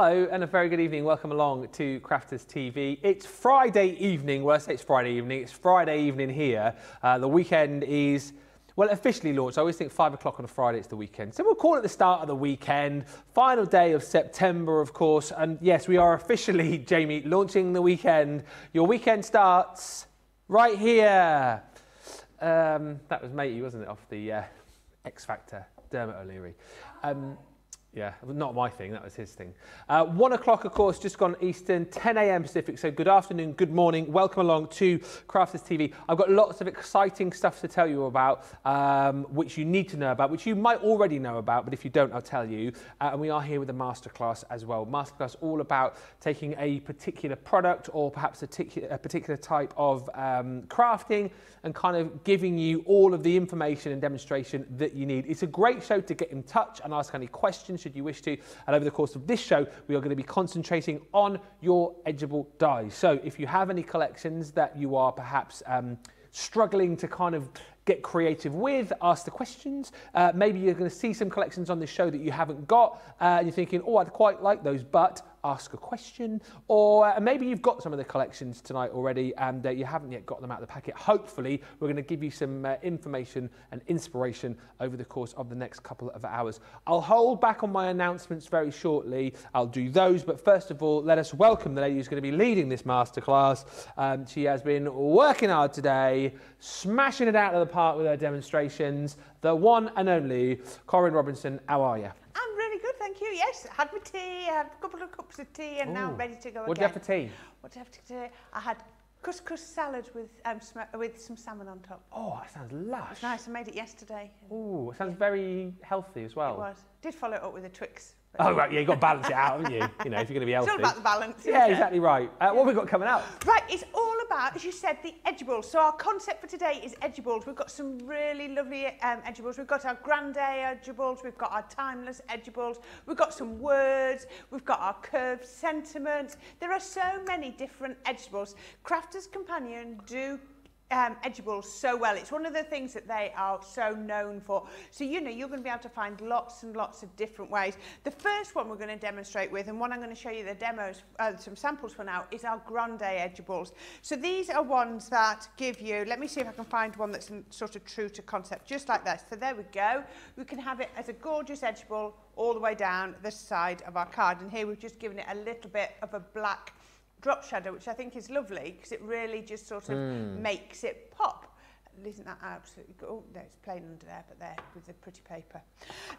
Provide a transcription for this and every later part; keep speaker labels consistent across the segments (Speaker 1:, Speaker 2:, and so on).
Speaker 1: Hello and a very good evening. Welcome along to Crafters TV. It's Friday evening. Well, I say it's Friday evening. It's Friday evening here. Uh, the weekend is, well, officially launched. I always think five o'clock on a Friday it's the weekend. So we'll call it the start of the weekend. Final day of September, of course. And yes, we are officially, Jamie, launching the weekend. Your weekend starts right here. Um, that was matey, wasn't it, off the uh, X Factor, Dermot O'Leary. Um, yeah, not my thing, that was his thing. Uh, one o'clock, of course, just gone Eastern, 10 a.m. Pacific. So good afternoon, good morning. Welcome along to Crafters TV. I've got lots of exciting stuff to tell you about, um, which you need to know about, which you might already know about, but if you don't, I'll tell you. Uh, and we are here with a masterclass as well. Masterclass all about taking a particular product or perhaps a, a particular type of um, crafting and kind of giving you all of the information and demonstration that you need. It's a great show to get in touch and ask any questions should you wish to. And over the course of this show, we are going to be concentrating on your edgeable dies. So if you have any collections that you are perhaps um, struggling to kind of get creative with, ask the questions. Uh, maybe you're going to see some collections on this show that you haven't got, uh, and you're thinking, oh, I'd quite like those, but ask a question, or uh, maybe you've got some of the collections tonight already and uh, you haven't yet got them out of the packet. Hopefully, we're going to give you some uh, information and inspiration over the course of the next couple of hours. I'll hold back on my announcements very shortly. I'll do those, but first of all, let us welcome the lady who's going to be leading this masterclass. Um, she has been working hard today, smashing it out of the park with her demonstrations. The one and only Corrine Robinson. How are you?
Speaker 2: Thank you. Yes, I had my tea, I had a couple of cups of tea, and Ooh. now I'm ready to go
Speaker 1: what
Speaker 2: again.
Speaker 1: What did you have for tea?
Speaker 2: What did I have for tea? I had couscous salad with um, with some salmon on top.
Speaker 1: Oh, that sounds lush.
Speaker 2: It's nice. I made it yesterday.
Speaker 1: Oh, it sounds very healthy as well.
Speaker 2: It was. Did follow it up with a Twix
Speaker 1: Oh, right, yeah, you've got to balance it out, haven't you? You know, if you're going to be healthy.
Speaker 2: It's all about the balance.
Speaker 1: Yeah, exactly right. Uh, what have we got coming out?
Speaker 2: Right, it's all about, as you said, the edgeables. So our concept for today is edgeables. We've got some really lovely um. We've got our grande edgeables. We've got our timeless edgeables. We've got some words. We've got our curved sentiments. There are so many different edgeables. Crafters Companion do um, edgeables so well. It's one of the things that they are so known for. So, you know, you're going to be able to find lots and lots of different ways. The first one we're going to demonstrate with, and one I'm going to show you the demos, uh, some samples for now, is our grande edgeables. So these are ones that give you, let me see if I can find one that's sort of true to concept, just like this. So there we go. We can have it as a gorgeous edgeable all the way down the side of our card. And here we've just given it a little bit of a black drop shadow, which I think is lovely because it really just sort of mm. makes it pop. Isn't that absolutely good? Oh, no, it's plain under there, but there with the pretty paper.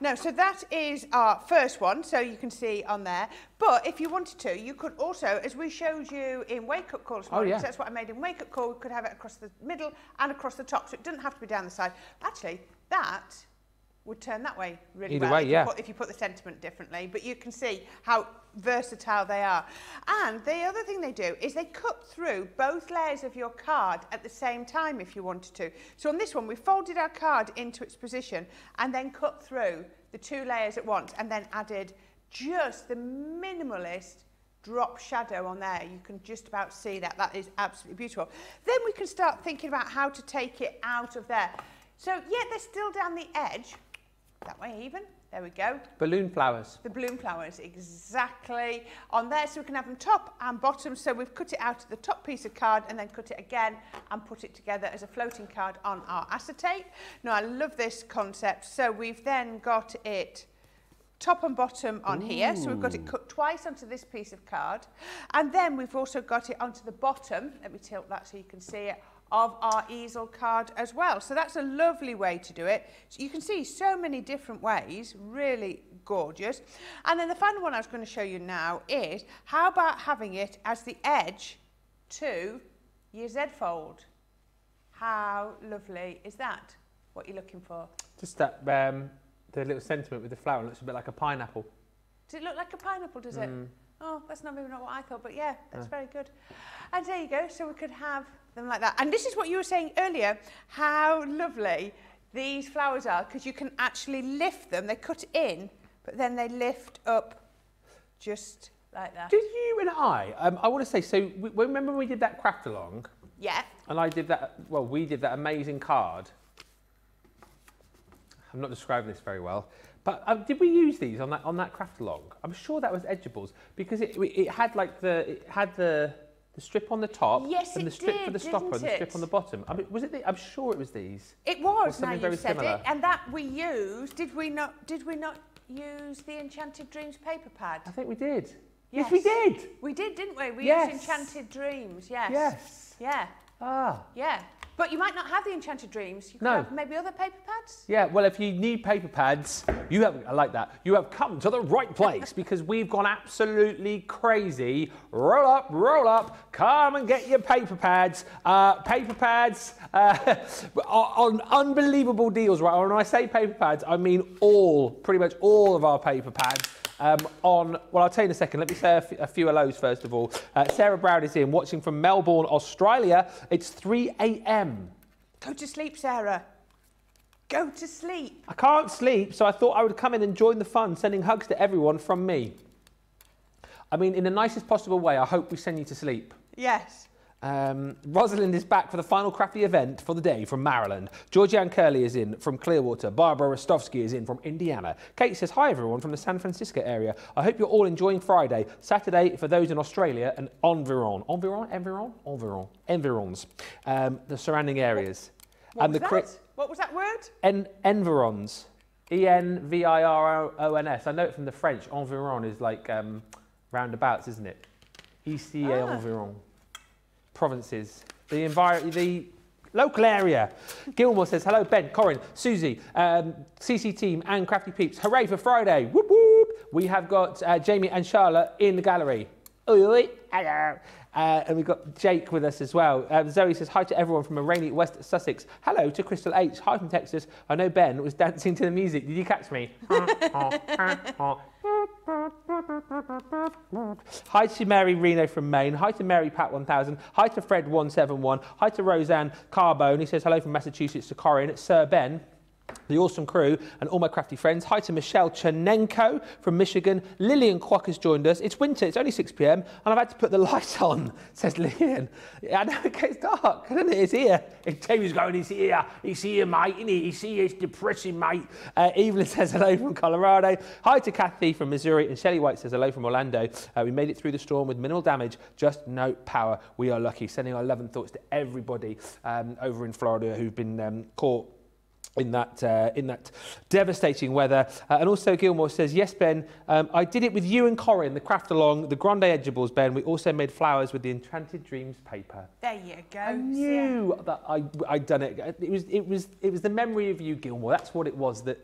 Speaker 2: No, so that is our first one, so you can see on there. But if you wanted to, you could also, as we showed you in Wake Up Call oh, yeah. that's what I made in Wake Up Call, we could have it across the middle and across the top, so it doesn't have to be down the side. Actually, that would turn that way really
Speaker 1: Either
Speaker 2: well
Speaker 1: way,
Speaker 2: if,
Speaker 1: yeah.
Speaker 2: you put, if you put the sentiment differently. But you can see how versatile they are. And the other thing they do is they cut through both layers of your card at the same time if you wanted to. So on this one, we folded our card into its position and then cut through the two layers at once and then added just the minimalist drop shadow on there. You can just about see that. That is absolutely beautiful. Then we can start thinking about how to take it out of there. So yeah, they're still down the edge, that way even. There we go.
Speaker 1: Balloon flowers.
Speaker 2: The balloon flowers, exactly. On there, so we can have them top and bottom. So we've cut it out of the top piece of card and then cut it again and put it together as a floating card on our acetate. Now, I love this concept. So we've then got it top and bottom on Ooh. here. So we've got it cut twice onto this piece of card. And then we've also got it onto the bottom. Let me tilt that so you can see it of our easel card as well. So that's a lovely way to do it. So you can see so many different ways, really gorgeous. And then the final one I was going to show you now is how about having it as the edge to your Z fold? How lovely is that? What you're looking for?
Speaker 1: Just that, um, the little sentiment with the flower looks a bit like a pineapple.
Speaker 2: Does it look like a pineapple, does it? Oh, that's not even not what I thought, but yeah, that's very good. And there you go. So we could have them like that. And this is what you were saying earlier, how lovely these flowers are, because you can actually lift them. They cut in, but then they lift up just like that.
Speaker 1: Did you and I, um, I want to say, so we, remember when we did that craft along?
Speaker 2: Yeah.
Speaker 1: And I did that, well, we did that amazing card. I'm not describing this very well, But um, did we use these on that on that craft along? I'm sure that was Edgeables because it it had like the it had the the strip on the top
Speaker 2: Yes,
Speaker 1: and the strip for the stopper and the strip on the bottom. I mean, was it? The, I'm sure it was these.
Speaker 2: It was, now you said
Speaker 1: similar.
Speaker 2: it. And that we used, did we not, did we not use the Enchanted Dreams paper pad?
Speaker 1: I think we did. Yes, we did.
Speaker 2: We did, didn't we? We
Speaker 1: Yes.
Speaker 2: used Enchanted Dreams, yes.
Speaker 1: Yes.
Speaker 2: Yeah,
Speaker 1: Ah.
Speaker 2: yeah. But you might not have the Enchanted Dreams. You could
Speaker 1: No.
Speaker 2: have maybe other paper pads.
Speaker 1: Yeah, well, if you need paper pads, you have, I like that, you have come to the right place because we've gone absolutely crazy. Roll up, roll up, come and get your paper pads. Uh, paper pads uh, are on unbelievable deals, right? When I say paper pads, I mean all, pretty much all of our paper pads. Um, on, well, I'll tell you in a second. Let me say a, f- a few hellos first of all. Uh, Sarah Brown is in, watching from Melbourne, Australia. It's 3 a.m.
Speaker 2: Go to sleep, Sarah. Go to sleep.
Speaker 1: I can't sleep, so I thought I would come in and join the fun, sending hugs to everyone from me. I mean, in the nicest possible way, I hope we send you to sleep.
Speaker 2: Yes.
Speaker 1: Um, Rosalind is back for the final crafty event for the day from Maryland. Georgianne Curley is in from Clearwater. Barbara Rostovsky is in from Indiana. Kate says, Hi everyone from the San Francisco area. I hope you're all enjoying Friday. Saturday for those in Australia and Environ. Environ? Environ? Environ. Environs. Um, the surrounding areas.
Speaker 2: What
Speaker 1: and
Speaker 2: was
Speaker 1: the
Speaker 2: that? What was that word?
Speaker 1: En- environs. E N V I R O N S. I know it from the French. Environ is like um, roundabouts, isn't it? Ici et
Speaker 2: Ah.
Speaker 1: environ. Provinces. The envir- the local area. Gilmore says, hello, Ben, Corin, Susie, um, CC team, and Crafty Peeps. Hooray for Friday. Whoop whoop. We have got uh, Jamie and Charlotte in the gallery. Oi, oi, hello. Uh, and we've got Jake with us as well. Um, Zoe says hi to everyone from a rainy West Sussex. Hello to Crystal H. Hi from Texas. I know Ben was dancing to the music. Did you catch me? Hi to Mary Reno from Maine. Hi to Mary Pat 1000. Hi to Fred 171. Hi to Roseanne Carbone. He says hello from Massachusetts to Corin. Sir Ben. The awesome crew and all my crafty friends. Hi to Michelle Chernenko from Michigan. Lillian Kwok has joined us. It's winter, it's only 6 pm, and I've had to put the light on, says Lillian. I know it gets dark, doesn't it? It's here. And Jamie's going, he's here, he's here, mate, isn't he? He's here, it's depressing, mate. Uh, Evelyn says hello from Colorado. Hi to Kathy from Missouri, and Shelley White says hello from Orlando. Uh, we made it through the storm with minimal damage, just no power. We are lucky. Sending our love and thoughts to everybody um, over in Florida who've been um, caught in that uh, in that devastating weather. Uh, and also Gilmore says, yes, Ben, um, I did it with you and Corin, the craft along, the Grande Edgeables, Ben. We also made flowers with the Enchanted Dreams paper.
Speaker 2: There you go.
Speaker 1: I knew that I, I'd done it. It was, it, was, it was the memory of you, Gilmore. That's what it was that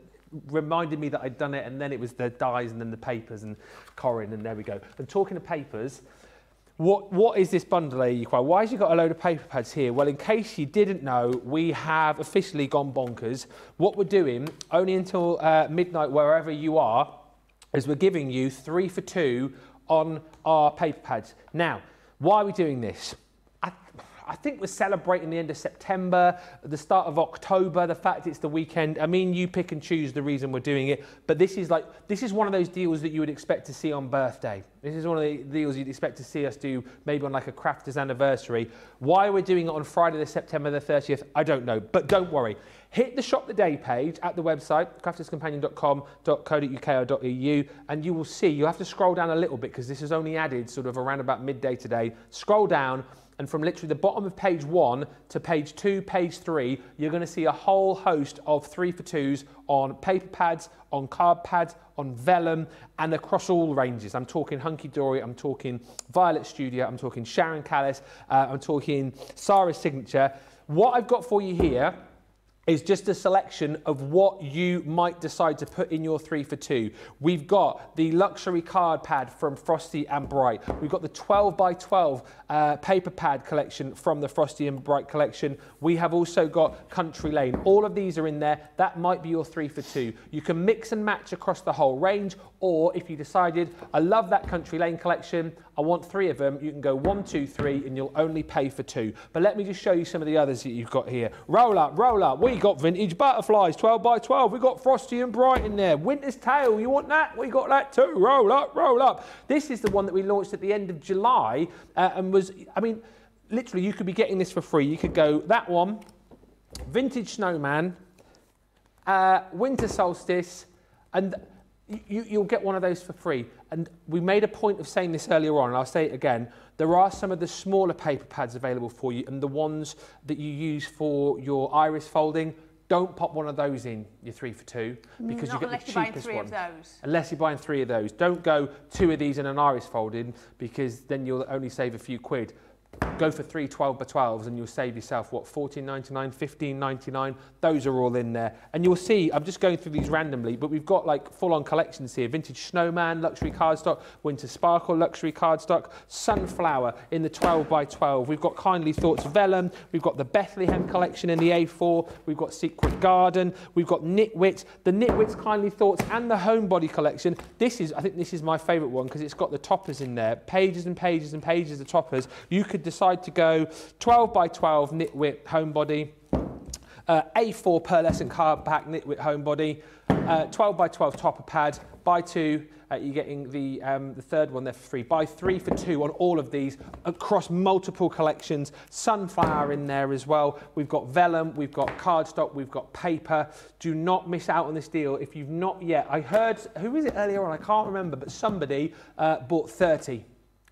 Speaker 1: reminded me that I'd done it. And then it was the dies and then the papers and Corin. And there we go. And talking of papers, what, what is this bundle, you cry? Why has you got a load of paper pads here? Well, in case you didn't know, we have officially gone bonkers. What we're doing, only until uh, midnight, wherever you are, is we're giving you three for two on our paper pads. Now, why are we doing this? I, think we're celebrating the end of September, the start of October, the fact it's the weekend. I mean, you pick and choose the reason we're doing it, but this is like this is one of those deals that you would expect to see on birthday. This is one of the deals you'd expect to see us do maybe on like a crafters anniversary. Why we're doing it on Friday, the September the 30th, I don't know, but don't worry. Hit the shop the day page at the website crafterscompanion.com.co.uk or and you will see you have to scroll down a little bit because this is only added sort of around about midday today. Scroll down and from literally the bottom of page one to page two, page three, you're going to see a whole host of three for twos on paper pads, on card pads, on vellum, and across all ranges. I'm talking Hunky Dory, I'm talking Violet Studio, I'm talking Sharon Callis, uh, I'm talking Sara's Signature. What I've got for you here is just a selection of what you might decide to put in your three for two. We've got the luxury card pad from Frosty and Bright. We've got the 12 by 12 uh, paper pad collection from the Frosty and Bright collection. We have also got Country Lane. All of these are in there. That might be your three for two. You can mix and match across the whole range, or if you decided, I love that Country Lane collection, I want three of them, you can go one, two, three, and you'll only pay for two. But let me just show you some of the others that you've got here. Roll up, roll up. We got vintage butterflies, 12 by 12. We got Frosty and Bright in there. Winter's Tale, you want that? We got that too. Roll up, roll up. This is the one that we launched at the end of July uh, and was, I mean, literally you could be getting this for free. You could go that one, Vintage Snowman, uh, Winter Solstice, And you, you'll get one of those for free. And we made a point of saying this earlier on, and I'll say it again. There are some of the smaller paper pads available for you, and the ones that you use for your iris folding, don't pop one of those in your three for two because
Speaker 2: Not
Speaker 1: you get the cheapest one. Unless you're buying three of those. Don't go two of these and an iris folding because then you'll only save a few quid. Go for three 12 by 12s and you'll save yourself, what, 14.99, 15.99. Those are all in there. And you'll see, I'm just going through these randomly, but we've got like full on collections here. Vintage Snowman, luxury cardstock, Winter Sparkle, luxury cardstock, Sunflower in the 12 by 12. We've got Kindly Thoughts Vellum. We've got the Bethlehem collection in the A4. We've got Secret Garden. We've got Knitwit, the Knitwit's Kindly Thoughts and the Homebody collection. This is, I think this is my favourite one because it's got the toppers in there. Pages and pages and pages of toppers. You could decide to go 12 by 12 Knitwit Homebody. Uh, A4 pearlescent card pack Knitwit Homebody, uh, 12 by 12 topper pad. Buy two, uh, you're getting the, um, the third one there for free. Buy three for two on all of these across multiple collections. Sunflower in there as well. We've got vellum, we've got cardstock, we've got paper. Do not miss out on this deal if you've not yet. I heard, who is it earlier on? I can't remember, but somebody uh, bought 30.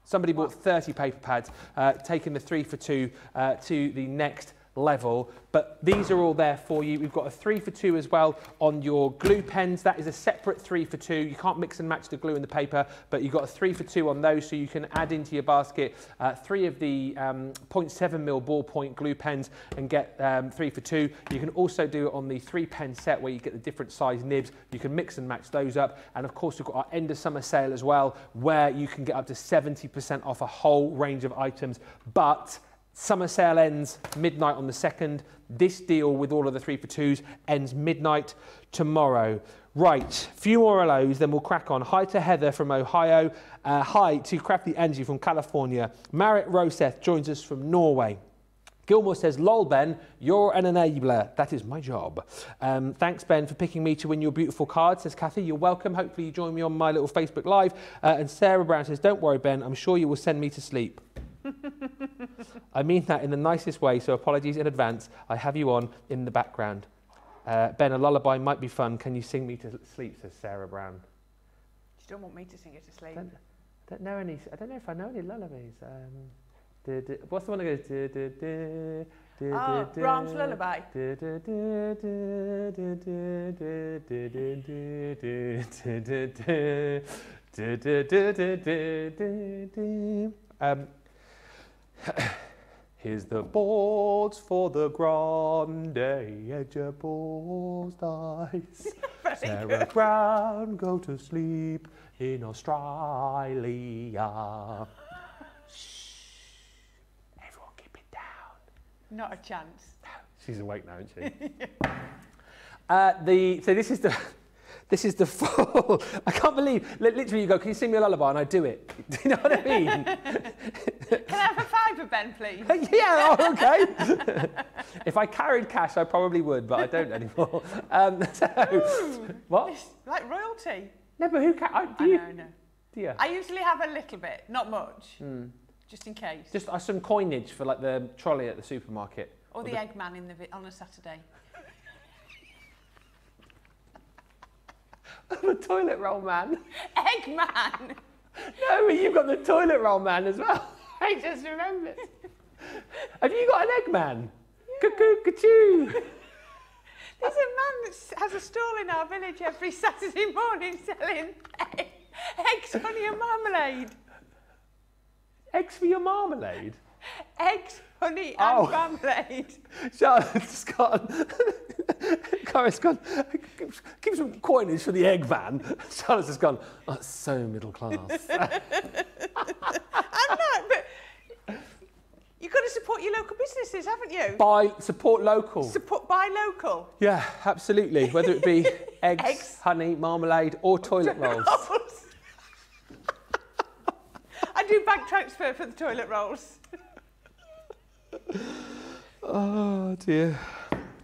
Speaker 1: Somebody bought 30 paper pads, uh, taking the three for two uh, to the next level. But these are all there for you. We've got a three for two as well on your glue pens. That is a separate three for two. You can't mix and match the glue and the paper, but you've got a three for two on those, so you can add into your basket uh, three of the um, 0.7 mil ballpoint glue pens and get um, three for two. You can also do it on the three pen set where you get the different size nibs. You can mix and match those up. And of course, we've got our end of summer sale as well, where you can get up to 70% off a whole range of items. But Summer sale ends midnight on the 2nd. This deal with all of the three for twos ends midnight tomorrow. Right, few more those, then we'll crack on. Hi to Heather from Ohio. Uh, hi to Crafty Angie from California. Marit Roseth joins us from Norway. Gilmore says, lol, Ben, you're an enabler. That is my job. Um, thanks, Ben, for picking me to win your beautiful card, says Kathy. You're welcome. Hopefully you join me on my little Facebook Live. Uh, and Sarah Brown says, don't worry, Ben. I'm sure you will send me to sleep. I mean that in the nicest way, so apologies in advance. I have you on in the background. Uh, ben, a lullaby might be fun. Can you sing me to sleep, says Sarah Brown.
Speaker 2: You don't want me to sing you to sleep.
Speaker 1: Don't, don't know any, I don't know if I know any lullabies. Um, du- du- what's the one that goes? du- du- du-
Speaker 2: Oh, Brahms lullaby.
Speaker 1: Um, Here's the boards for the grande Edgeables dies. Sarah Brown, go to sleep in Australia. Shh. Everyone keep it down.
Speaker 2: Not a chance.
Speaker 1: She's awake now, isn't she? uh, the, so this is the... This is the full. I can't believe. Literally, you go. Can you sing me a lullaby? And I do it. Do you know what I mean?
Speaker 2: Can I have a fiver, Ben, please?
Speaker 1: yeah, oh, okay. if I carried cash, I probably would, but I don't anymore. Um, so, what?
Speaker 2: It's like royalty.
Speaker 1: No, but who can? I, do
Speaker 2: I
Speaker 1: you?
Speaker 2: know, I.
Speaker 1: Do you?
Speaker 2: I usually have a little bit, not much,
Speaker 1: Hmm.
Speaker 2: just in case.
Speaker 1: Just uh, some coinage for like the trolley at the supermarket.
Speaker 2: or the,
Speaker 1: the-
Speaker 2: Eggman in the on a Saturday.
Speaker 1: The toilet roll man.
Speaker 2: Eggman!
Speaker 1: No, but you've got the toilet roll man as well. I just remembered. Have you got an egg man? Cuckoo, cuckoo.
Speaker 2: There's a man that has a stall in our village every Saturday morning selling egg, eggs, honey your marmalade.
Speaker 1: Eggs for your marmalade.
Speaker 2: Eggs, honey and
Speaker 1: Oh.
Speaker 2: marmalade.
Speaker 1: Charlotte's gone. Cora's gone. Give some coinage for the egg van. Charlotte's has gone. Oh, it's so middle class.
Speaker 2: I'm not, but you've got to support your local businesses, haven't you?
Speaker 1: Buy, support local.
Speaker 2: Support, buy local.
Speaker 1: Yeah, absolutely. Whether it be eggs,
Speaker 2: Eggs.
Speaker 1: honey, marmalade, or toilet rolls.
Speaker 2: Rolls. I do bank transfer for the toilet rolls.
Speaker 1: Oh dear.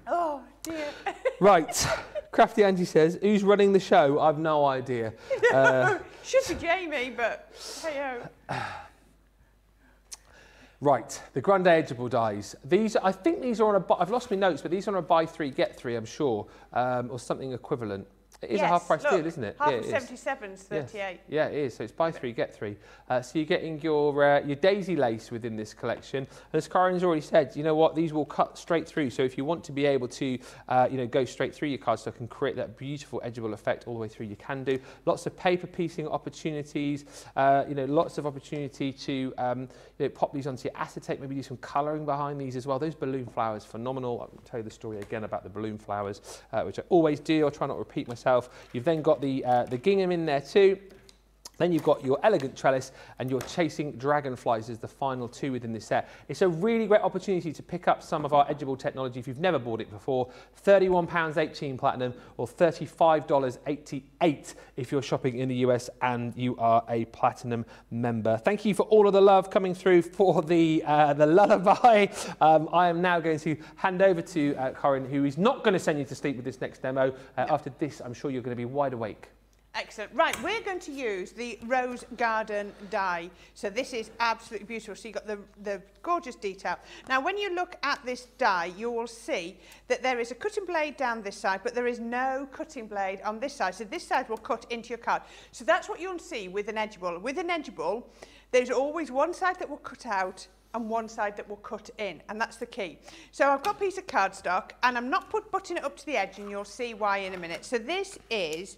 Speaker 2: Oh dear.
Speaker 1: Right. Crafty Angie says, "Who's running the show?" I've no idea. Uh,
Speaker 2: Should be Jamie, but hey
Speaker 1: right. The Grande Edgeable dies. These, I think these are on a. I've lost my notes, but these are on a buy three get three. I'm sure, um, or something equivalent. It is
Speaker 2: yes,
Speaker 1: a half price
Speaker 2: look,
Speaker 1: deal, isn't it?
Speaker 2: Half
Speaker 1: yeah,
Speaker 2: of
Speaker 1: it is.
Speaker 2: 77 is 38.
Speaker 1: Yes. Yeah, it is. So it's buy three, get three. Uh, so you're getting your uh, your daisy lace within this collection. And as Corrine's already said, you know what? These will cut straight through. So if you want to be able to, uh, you know, go straight through your cardstock and create that beautiful edgeable effect all the way through, you can do. Lots of paper piecing opportunities. Uh, you know, lots of opportunity to um, you know, pop these onto your acetate. Maybe do some colouring behind these as well. Those balloon flowers, phenomenal. I'll tell you the story again about the balloon flowers, uh, which I always do. I'll try not to repeat myself. You've then got the, uh, the gingham in there too. Then you've got your elegant trellis and your chasing dragonflies as the final two within this set. It's a really great opportunity to pick up some of our Edgeable technology if you've never bought it before. £31 18 platinum or $35.88 if you're shopping in the US and you are a platinum member. Thank you for all of the love coming through for the, uh, the lullaby. Um, I am now going to hand over to uh, Corrine, who is not going to send you to sleep with this next demo. Uh, after this, I'm sure you're going to be wide awake.
Speaker 2: Excellent. Right, we're going to use the Rose Garden die. So this is absolutely beautiful. So you've got the, the gorgeous detail. Now, when you look at this die, you will see that there is a cutting blade down this side, but there is no cutting blade on this side. So this side will cut into your card. So that's what you'll see with an edgeable. With an edgeable, there's always one side that will cut out and one side that will cut in and that's the key so I've got a piece of cardstock and I'm not put, it up to the edge and you'll see why in a minute so this is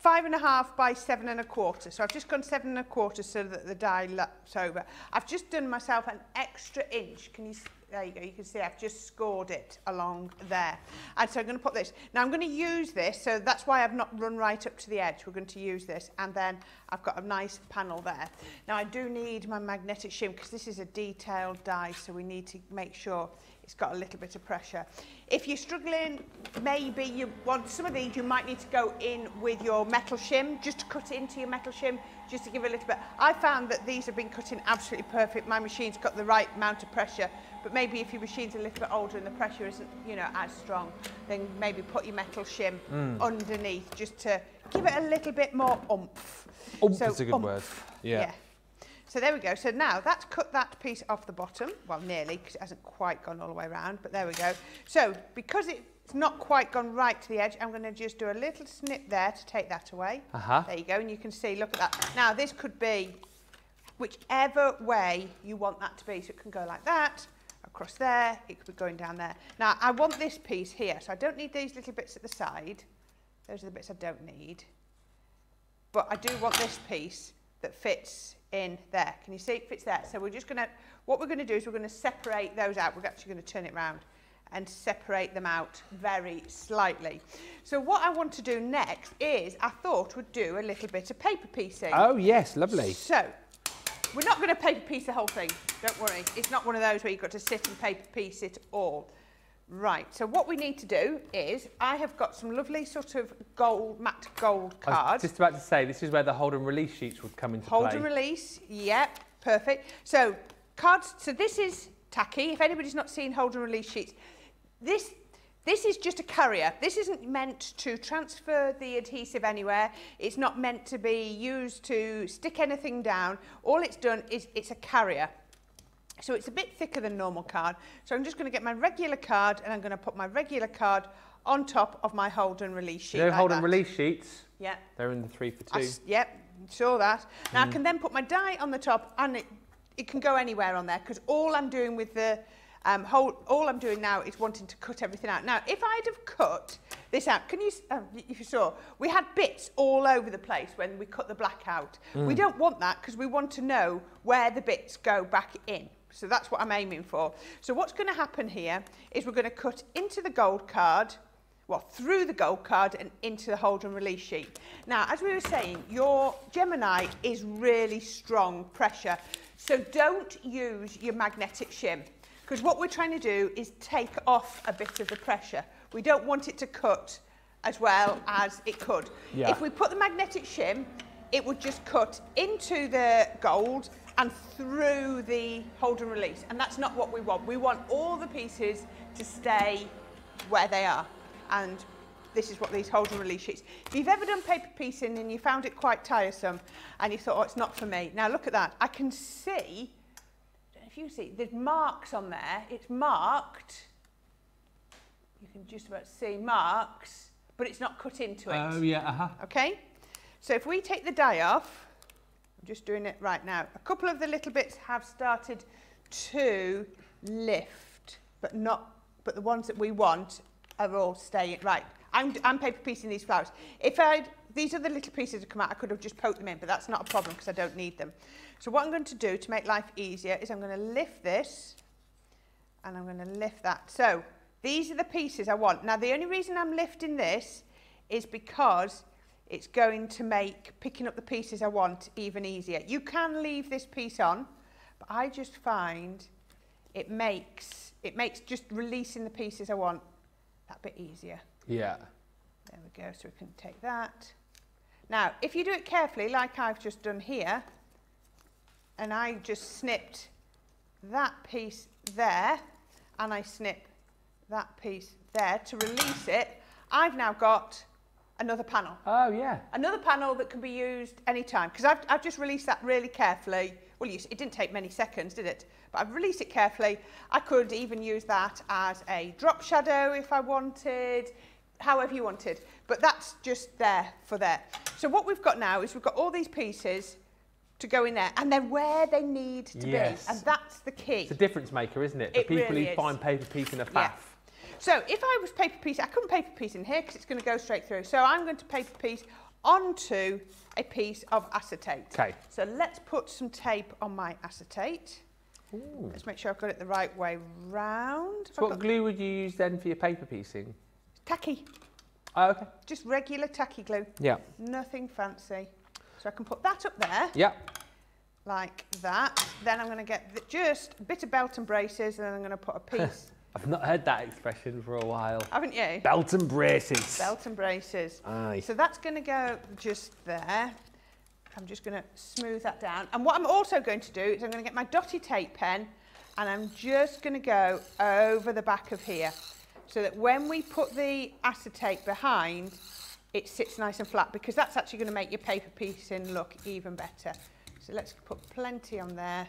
Speaker 2: five and a half by seven and a quarter. So I've just gone seven and a quarter so that the die laps over. I've just done myself an extra inch. Can you, there you go, you can see I've just scored it along there. And so I'm going to put this. Now I'm going to use this, so that's why I've not run right up to the edge. We're going to use this, and then I've got a nice panel there. Now I do need my magnetic shim because this is a detailed die, so we need to make sure it's got a little bit of pressure. If you're struggling, maybe you want some of these, you might need to go in with your metal shim, just to cut into your metal shim, just to give it a little bit. I found that these have been cutting absolutely perfect. My machine's got the right amount of pressure, but maybe if your machine's a little bit older and the pressure isn't, you know, as strong, then maybe put your metal shim mm. underneath just to give it a little bit more oomph.
Speaker 1: Oomph so, is a good oomph. word. yeah. yeah.
Speaker 2: So there we go. So now that's cut that piece off the bottom. Well, nearly, because it hasn't quite gone all the way around, but there we go. So because it's not quite gone right to the edge, I'm going to just do a little snip there to take that away.
Speaker 1: Uh -huh.
Speaker 2: There you go, and you can see, look at that. Now this could be whichever way you want that to be. So it can go like that, across there, it could be going down there. Now I want this piece here, so I don't need these little bits at the side. Those are the bits I don't need. But I do want this piece that fits in there. Can you see it fits there? So we're just going to, what we're going to do is we're going to separate those out. We're actually going to turn it round and separate them out very slightly. So what I want to do next is I thought we'd do a little bit of paper piecing.
Speaker 1: Oh yes, lovely.
Speaker 2: So we're not going to paper piece the whole thing, don't worry. It's not one of those where you've got to sit and paper piece it all. Right, so what we need to do is, I have got some lovely sort of gold, matte gold cards. I
Speaker 1: was just about to say, this is where the hold and release sheets would come into
Speaker 2: hold
Speaker 1: play.
Speaker 2: Hold and release, yep, perfect. So cards, so this is tacky. If anybody's not seen hold and release sheets, this this is just a carrier. This isn't meant to transfer the adhesive anywhere. It's not meant to be used to stick anything down. All it's done is it's a carrier. So it's a bit thicker than normal card. So I'm just going to get my regular card and I'm going to put my regular card on top of my hold and release sheet.
Speaker 1: You know,
Speaker 2: like
Speaker 1: hold and release sheets?
Speaker 2: Yeah.
Speaker 1: They're in the three for two. I,
Speaker 2: yep, saw that. Now mm. I can then put my die on the top and it, it can go anywhere on there because all I'm doing with the um, hold, all I'm doing now is wanting to cut everything out. Now, if I'd have cut this out, can you, um, if you saw, we had bits all over the place when we cut the black out. Mm. We don't want that because we want to know where the bits go back in. So that's what I'm aiming for. So what's going to happen here is we're going to cut into the gold card, well, through the gold card and into the hold and release sheet. Now, as we were saying, your Gemini is really strong pressure. So don't use your magnetic shim because what we're trying to do is take off a bit of the pressure. We don't want it to cut as well as it could. Yeah. If we put the magnetic shim, it would just cut into the gold and through the hold and release. And that's not what we want. We want all the pieces to stay where they are. And this is what these hold and release sheets. If you've ever done paper piecing and you found it quite tiresome and you thought, oh, it's not for me. Now look at that. I can see, if you see, there's marks on there. It's marked. You can just about see marks but it's not cut into it.
Speaker 1: Oh yeah, uh-huh.
Speaker 2: Okay? So if we take the die off, I'm just doing it right now. A couple of the little bits have started to lift, but not, but the ones that we want are all staying. Right, I'm, I'm paper piecing these flowers. If I'd, these are the little pieces that come out, I could have just poked them in, but that's not a problem because I don't need them. So what I'm going to do to make life easier is I'm going to lift this and I'm going to lift that. So these are the pieces I want. Now the only reason I'm lifting this is because it's going to make picking up the pieces I want even easier. You can leave this piece on, but I just find it makes it makes just releasing the pieces I want that bit easier.
Speaker 1: Yeah.
Speaker 2: There we go, so we can take that. Now, if you do it carefully, like I've just done here, and I just snipped that piece there, and I snip that piece there to release it, I've now got another panel.
Speaker 1: Oh yeah.
Speaker 2: Another panel that can be used anytime, because I've, I've just released that really carefully. Well, you, it didn't take many seconds, did it? But I've released it carefully. I could even use that as a drop shadow if I wanted, however you wanted. But that's just there for there. So what we've got now is we've got all these pieces to go in there, and they're where they need to
Speaker 1: Yes.
Speaker 2: be. And that's the key.
Speaker 1: It's a difference maker, isn't it? For
Speaker 2: It
Speaker 1: people
Speaker 2: really
Speaker 1: who
Speaker 2: is.
Speaker 1: find paper piece in a faff.
Speaker 2: Yeah. So if I was paper piece, I couldn't paper piece in here because it's going to go straight through. So I'm going to paper piece onto a piece of acetate.
Speaker 1: Okay.
Speaker 2: So let's put some tape on my acetate.
Speaker 1: Ooh.
Speaker 2: Let's make sure I've got it the right way round.
Speaker 1: So what glue would you use then for your paper piecing?
Speaker 2: Tacky,
Speaker 1: Oh, okay.
Speaker 2: just regular tacky glue,
Speaker 1: Yeah.
Speaker 2: nothing fancy. So I can put that up there
Speaker 1: Yeah.
Speaker 2: like that. Then I'm going to get the, just a bit of belt and braces and then I'm going to put a piece,
Speaker 1: I've not heard that expression for a while.
Speaker 2: haven't you?
Speaker 1: Belt and braces.
Speaker 2: Belt and braces.
Speaker 1: Aye.
Speaker 2: So that's going to go just there. I'm just going to smooth that down. And what I'm also going to do is I'm going to get my dotty tape pen and I'm just going to go over the back of here so that when we put the acetate behind, it sits nice and flat because that's actually going to make your paper piecing look even better. So let's put plenty on there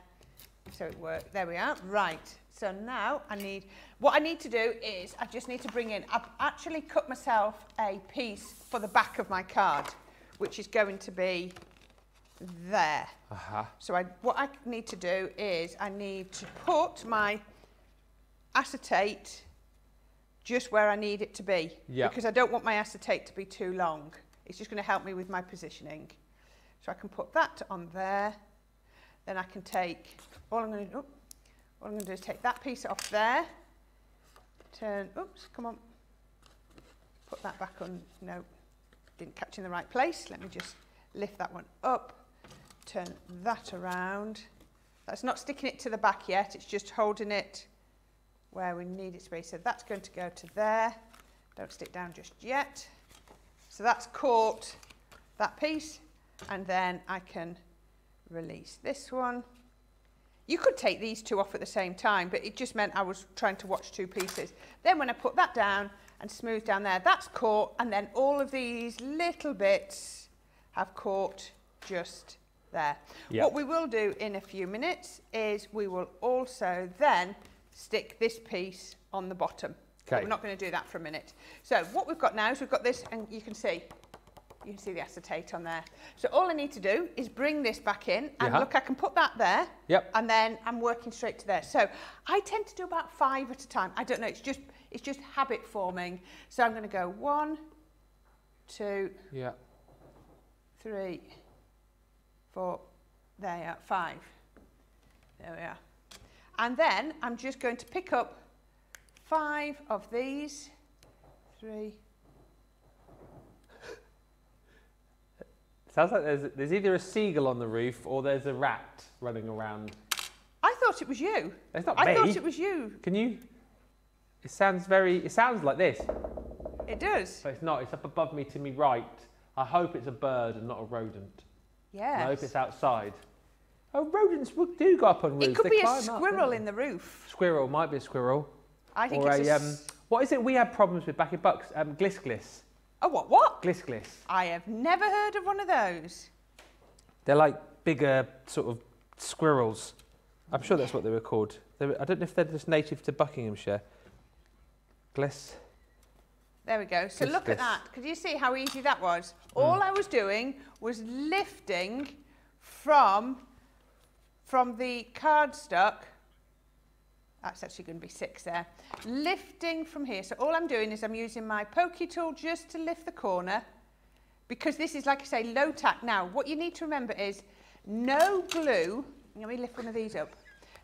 Speaker 2: so it works. There we are. Right. So now I need, what I need to do is I just need to bring in, I've actually cut myself a piece for the back of my card, which is going to be there.
Speaker 1: Uh-huh.
Speaker 2: So I, what I need to do is I need to put my acetate just where I need it to be.
Speaker 1: Yeah.
Speaker 2: Because I don't want my acetate to be too long. It's just going to help me with my positioning. So I can put that on there. Then I can take, all I'm going to, oh, all I'm going to do is take that piece off there. Turn, oops, come on. Put that back on, no, didn't catch in the right place. Let me just lift that one up turn that around. That's not sticking it to the back yet, it's just holding it where we need it to be. So that's going to go to there. Don't stick down just yet. So that's caught that piece and then I can release this one. You could take these two off at the same time, but it just meant I was trying to watch two pieces. Then when I put that down and smooth down there, that's caught, and then all of these little bits have caught just there.
Speaker 1: Yep.
Speaker 2: What we will do in a few minutes is we will also then stick this piece on the bottom.
Speaker 1: Okay.
Speaker 2: We're not going to do that for a minute. So what we've got now is we've got this, and you can see, you can see the acetate on there. So all I need to do is bring this back in, and
Speaker 1: Yeah.
Speaker 2: look, I can put that there,
Speaker 1: Yep.
Speaker 2: and then I'm working straight to there. So I tend to do about five at a time. I don't know, it's just it's just habit forming. So I'm going to go one, two,
Speaker 1: Yeah.
Speaker 2: three, four, there you are, five. There we are. And then I'm just going to pick up five of these, three,
Speaker 1: Sounds like there's, there's either a seagull on the roof or there's a rat running around.
Speaker 2: I thought it was you.
Speaker 1: It's not
Speaker 2: I
Speaker 1: me.
Speaker 2: thought it was you.
Speaker 1: Can you? It sounds very. It sounds like this,
Speaker 2: It does.
Speaker 1: but it's not. It's up above me to me right. I hope it's a bird and not a rodent. Yeah. I hope it's outside. Oh, rodents would- do go up on roofs.
Speaker 2: It could
Speaker 1: They
Speaker 2: be a
Speaker 1: up,
Speaker 2: squirrel
Speaker 1: they?
Speaker 2: in the roof.
Speaker 1: Squirrel might be a squirrel.
Speaker 2: I think
Speaker 1: or
Speaker 2: it's
Speaker 1: a
Speaker 2: a,
Speaker 1: um, what is it we had problems with back in Bucks? Um, glis glis.
Speaker 2: A what? What?
Speaker 1: Glis glis.
Speaker 2: I have never heard of one of those.
Speaker 1: They're like bigger sort of squirrels. I'm sure that's what they were called. They were, I don't know if they're just native to Buckinghamshire. Glis.
Speaker 2: There we go. So
Speaker 1: Just
Speaker 2: look at that. Could you see how easy that was? Hmm. All I was doing was lifting from from the cardstock. That's actually going to be six there. Lifting from here. So all I'm doing is I'm using my pokey tool just to lift the corner because this is, like I say, low tack. Now, what you need to remember is no glue. Let me lift one of these up.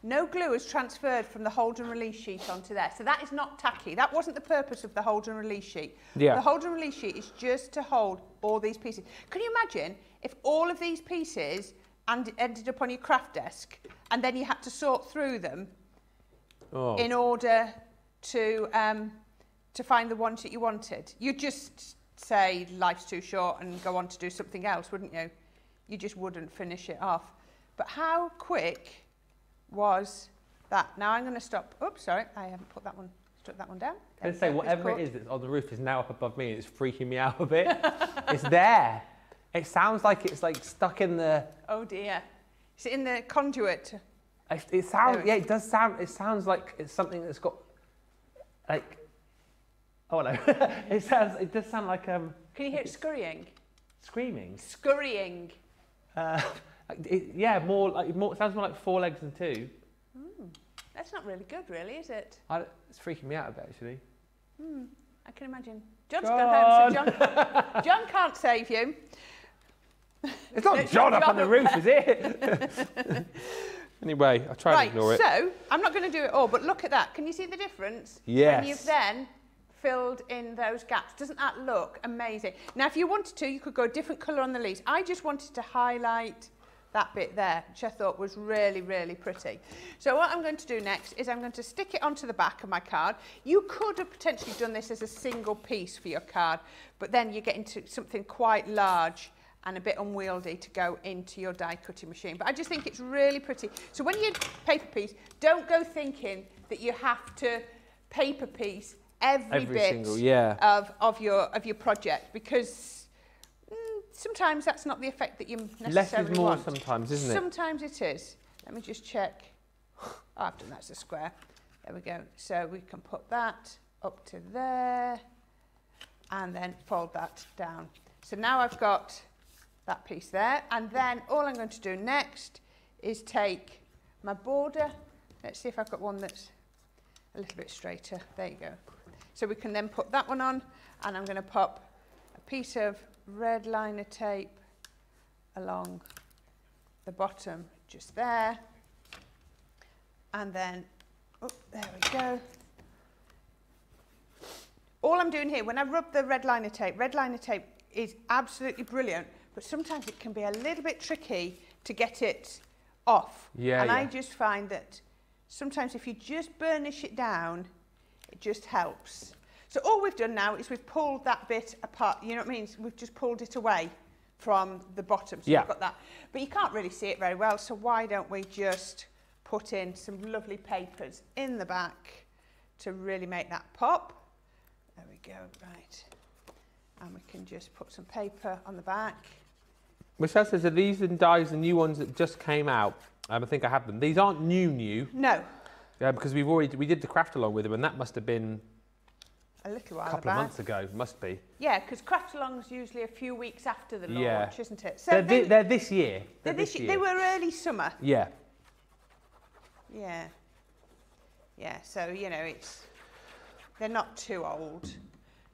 Speaker 2: No glue is transferred from the hold and release sheet onto there. So that is not tacky. That wasn't the purpose of the hold and release sheet.
Speaker 1: Yeah.
Speaker 2: The hold and release sheet is just to hold all these pieces. Can you imagine if all of these pieces and ended up on your craft desk and then you had to sort through them
Speaker 1: Oh.
Speaker 2: in order to um, to find the ones that you wanted. You'd just say life's too short and go on to do something else, wouldn't you? You just wouldn't finish it off. But how quick was that? Now I'm going to stop. Oops, sorry, I haven't put that one. Struck that one down.
Speaker 1: I
Speaker 2: There
Speaker 1: was
Speaker 2: we
Speaker 1: say, whatever it is that's on the roof is now up above me and it's freaking me out a bit. it's there. It sounds like it's like stuck in the.
Speaker 2: Oh dear. Is it in the conduit?
Speaker 1: It, it sounds. Yeah, it does sound. It sounds like it's something that's got, like. Oh no! it sounds. It does sound like um
Speaker 2: Can you hear it scurrying?
Speaker 1: screaming.
Speaker 2: Scurrying.
Speaker 1: Uh, it, yeah, more like more. It sounds more like four legs than two.
Speaker 2: That's not really good, really, is it?
Speaker 1: I, it's freaking me out a bit actually.
Speaker 2: Hmm, I can imagine. John's gone home, so John, John can't save you.
Speaker 1: It's not John up on the roof, is it? Anyway, I try
Speaker 2: right,
Speaker 1: to ignore it.
Speaker 2: so I'm not going to do it all, but look at that. Can you see the difference?
Speaker 1: Yes.
Speaker 2: When you've then filled in those gaps. Doesn't that look amazing? Now, if you wanted to, you could go a different colour on the leaves. I just wanted to highlight that bit there, which I thought was really, really pretty. So what I'm going to do next is I'm going to stick it onto the back of my card. You could have potentially done this as a single piece for your card, but then you get into something quite large and a bit unwieldy to go into your die cutting machine. But I just think it's really pretty. So when you paper piece, don't go thinking that you have to paper piece every,
Speaker 1: Every
Speaker 2: bit
Speaker 1: single, yeah.
Speaker 2: of, of, your, of your project because mm, sometimes that's not the effect that you necessarily
Speaker 1: Less is more
Speaker 2: want.
Speaker 1: sometimes, isn't it?
Speaker 2: Sometimes it is. Let me just check. Oh, I've done that's a square. There we go. So we can put that up to there and then fold that down. So now I've got that piece there. And then all I'm going to do next is take my border. Let's see if I've got one that's a little bit straighter. There you go. So we can then put that one on and I'm going to pop a piece of red liner tape along the bottom just there. And then, oh, there we go. All I'm doing here, when I rub the red liner tape, red liner tape is absolutely brilliant, but sometimes it can be a little bit tricky to get it off.
Speaker 1: Yeah,
Speaker 2: and I just find that sometimes if you just burnish it down, it just helps. So all we've done now is we've pulled that bit apart. You know what I mean? We've just pulled it away from the bottom. So
Speaker 1: Yeah.
Speaker 2: we've got that. But you can't really see it very well. So why don't we just put in some lovely papers in the back to really make that pop? There we go. Right. And we can just put some paper on the back.
Speaker 1: Michelle says, are these and dies the new ones that just came out? Um, I think I have them. These aren't new, new,
Speaker 2: No,
Speaker 1: uh, because we've already we did the craft along with them, and that must have been
Speaker 2: a little while, a
Speaker 1: couple of months ago. Must be.
Speaker 2: Yeah, because craft along's usually a few weeks after the launch,
Speaker 1: Yeah.
Speaker 2: isn't it? So
Speaker 1: they're,
Speaker 2: they,
Speaker 1: thi- they're this year.
Speaker 2: they're
Speaker 1: They're
Speaker 2: this year. they were early summer.
Speaker 1: Yeah.
Speaker 2: Yeah. Yeah, so, you know, it's, they're not too old.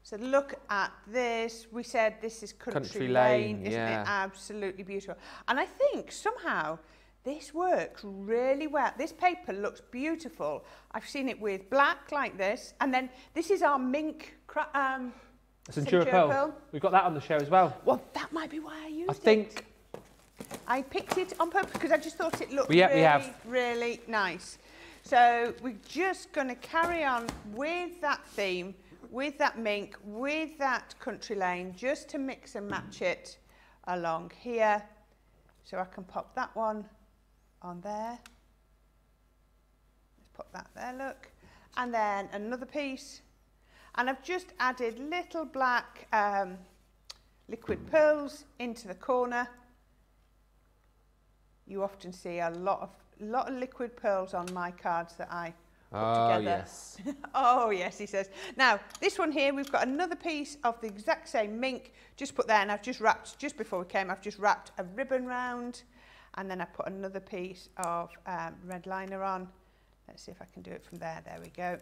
Speaker 2: So look at this. We said this is Country,
Speaker 1: Country
Speaker 2: Lane,
Speaker 1: Lane,
Speaker 2: isn't
Speaker 1: yeah.
Speaker 2: it? Absolutely beautiful. And I think somehow this works really well. This paper looks beautiful. I've seen it with black like this. And then this is our mink. Um,
Speaker 1: Centura Pearl.
Speaker 2: Pearl.
Speaker 1: We've got that on the show as well.
Speaker 2: well, that might be why I used
Speaker 1: I
Speaker 2: it.
Speaker 1: think
Speaker 2: I picked it on purpose because I just thought it looked
Speaker 1: Yeah,
Speaker 2: really,
Speaker 1: we have.
Speaker 2: really nice. So we're just going to carry on with that theme, with that mink, with that country lane, just to mix and match it along here. So I can pop that one on there. Let's put that there, look. And then another piece. And I've just added little black um, liquid pearls into the corner. You often see a lot of lot of liquid pearls on my cards that I
Speaker 1: Oh, yes.
Speaker 2: Oh, yes, he says. Now, this one here, we've got another piece of the exact same mink, just put there, and I've just wrapped, just before we came, I've just wrapped a ribbon round, and then I put another piece of um, red liner on. Let's see if I can do it from there. There we go.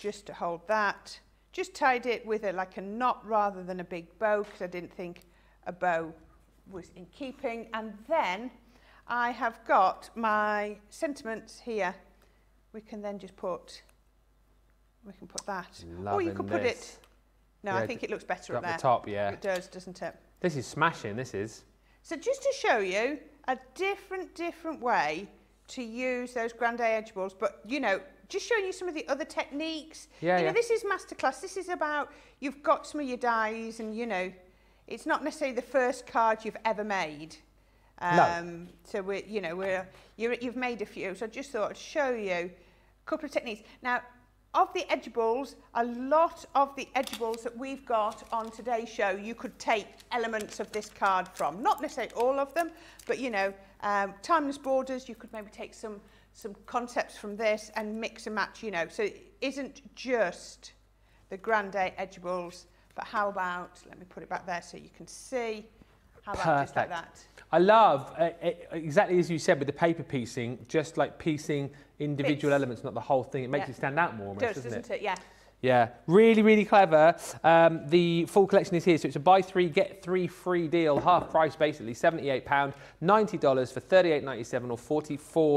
Speaker 2: Just to hold that. Just tied it with a, like a knot rather than a big bow, because I didn't think a bow was in keeping. And then I have got my sentiments here. We can then just put, we can put that. or you
Speaker 1: Loving
Speaker 2: could put
Speaker 1: this.
Speaker 2: it, no,
Speaker 1: Yeah,
Speaker 2: I think it looks better
Speaker 1: Up
Speaker 2: there.
Speaker 1: the top, yeah.
Speaker 2: It does, doesn't it?
Speaker 1: This is smashing, this is.
Speaker 2: So just to show you a different, different way to use those grande Edgeables, but you know, just showing you some of the other techniques.
Speaker 1: Yeah,
Speaker 2: you know, this is masterclass. This is about you've got some of your dies, and you know, it's not necessarily the first card you've ever made.
Speaker 1: No.
Speaker 2: Um, So we, you know, we're you're, you've made a few. So I just thought I'd show you couple of techniques. Now, of the Edgeables, a lot of the Edgeables that we've got on today's show, you could take elements of this card from. Not necessarily all of them, but you know, um, timeless borders, you could maybe take some some concepts from this and mix and match, you know. So it isn't just the grande Edgeables, but how about, let me put it back there so you can see, how about just like
Speaker 1: Perfect.
Speaker 2: that?
Speaker 1: I love, uh, uh, exactly as you said with the paper piecing, just like piecing individual
Speaker 2: Bits.
Speaker 1: elements, not the whole thing. It makes
Speaker 2: Yeah.
Speaker 1: it stand out more almost,
Speaker 2: Does,
Speaker 1: doesn't,
Speaker 2: doesn't it? Yeah.
Speaker 1: Yeah, really, really clever. Um, the full collection is here, so it's a buy three, get three free deal, half price basically, £78, $90 for $38.97 or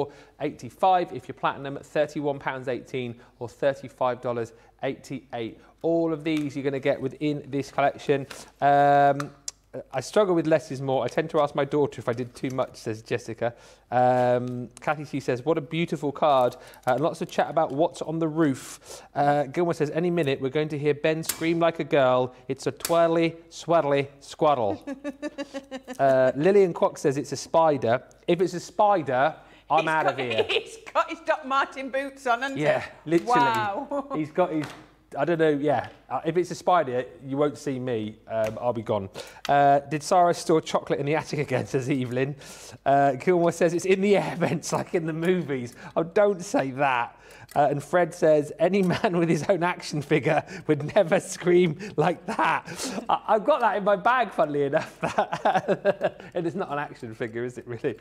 Speaker 1: $44.85 if you're platinum, £31.18 or $35.88. All of these you're going to get within this collection. Um, I struggle with less is more. I tend to ask my daughter if I did too much, says Jessica. Um, Kathy C says, what a beautiful card. Uh, lots of chat about what's on the roof. Uh, Gilmore says, any minute we're going to hear Ben scream like a girl. It's a twirly, swirly, squaddle. uh, Lillian Quock says it's a spider. If it's a spider, I'm
Speaker 2: He's
Speaker 1: out
Speaker 2: got,
Speaker 1: of here.
Speaker 2: He's got his Doc Martin boots on, hasn't
Speaker 1: Yeah,
Speaker 2: he?
Speaker 1: literally.
Speaker 2: Wow.
Speaker 1: He's got his. I don't know. Yeah, uh, if it's a spider, you won't see me. Um, I'll be gone. Uh, did Sara store chocolate in the attic again? Says Evelyn. Uh, says it's in the air vents like in the movies. Oh, don't say that. Uh, and Fred says any man with his own action figure would never scream like that. I- I've got that in my bag, funnily enough. and it's not an action figure, is it really?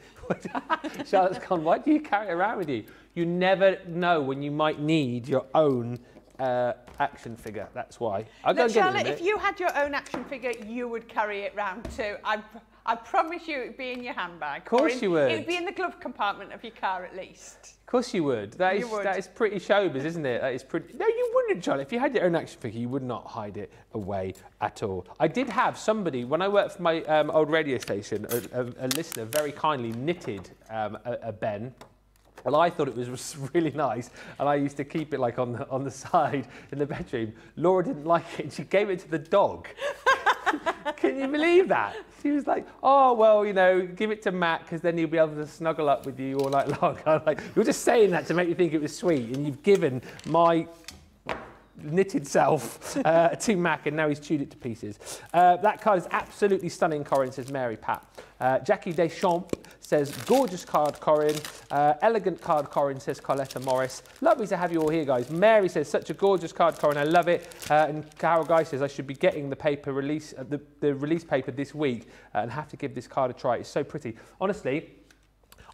Speaker 1: Charlotte's gone, why do you carry it around with you? You never know when you might need your own uh, action figure. That's why. I'll go
Speaker 2: Now,
Speaker 1: and get it in a
Speaker 2: Charlotte, if you had your own action figure, you would carry it round too. I, I promise you, it'd be in your handbag.
Speaker 1: Of course
Speaker 2: in-
Speaker 1: you would.
Speaker 2: It'd be in the glove compartment of your car at least.
Speaker 1: Of course you would. That
Speaker 2: You
Speaker 1: is
Speaker 2: would.
Speaker 1: that is pretty showbiz, isn't it? That is pretty. No, you wouldn't, Charlie. If you had your own action figure, you would not hide it away at all. I did have somebody when I worked for my um, old radio station. A, a, a listener very kindly knitted um, a, a Ben. And I thought it was really nice, and I used to keep it like on the, on the side in the bedroom. Laura didn't like it, she gave it to the dog. Can you believe that? She was like, oh, well, you know, give it to Matt because then he'll be able to snuggle up with you all night long. I'm like, you're just saying that to make me think it was sweet, and you've given my knitted self uh, to Mac, and now he's chewed it to pieces. Uh, that card is absolutely stunning, Corrine, says Mary Pat. Uh, Jackie Deschamps says, gorgeous card, Corrine. Uh, elegant card, Corrine, says Carletta Morris. Lovely to have you all here, guys. Mary says, such a gorgeous card, Corrine. I love it. Uh, and Carol Guy says, I should be getting the paper release, uh, the, the release paper this week uh, and have to give this card a try. It's so pretty. Honestly,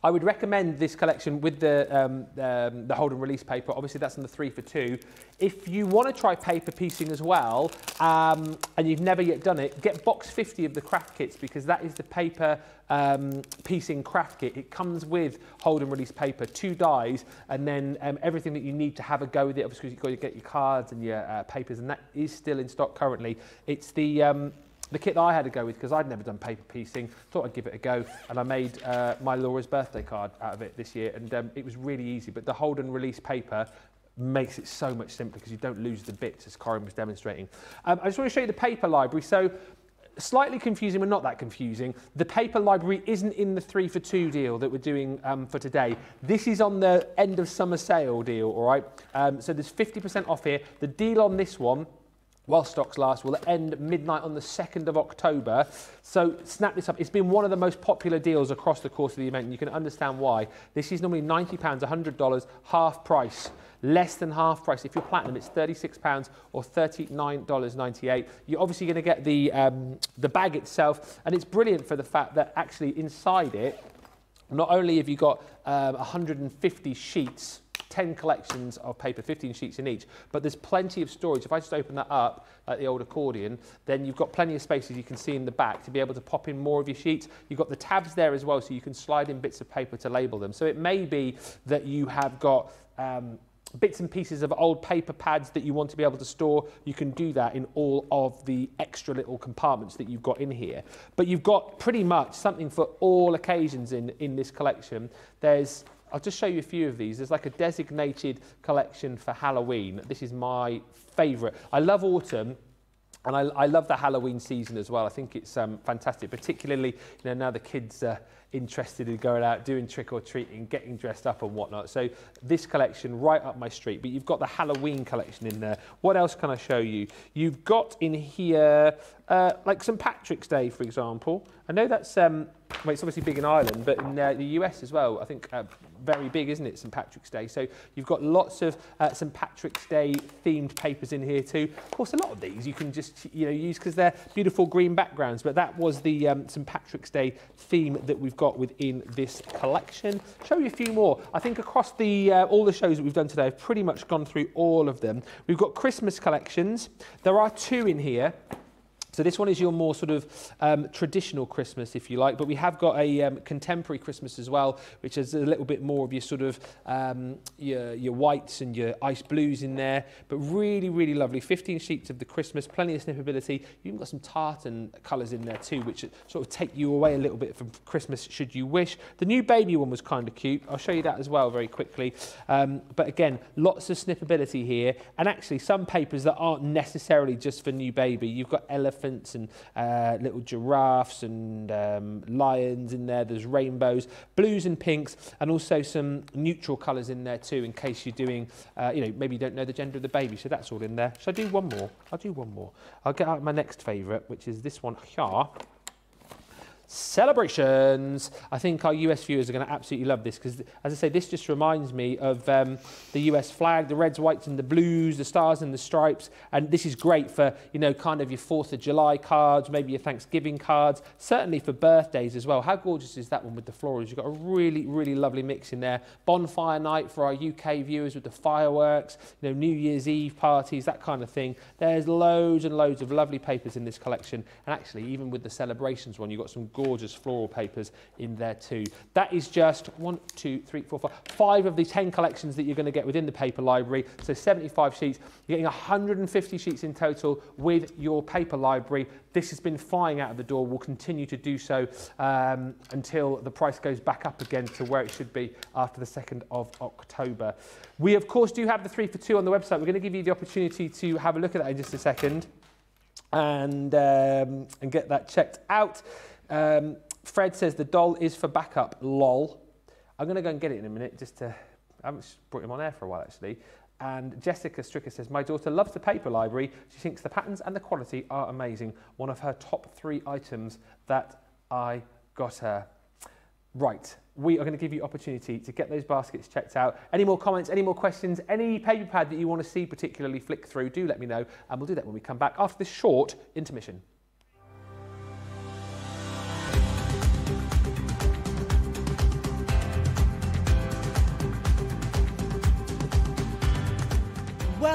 Speaker 1: I would recommend this collection with the, um, um, the hold and release paper. Obviously, that's in the three for two. If you want to try paper piecing as well, um, and you've never yet done it, get box 50 of the craft kits because that is the paper um, piecing craft kit. It comes with hold and release paper, two dies, and then um, everything that you need to have a go with it. Obviously, you've got to get your cards and your uh, papers, and that is still in stock currently. It's the um, the kit that I had to go with because I'd never done paper piecing, thought I'd give it a go, and I made uh, my Laura's birthday card out of it this year, and um, it was really easy. But the hold and release paper makes it so much simpler because you don't lose the bits, as Corrine was demonstrating. Um, I just want to show you the paper library. So slightly confusing, but not that confusing. The paper library isn't in the three for two deal that we're doing um, for today. This is on the end of summer sale deal, all right? Um, so there's 50% off here. The deal on this one while stocks last will end midnight on the 2nd of October. So snap this up. It's been one of the most popular deals across the course of the event. And you can understand why. This is normally £90, $100, half price. Less than half price. If you're platinum, it's £36 or $39.98. You're obviously going to get the, um, the bag itself. And it's brilliant for the fact that actually inside it, not only have you got um, 150 sheets 10 collections of paper, 15 sheets in each, but there's plenty of storage. If I just open that up, like the old accordion, then you've got plenty of space, as you can see in the back, to be able to pop in more of your sheets. You've got the tabs there as well, so you can slide in bits of paper to label them. So it may be that you have got um, bits and pieces of old paper pads that you want to be able to store, you can do that in all of the extra little compartments that you've got in here. But you've got pretty much something for all occasions in, in this collection. There's I'll just show you a few of these. There's like a designated collection for Halloween. This is my favourite. I love autumn and I, I love the Halloween season as well. I think it's um, fantastic, particularly you know, now the kids are interested in going out, doing trick or treating, getting dressed up and whatnot. So this collection right up my street, but you've got the Halloween collection in there. What else can I show you? You've got in here uh, like St. Patrick's Day, for example. I know that's, um, well, it's obviously big in Ireland, but in uh, the US as well, I think uh, very big, isn't it, St. Patrick's Day? So you've got lots of uh, St. Patrick's Day themed papers in here too. Of course, a lot of these you can just, you know, use because they're beautiful green backgrounds, but that was the um, St. Patrick's Day theme that we've got within this collection. Show you a few more. I think across the uh, all the shows that we've done today, I've pretty much gone through all of them. We've got Christmas collections. There are two in here. So this one is your more sort of um, traditional Christmas, if you like, but we have got a um, contemporary Christmas as well, which is a little bit more of your sort of um, your, your whites and your ice blues in there, but really, really lovely. 15 sheets of the Christmas, plenty of snippability. You've even got some tartan colours in there too, which sort of take you away a little bit from Christmas, should you wish. The new baby one was kind of cute. I'll show you that as well very quickly. Um, but again, lots of snippability here, and actually some papers that aren't necessarily just for new baby. You've got elephant elephants and uh, little giraffes and um, lions in there. There's rainbows, blues and pinks, and also some neutral colours in there too, in case you're doing, uh, you know, maybe you don't know the gender of the baby. So that's all in there. Should I do one more? I'll do one more. I'll get out my next favourite, which is this one here celebrations. I think our US viewers are going to absolutely love this because, as I say, this just reminds me of um, the US flag, the reds, whites, and the blues, the stars and the stripes. And this is great for, you know, kind of your 4th of July cards, maybe your Thanksgiving cards, certainly for birthdays as well. How gorgeous is that one with the florals? You've got a really, really lovely mix in there. Bonfire night for our UK viewers with the fireworks, you know, New Year's Eve parties, that kind of thing. There's loads and loads of lovely papers in this collection. And actually, even with the celebrations one, you've got some gorgeous floral papers in there too. That is just one, two, three, four, five, five of the 10 collections that you're going to get within the paper library. So 75 sheets. You're getting 150 sheets in total with your paper library. This has been flying out of the door, We'll continue to do so um, until the price goes back up again to where it should be after the 2nd of October. We, of course, do have the three for two on the website. We're going to give you the opportunity to have a look at that in just a second and, um, and get that checked out. Um, Fred says the doll is for backup. Lol. I'm going to go and get it in a minute just to. I haven't brought him on air for a while actually. And Jessica Stricker says, My daughter loves the paper library. She thinks the patterns and the quality are amazing. One of her top three items that I got her. Right, we are going to give you opportunity to get those baskets checked out. Any more comments, any more questions, any paper pad that you want to see particularly flick through, do let me know. And we'll do that when we come back after this short intermission.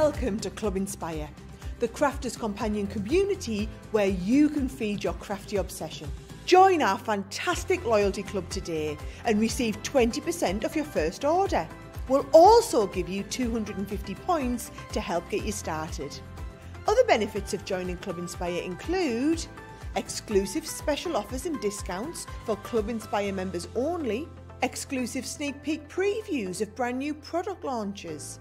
Speaker 2: Welcome to Club Inspire, the crafters companion community where you can feed your crafty obsession. Join our fantastic loyalty club today and receive 20% off your first order. We'll also give you 250 points to help get you started. Other benefits of joining Club Inspire include exclusive special offers and discounts for Club Inspire members only, exclusive sneak peek previews of brand new product launches,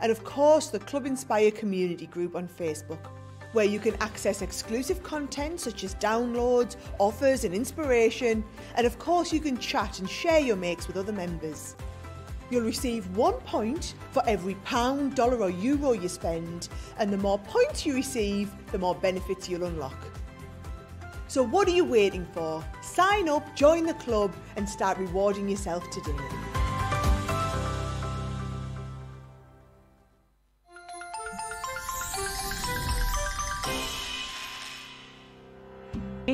Speaker 2: and of course the Club Inspire community group on Facebook, where you can access exclusive content such as downloads, offers, and inspiration, and of course you can chat and share your makes with other members.
Speaker 3: You'll receive one point for every pound, dollar, or euro you spend, and the more points you receive, the more benefits you'll unlock. So, what are you waiting for? Sign up, join the club, and start rewarding yourself today.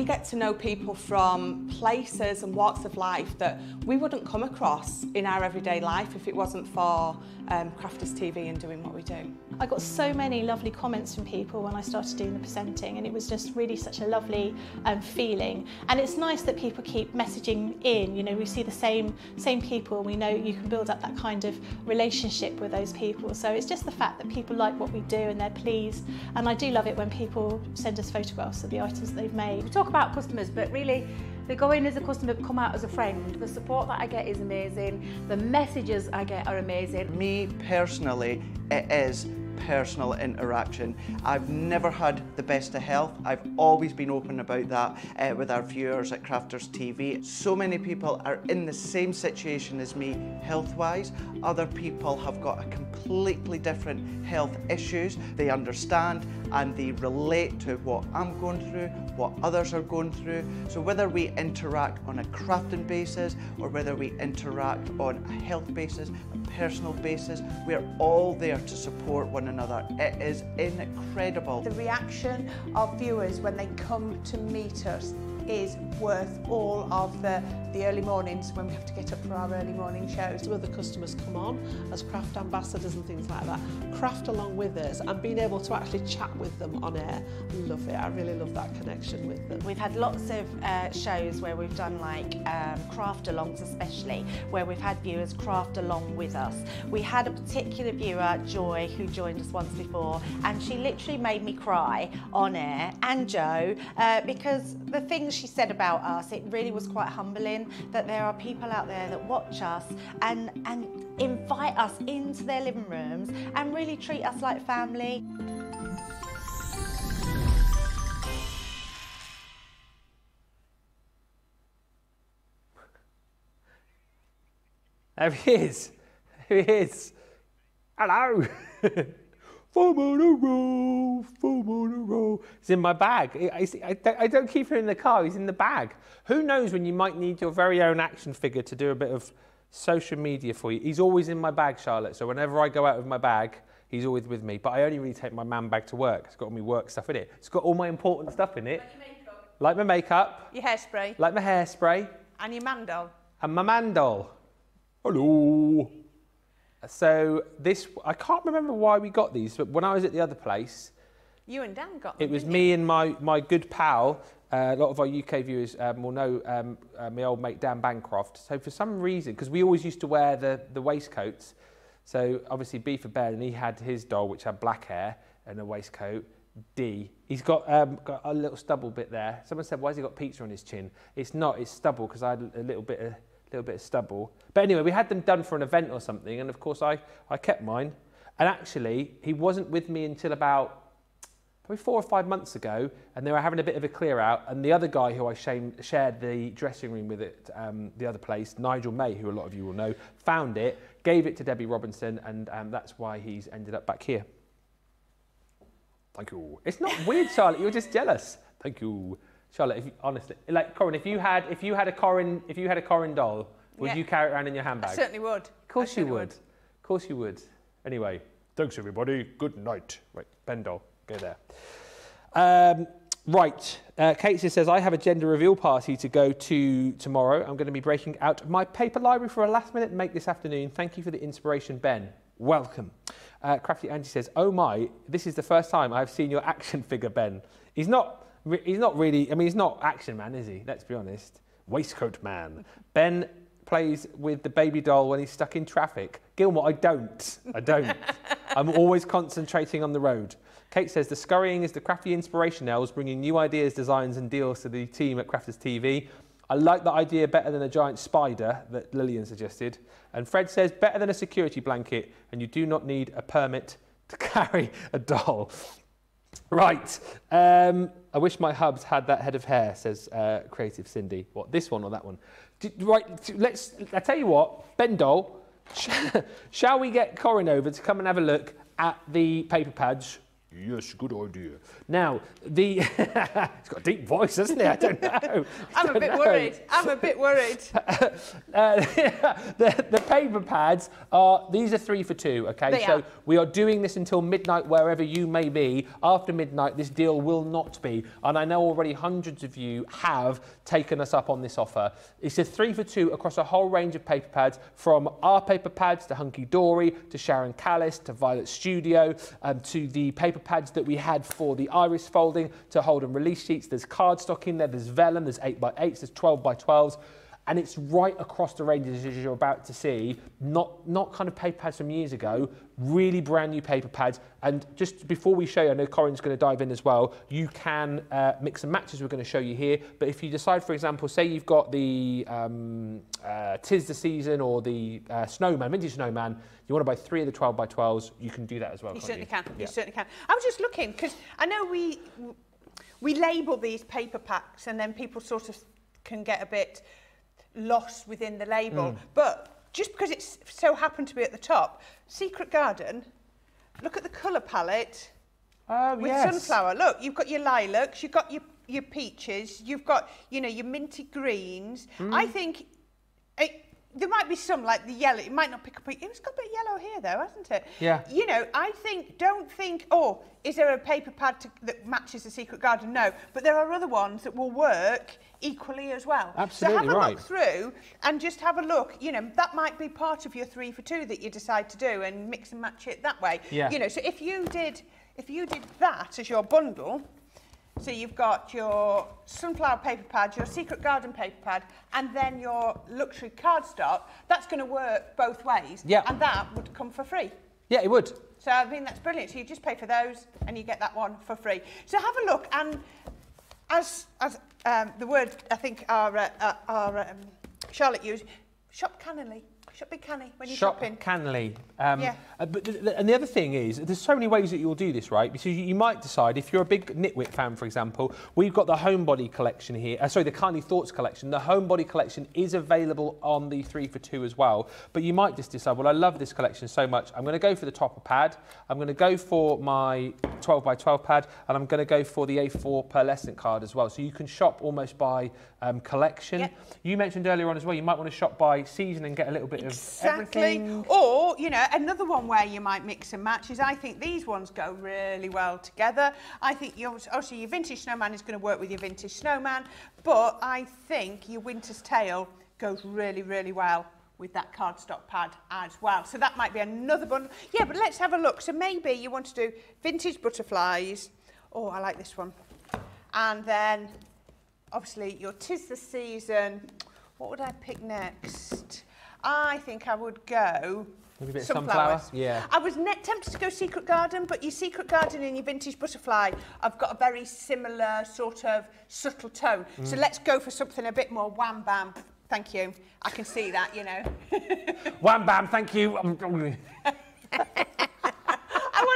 Speaker 4: Get to know people from places and walks of life that we wouldn't come across in our everyday life if it wasn't for um, Crafters TV and doing what we do.
Speaker 5: I got so many lovely comments from people when I started doing the presenting and it was just really such a lovely um, feeling and it's nice that people keep messaging in you know we see the same same people we know you can build up that kind of relationship with those people so it's just the fact that people like what we do and they're pleased and I do love it when people send us photographs of the items they've made.
Speaker 6: We talk about customers but really they go in as a customer, come out as a friend. The support that I get is amazing. The messages I get are amazing.
Speaker 7: Me personally, it is personal interaction. I've never had the best of health. I've always been open about that uh, with our viewers at Crafters TV. So many people are in the same situation as me health-wise. Other people have got a completely different health issues. They understand and they relate to what I'm going through, what others are going through. So whether we interact on a crafting basis or whether we interact on a health basis, a personal basis, we're all there to support one another. It is incredible.
Speaker 2: The reaction of viewers when they come to meet us is worth all of the, the early mornings when we have to get up for our early morning shows.
Speaker 8: Some other customers come on as craft ambassadors and things like that, craft along with us and being able to actually chat with them on air. Love it. I really love that connection with them.
Speaker 9: We've had lots of uh, shows where we've done like um, craft alongs especially, where we've had viewers craft along with us. We had a particular viewer, Joy, who joined us once before, and she literally made me cry on air, and Joe, uh, because the things she said about us, it really was quite humbling that there are people out there that watch us and, and invite us into their living rooms and really treat us like family.
Speaker 1: There he is. There he is. Hello. Foam on a roll, foam on a roll. He's in my bag. I, I, don't, keep him in the car, he's in the bag. Who knows when you might need your very own action figure to do a bit of social media for you. He's always in my bag, Charlotte. So whenever I go out with my bag, he's always with me. But I only really take my man bag to work. It's got all my work stuff in it. It's got all my important stuff in it. Like, my makeup.
Speaker 2: Your hairspray.
Speaker 1: Like my hairspray.
Speaker 2: And your mandol.
Speaker 1: And my mandol. Hello. So this, I can't remember why we got these, but when I was at the other place,
Speaker 2: You and Dan got them.
Speaker 1: it was me and my, my good pal. Uh, a lot of our UK viewers um, will know um, uh, my old mate Dan Bancroft. So for some reason, because we always used to wear the, the waistcoats, so obviously B for Ben, and he had his doll, which had black hair and a waistcoat. D. He's got, um, got a little stubble bit there. Someone said, why has he got pizza on his chin? It's not, it's stubble because I had a little bit of little bit of stubble. But anyway, we had them done for an event or something, and of course I, I kept mine. And actually, he wasn't with me until about probably four or five months ago, and they were having a bit of a clear out. And the other guy who I shame, shared the dressing room with at um, the other place, Nigel May, who a lot of you will know, found it, gave it to Debbie Robinson, and um, that's why he's ended up back here. Thank you. It's not weird, Charlotte. You're just jealous. Thank you, Charlotte. If you, honestly, like Corrine, if you had, if you had a Corrine, if you had a Corrine doll, would
Speaker 2: Yeah.
Speaker 1: you carry it around in your handbag?
Speaker 2: I
Speaker 1: handbag?
Speaker 2: certainly would.
Speaker 1: Of course
Speaker 2: I
Speaker 1: you
Speaker 2: certainly
Speaker 1: would. Of course you would. Anyway, thanks everybody. Good night. Right, Bendol, go there. Um, right, uh, Kate says, I have a gender reveal party to go to tomorrow. I'm going to be breaking out my paper library for a last minute make this afternoon. Thank you for the inspiration, Ben. Welcome. Uh, Crafty Angie says, Oh my, this is the first time I've seen your action figure, Ben. He's not, re- he's not really, I mean, he's not action man, is he? Let's be honest. Waistcoat man. Ben plays with the baby doll when he's stuck in traffic. Gilmore, I don't. I don't. I'm always concentrating on the road. Kate says the scurrying is the crafty inspiration elves, bringing new ideas, designs, and deals to the team at Crafters TV. I like that idea better than a giant spider that Lillian suggested. And Fred says better than a security blanket, and you do not need a permit to carry a doll. Right. Um, I wish my hubs had that head of hair, says uh, Creative Cindy. What, this one or that one? Right, let's, I tell you what, Ben Doll, Shall we get Corrine over to come and have a look at the paper pads? Yes, good idea. Now, the it's got a deep voice, hasn't it? I don't know.
Speaker 2: I'm a bit worried. I'm a bit worried.
Speaker 1: Uh, the, the paper pads are these are three for two. Okay,
Speaker 2: They
Speaker 1: so
Speaker 2: are.
Speaker 1: we are doing this until midnight wherever you may be. After midnight, this deal will not be, and I know already hundreds of you have taken us up on this offer. It's a three for two across a whole range of paper pads, from our paper pads to Hunky Dory to Sharon Callis to Violet Studio, um, to the paper pads that we had for the iris folding to hold and release sheets. There's cardstock in there. There's vellum. There's eight by eights. There's twelve by twelves and it's right across the ranges as you're about to see. Not not kind of paper pads from years ago, really brand new paper pads. And just before we show you, I know Corrine's going to dive in as well. You can uh, mix and match as we're going to show you here. But if you decide, for example, say you've got the um, uh, Tis the Season or the uh, Snowman, Vintage Snowman, you want to buy three of the 12 by 12s, you can do that as well.
Speaker 2: You certainly
Speaker 1: you?
Speaker 2: can.
Speaker 1: Yeah.
Speaker 2: You certainly can. I was just looking because I know we we label these paper packs and then people sort of can get a bit lost within the label.
Speaker 1: Mm.
Speaker 2: But just because it's so happened to be at the top, Secret Garden. Look at the colour palette
Speaker 1: Oh,
Speaker 2: with
Speaker 1: yes.
Speaker 2: sunflower. Look, you've got your lilacs, you've got your your peaches, you've got you know your minty greens.
Speaker 1: Mm.
Speaker 2: I think it, there might be some like the yellow. It might not pick up. It's got a bit yellow here though, hasn't it?
Speaker 1: Yeah.
Speaker 2: You know, I think don't think. Oh, is there a paper pad to, that matches the Secret Garden? No, but there are other ones that will work equally as well.
Speaker 1: Absolutely
Speaker 2: so have a
Speaker 1: right.
Speaker 2: look through and just have a look. You know, that might be part of your three for two that you decide to do and mix and match it that way.
Speaker 1: Yeah.
Speaker 2: You know, so if you did if you did that as your bundle, so you've got your sunflower paper pad, your secret garden paper pad, and then your luxury cardstock, that's going to work both ways.
Speaker 1: Yeah.
Speaker 2: And that would come for free.
Speaker 1: Yeah, it would.
Speaker 2: So I mean that's brilliant. So you just pay for those and you get that one for free. So have a look and as as um, the word I think our uh, our um, Charlotte used, shop cannily, shop big canny when you're
Speaker 1: Shop
Speaker 2: shopping.
Speaker 1: Canley. Um,
Speaker 2: Yeah.
Speaker 1: uh, but th- th- and the other thing is, there's so many ways that you'll do this, right? Because you, you might decide, if you're a big Nitwit fan, for example, we've got the Homebody collection here. Uh, sorry, the Kindly Thoughts collection. The Homebody collection is available on the three for two as well. But you might just decide, well, I love this collection so much. I'm going to go for the topper pad. I'm going to go for my 12 by 12 pad, and I'm going to go for the A4 pearlescent card as well. So you can shop almost by um, collection.
Speaker 2: Yeah.
Speaker 1: You mentioned earlier on as well, you might want to shop by season and get a little bit
Speaker 2: Exactly. Or, you know, another one where you might mix and match is I think these ones go really well together. I think your, obviously your vintage snowman is going to work with your vintage snowman, but I think your winter's tale goes really, really well with that cardstock pad as well. So that might be another bundle. Yeah, but let's have a look. So maybe you want to do vintage butterflies. Oh, I like this one. And then obviously your tis the season. What would I pick next? I think I would go
Speaker 1: Maybe a bit of sunflower? Yeah.
Speaker 2: I was tempted to go secret garden, but your secret garden and your vintage butterfly have got a very similar sort of subtle tone. So
Speaker 1: Mm.
Speaker 2: let's go for something a bit more wham bam. Thank you. I can see that, you know.
Speaker 1: Wham bam, thank you.
Speaker 2: I want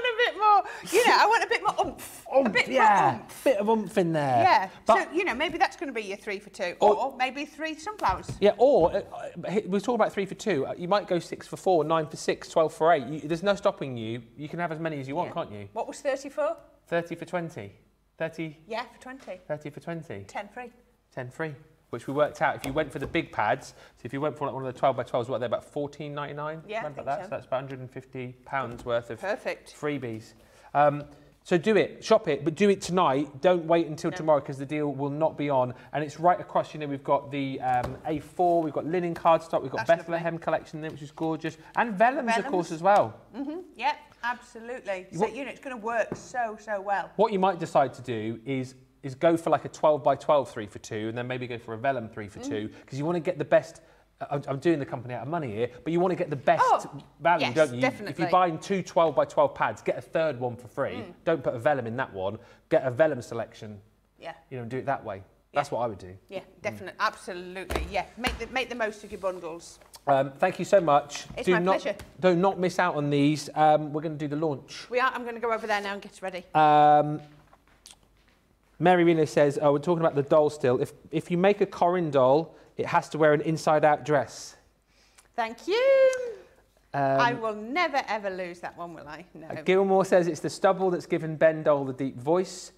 Speaker 2: a bit more, you know, I want a bit more oomph. a bit more
Speaker 1: yeah,
Speaker 2: oomph.
Speaker 1: bit of oomph in there.
Speaker 2: Yeah.
Speaker 1: But,
Speaker 2: so, you know, maybe that's going to be your three for two.
Speaker 1: Or-
Speaker 2: Or, maybe three sunflowers.
Speaker 1: yeah, or uh, uh, we were talking about three for two. Uh, You might go six for four, nine for six, 12 for eight. You, there's no stopping you. You can have as many as you want,
Speaker 2: Yeah.
Speaker 1: can't you?
Speaker 2: What was 30 for?
Speaker 1: 30 for 20. 30,
Speaker 2: Yeah, for 20.
Speaker 1: 30 for 20.
Speaker 2: 10 free.
Speaker 1: 10 free. Which we worked out if you went for the big pads. So if you went for like one of the 12 by 12s, what are they about 14.99?
Speaker 2: Yeah,
Speaker 1: about that.
Speaker 2: so.
Speaker 1: that's about 150 pounds worth of
Speaker 2: Perfect.
Speaker 1: freebies. Um, so do it, shop it, but do it tonight. Don't wait until
Speaker 2: No.
Speaker 1: tomorrow because the deal will not be on. And it's right across. You know, we've got the um, A4, we've got linen cardstock, we've got
Speaker 2: That's
Speaker 1: Bethlehem collection there, which is gorgeous, and vellums, of course as well.
Speaker 2: Mm-hmm. Yeah, absolutely. So,
Speaker 1: What-
Speaker 2: you know, it's going to work so, so well.
Speaker 1: What you might decide to do is is go for like a 12 by 12 three for two, and then maybe go for a vellum three for two
Speaker 2: Mm.
Speaker 1: because you want to get the best. I'm, I'm doing the company out of money here, but you want to get the best
Speaker 2: Oh,
Speaker 1: value,
Speaker 2: yes,
Speaker 1: don't you? If you're buying two 12 by 12 pads, get a third one for free.
Speaker 2: Mm.
Speaker 1: Don't put a vellum in that one. Get a vellum selection.
Speaker 2: Yeah.
Speaker 1: You know, and do it that way. That's what I would do.
Speaker 2: Yeah, definitely. Absolutely. Yeah. Make the, make the most of your bundles.
Speaker 1: Um, thank you so much.
Speaker 2: It's
Speaker 1: do
Speaker 2: my
Speaker 1: not,
Speaker 2: pleasure.
Speaker 1: Do not miss out on these. Um, we're going to do the launch.
Speaker 2: We are. I'm going to go over there now and get ready.
Speaker 1: Um, Mary Reno says, oh, we're talking about the doll still. If, if you make a Corrine doll, it has to wear an inside-out dress.
Speaker 2: Thank you. I
Speaker 1: Um,
Speaker 2: will never ever lose that one, will I? No.
Speaker 1: Gilmore says it's the stubble that's given Ben Doll the deep voice.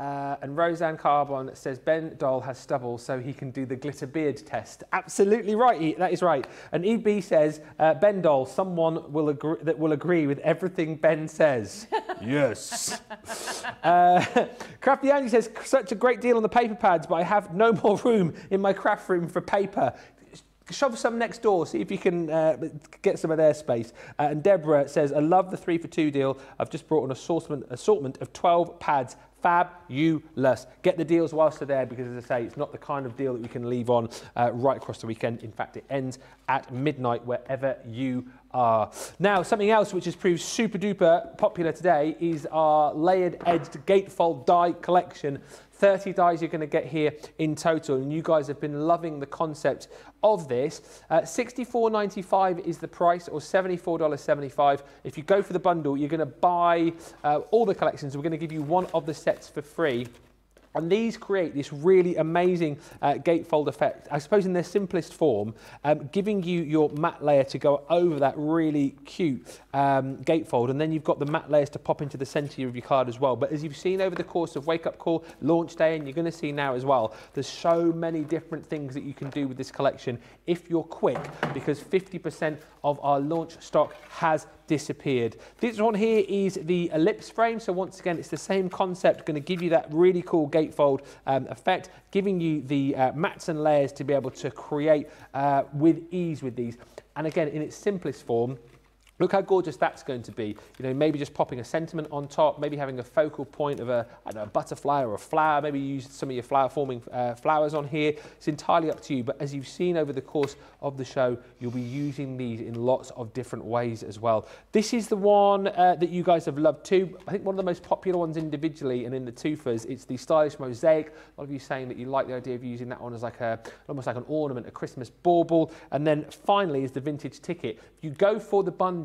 Speaker 1: Uh, and Roseanne Carbon says Ben Doll has stubble so he can do the glitter beard test. Absolutely right, E- that is right. And EB says uh, Ben Doll, someone will agree, that will agree with everything Ben says. yes. Uh, Crafty Andy says such a great deal on the paper pads, but I have no more room in my craft room for paper. Shove some next door, see if you can uh, get some of their space. Uh, and Deborah says, I love the three for two deal. I've just brought an assortment, assortment of 12 pads. Fabulous. Get the deals whilst they're there because, as I say, it's not the kind of deal that we can leave on uh, right across the weekend. In fact, it ends at midnight wherever you are. Now, something else which has proved super duper popular today is our layered edged gatefold die collection. 30 dies you're going to get here in total, and you guys have been loving the concept of this. Uh, $64.95 is the price, or $74.75. If you go for the bundle, you're going to buy uh, all the collections. We're going to give you one of the sets for free. And these create this really amazing uh, gatefold effect, I suppose in their simplest form, um, giving you your matte layer to go over that really cute um, gatefold. And then you've got the matte layers to pop into the center of your card as well. But as you've seen over the course of Wake Up Call, launch day, and you're going to see now as well, there's so many different things that you can do with this collection if you're quick, because 50% of our launch stock has disappeared. This one here is the ellipse frame. So once again, it's the same concept, going to give you that really cool gatefold um, effect, giving you the uh, mats and layers to be able to create uh, with ease with these. And again, in its simplest form, Look how gorgeous that's going to be. You know, maybe just popping a sentiment on top, maybe having a focal point of a, know, a butterfly or a flower, maybe you use some of your flower forming uh, flowers on here. It's entirely up to you. But as you've seen over the course of the show, you'll be using these in lots of different ways as well. This is the one uh, that you guys have loved too. I think one of the most popular ones individually and in the twofers, it's the stylish mosaic. A lot of you saying that you like the idea of using that one as like a, almost like an ornament, a Christmas bauble. And then finally is the vintage ticket. If you go for the bundle,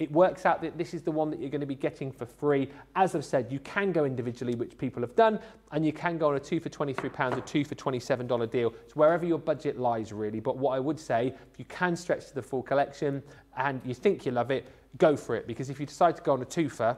Speaker 1: it works out that this is the one that you're going to be getting for free. As I've said, you can go individually, which people have done, and you can go on a two for £23, a two for $27 deal. It's wherever your budget lies, really. But what I would say, if you can stretch to the full collection and you think you love it, go for it. Because if you decide to go on a two for,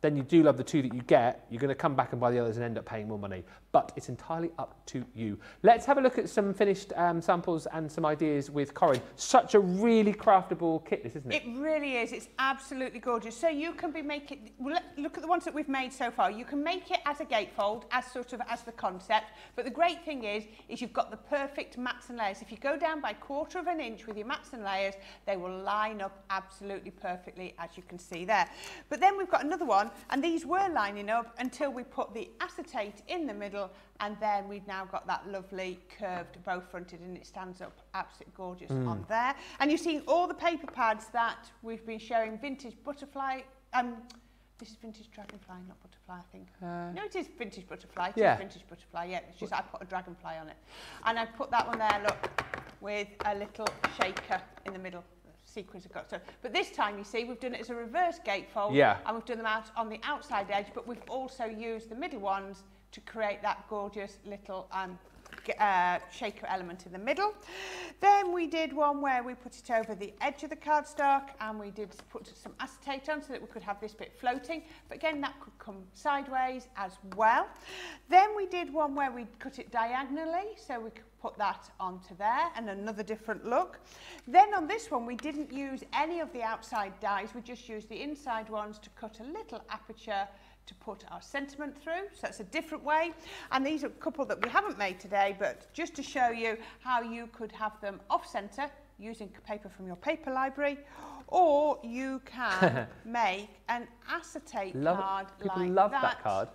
Speaker 1: then you do love the two that you get, you're going to come back and buy the others and end up paying more money. But it's entirely up to you. Let's have a look at some finished um, samples and some ideas with Corrine. Such a really craftable kit, this, isn't it?
Speaker 2: It really is. It's absolutely gorgeous. So you can be making, look at the ones that we've made so far. You can make it as a gatefold, as sort of as the concept. But the great thing is, is you've got the perfect mats and layers. If you go down by quarter of an inch with your mats and layers, they will line up absolutely perfectly, as you can see there. But then we've got another one, and these were lining up until we put the acetate in the middle, and then we've now got that lovely curved bow fronted, and it stands up absolutely gorgeous on there. And you're seeing all the paper pads that we've been showing vintage butterfly. Um, this is vintage dragonfly, not butterfly, I think. no, it is vintage butterfly. It is
Speaker 1: yeah.
Speaker 2: vintage butterfly. Yeah, it's just I put a dragonfly on it, and I put that one there. Look, with a little shaker in the middle. Sequins have got so, but this time you see we've done it as a reverse gatefold,
Speaker 1: Yeah.
Speaker 2: and we've done them out on the outside edge, but we've also used the middle ones to create that gorgeous little um, uh, shaker element in the middle. Then we did one where we put it over the edge of the cardstock and we did put some acetate on so that we could have this bit floating. But again, that could come sideways as well. Then we did one where we cut it diagonally so we could put that onto there and another different look. Then on this one, we didn't use any of the outside dies. We just used the inside ones to cut a little aperture to put our sentiment through. So that's a different way. And these are a couple that we haven't made today, but just to show you how you could have them off center using paper from your paper library, or you can make an acetate
Speaker 1: Love
Speaker 2: card
Speaker 1: it. People
Speaker 2: like
Speaker 1: love
Speaker 2: that.
Speaker 1: that card.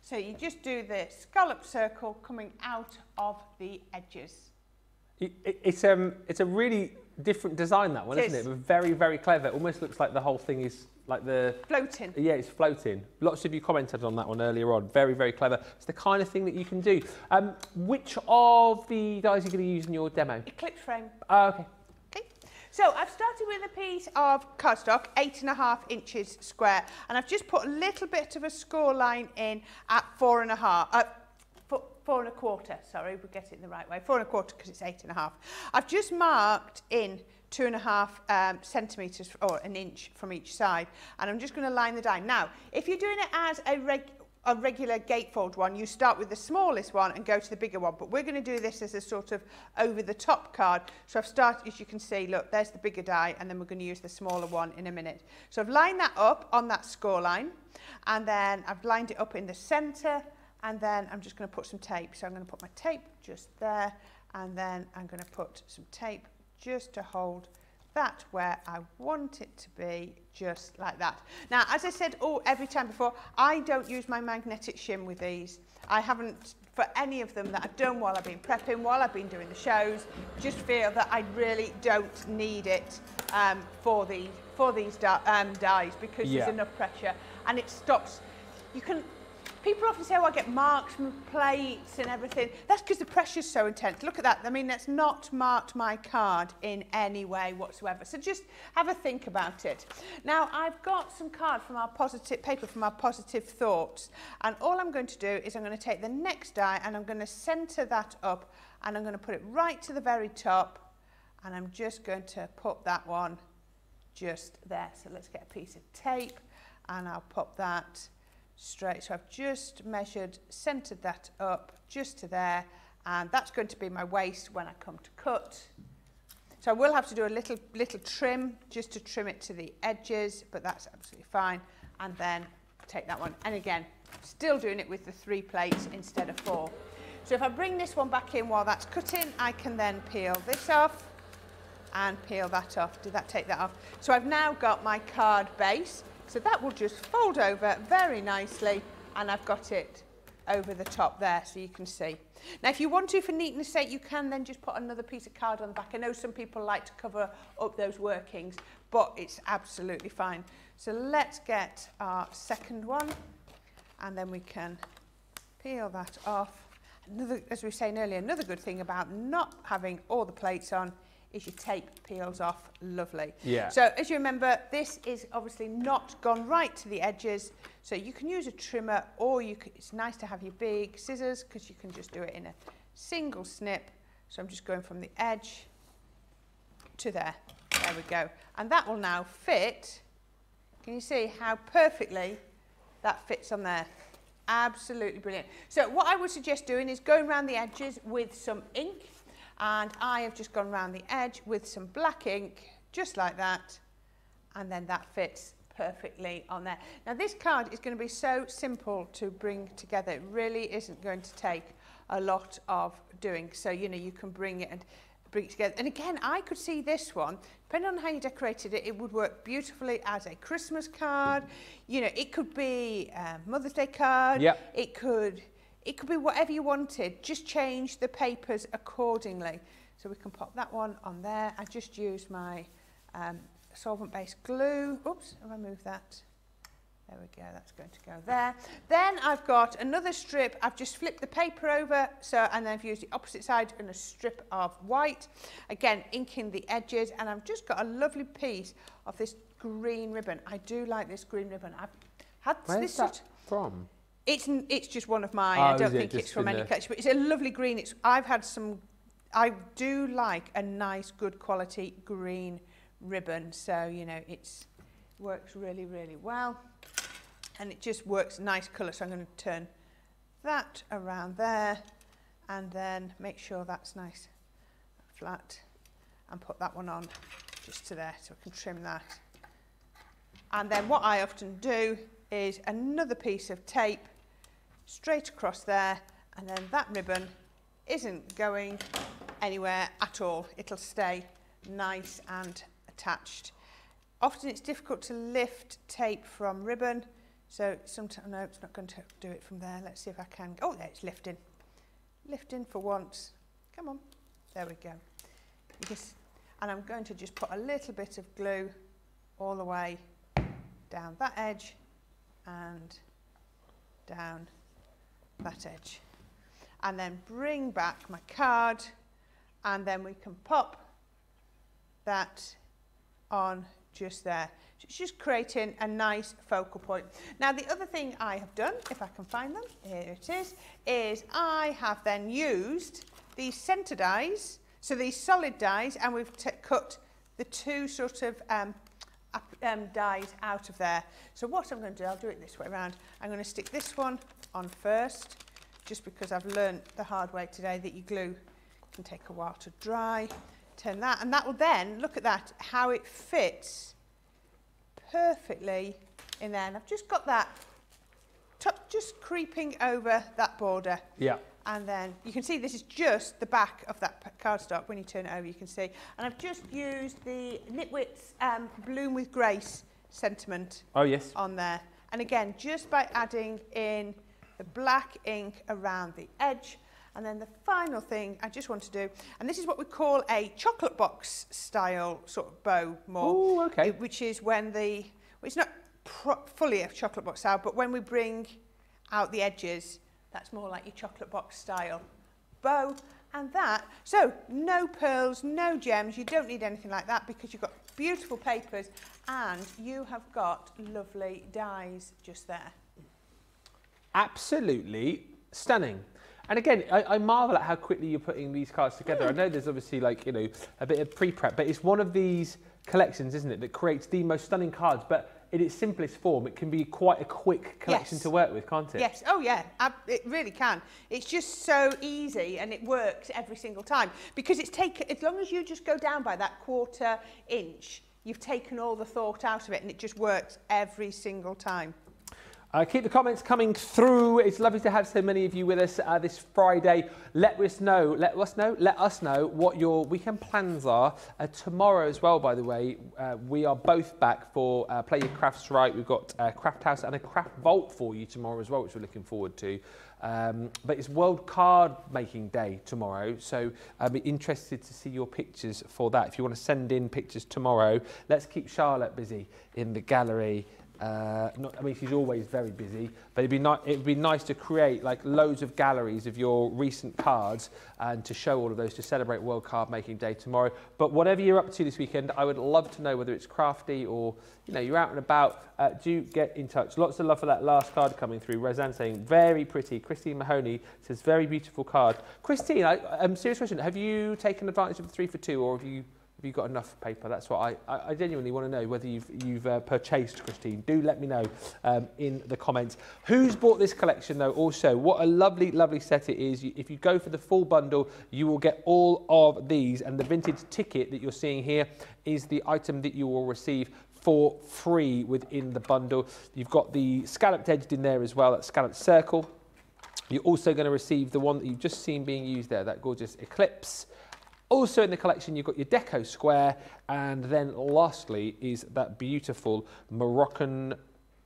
Speaker 2: So you just do the scallop circle coming out of the edges.
Speaker 1: It, it, it's, um, it's a really different design, that one,
Speaker 2: It
Speaker 1: isn't
Speaker 2: is.
Speaker 1: it? But very, very clever. It almost looks like the whole thing is like the...
Speaker 2: Floating.
Speaker 1: Yeah, it's floating. Lots of you commented on that one earlier on. Very, very clever. It's the kind of thing that you can do. Um, which of the dies are you going to use in your demo?
Speaker 2: Ellipse frame.
Speaker 1: Oh, okay.
Speaker 2: Okay. So I've started with a piece of cardstock, eight and a half inches square, and I've just put a little bit of a score line in at four and a half, uh, four, and a quarter, sorry, we'll get it the right way, four and a quarter because it's eight and a half. I've just marked in two and a half um, centimetres or an inch from each side. And I'm just going to line the die. Now, if you're doing it as a, reg a regular gatefold one, you start with the smallest one and go to the bigger one. But we're going to do this as a sort of over the top card. So I've started, as you can see, look, there's the bigger die, and then we're going to use the smaller one in a minute. So I've lined that up on that score line, and then I've lined it up in the centre, and then I'm just going to put some tape. So I'm going to put my tape just there, and then I'm going to put some tape just to hold that where I want it to be, just like that. Now, as I said oh, every time before, I don't use my magnetic shim with these. I haven't for any of them that I've done while I've been prepping, while I've been doing the shows, just feel that I really don't need it um, for, the, for these um, dies because yeah. there's enough pressure and it stops. You can People often say, oh, I get marks from plates and everything. That's because the pressure's so intense. Look at that. I mean, that's not marked my card in any way whatsoever. So just have a think about it. Now, I've got some card from our positive paper from our positive thoughts. And all I'm going to do is I'm going to take the next die and I'm going to center that up and I'm going to put it right to the very top. And I'm just going to put that one just there. So let's get a piece of tape and I'll pop that straight. So I've just measured, centered that up just to there, and that's going to be my waist when I come to cut. So I will have to do a little, little trim just to trim it to the edges, but that's absolutely fine. And then take that one. And again, still doing it with the three plates instead of four. So if I bring this one back in while that's cutting, I can then peel this off and peel that off. Did that take that off? So I've now got my card base. So that will just fold over very nicely and I've got it over the top there so you can see. Now if you want to for neatness sake you can then just put another piece of card on the back. I know some people like to cover up those workings but it's absolutely fine. So let's get our second one and then we can peel that off. Another, as we were saying earlier, another good thing about not having all the plates on is your tape peels off lovely.
Speaker 1: Yeah.
Speaker 2: So as you remember, this is obviously not gone right to the edges. So you can use a trimmer or you can, it's nice to have your big scissors because you can just do it in a single snip. So I'm just going from the edge to there. There we go. And that will now fit. Can you see how perfectly that fits on there? Absolutely brilliant. So what I would suggest doing is going around the edges with some ink and I have just gone around the edge with some black ink, just like that, and then that fits perfectly on there. Now this card is going to be so simple to bring together. It really isn't going to take a lot of doing. So, you know, you can bring it and bring it together. And again, I could see this one, depending on how you decorated it, it would work beautifully as a Christmas card. You know, it could be a Mother's Day card.
Speaker 1: Yep.
Speaker 2: It could it could be whatever you wanted, just change the papers accordingly. So we can pop that one on there. I just used my um, solvent-based glue. Oops, have I moved that? There we go, that's going to go there. Then I've got another strip, I've just flipped the paper over, so and then I've used the opposite side and a strip of white. Again, inking the edges, and I've just got a lovely piece of this green ribbon. I do like this green ribbon. I've had
Speaker 1: Where's
Speaker 2: this
Speaker 1: that
Speaker 2: sort
Speaker 1: from?
Speaker 2: It's it's just one of mine.
Speaker 1: Oh,
Speaker 2: I don't
Speaker 1: it
Speaker 2: think it's from any
Speaker 1: the-
Speaker 2: collection, but it's a lovely green. It's I've had some. I do like a nice, good quality green ribbon. So you know, it's works really, really well, and it just works nice colour. So I'm going to turn that around there, and then make sure that's nice, flat, and put that one on just to there, so I can trim that. And then what I often do is another piece of tape straight across there and then that ribbon isn't going anywhere at all. It'll stay nice and attached. Often it's difficult to lift tape from ribbon, so sometimes, no, it's not going to do it from there. Let's see if I can. Oh, there, it's lifting. Lifting for once. Come on. There we go. Just, and I'm going to just put a little bit of glue all the way down that edge and down that edge. And then bring back my card and then we can pop that on just there. So it's just creating a nice focal point. Now the other thing I have done, if I can find them, here it is, is I have then used these centre dies, so these solid dies, and we've cut the two sort of um, um, out of there. So what I'm going to do, I'll do it this way around. I'm going to stick this one on first, just because I've learned the hard way today that your glue can take a while to dry. Turn that, and that will then, look at that, how it fits perfectly in there. And I've just got that just creeping over that border.
Speaker 1: Yeah.
Speaker 2: And then you can see this is just the back of that cardstock. When you turn it over, you can see. And I've just used the Knitwits um, Bloom with Grace sentiment
Speaker 1: Oh, yes.
Speaker 2: on there. And again, just by adding in the black ink around the edge. And then the final thing I just want to do, and this is what we call a chocolate box style sort of bow more.
Speaker 1: Ooh, okay.
Speaker 2: Which is when the, well, it's not fully a chocolate box style, but when we bring out the edges, that's more like your chocolate box style bow. And that, so no pearls, no gems, you don't need anything like that because you've got beautiful papers and you have got lovely dies just there.
Speaker 1: absolutely stunning. And again, I, I marvel at how quickly you're putting these cards together. I hmm. know there's obviously like, you know, a bit of pre-prep, but it's one of these collections, isn't it, that creates the most stunning cards, but in its simplest form, it can be quite a quick collection
Speaker 2: Yes.
Speaker 1: to work with, can't it?
Speaker 2: Yes, oh yeah, ab- it really can. It's just so easy and it works every single time because it's taken, as long as you just go down by that quarter inch, you've taken all the thought out of it and it just works every single time.
Speaker 1: Uh, keep the comments coming through. It's lovely to have so many of you with us uh, this Friday. Let us know. Let us know. Let us know what your weekend plans are. Uh, tomorrow as well, by the way, uh, we are both back for uh, Play Your Crafts Right. We've got a craft house and a craft vault for you tomorrow as well, which we're looking forward to. Um, but it's World Card Making Day tomorrow, so I'd be interested to see your pictures for that. If you want to send in pictures tomorrow, let's keep Charlotte busy in the gallery. Uh, not, I mean, she's always very busy, but it'd be, ni- it'd be nice to create like loads of galleries of your recent cards and to show all of those to celebrate World Card Making Day tomorrow. But whatever you're up to this weekend, I would love to know whether it's crafty or you know you're out and about. Uh, do get in touch. Lots of love for that last card coming through. Roseanne saying very pretty. Christine Mahoney says very beautiful card. Christine, I, um, serious question. Have you taken advantage of the three for two, or have you? You got enough paper? That's what I, I, I genuinely want to know whether you've, you've uh, purchased, Christine. Do let me know um, in the comments. Who's bought this collection, though, also? What a lovely, lovely set it is. If you go for the full bundle, you will get all of these. And the vintage ticket that you're seeing here is the item that you will receive for free within the bundle. You've got the scalloped edged in there as well, that scalloped circle. You're also going to receive the one that you've just seen being used there, that gorgeous Ellipse. Also in the collection, you've got your deco square, and then lastly is that beautiful Moroccan,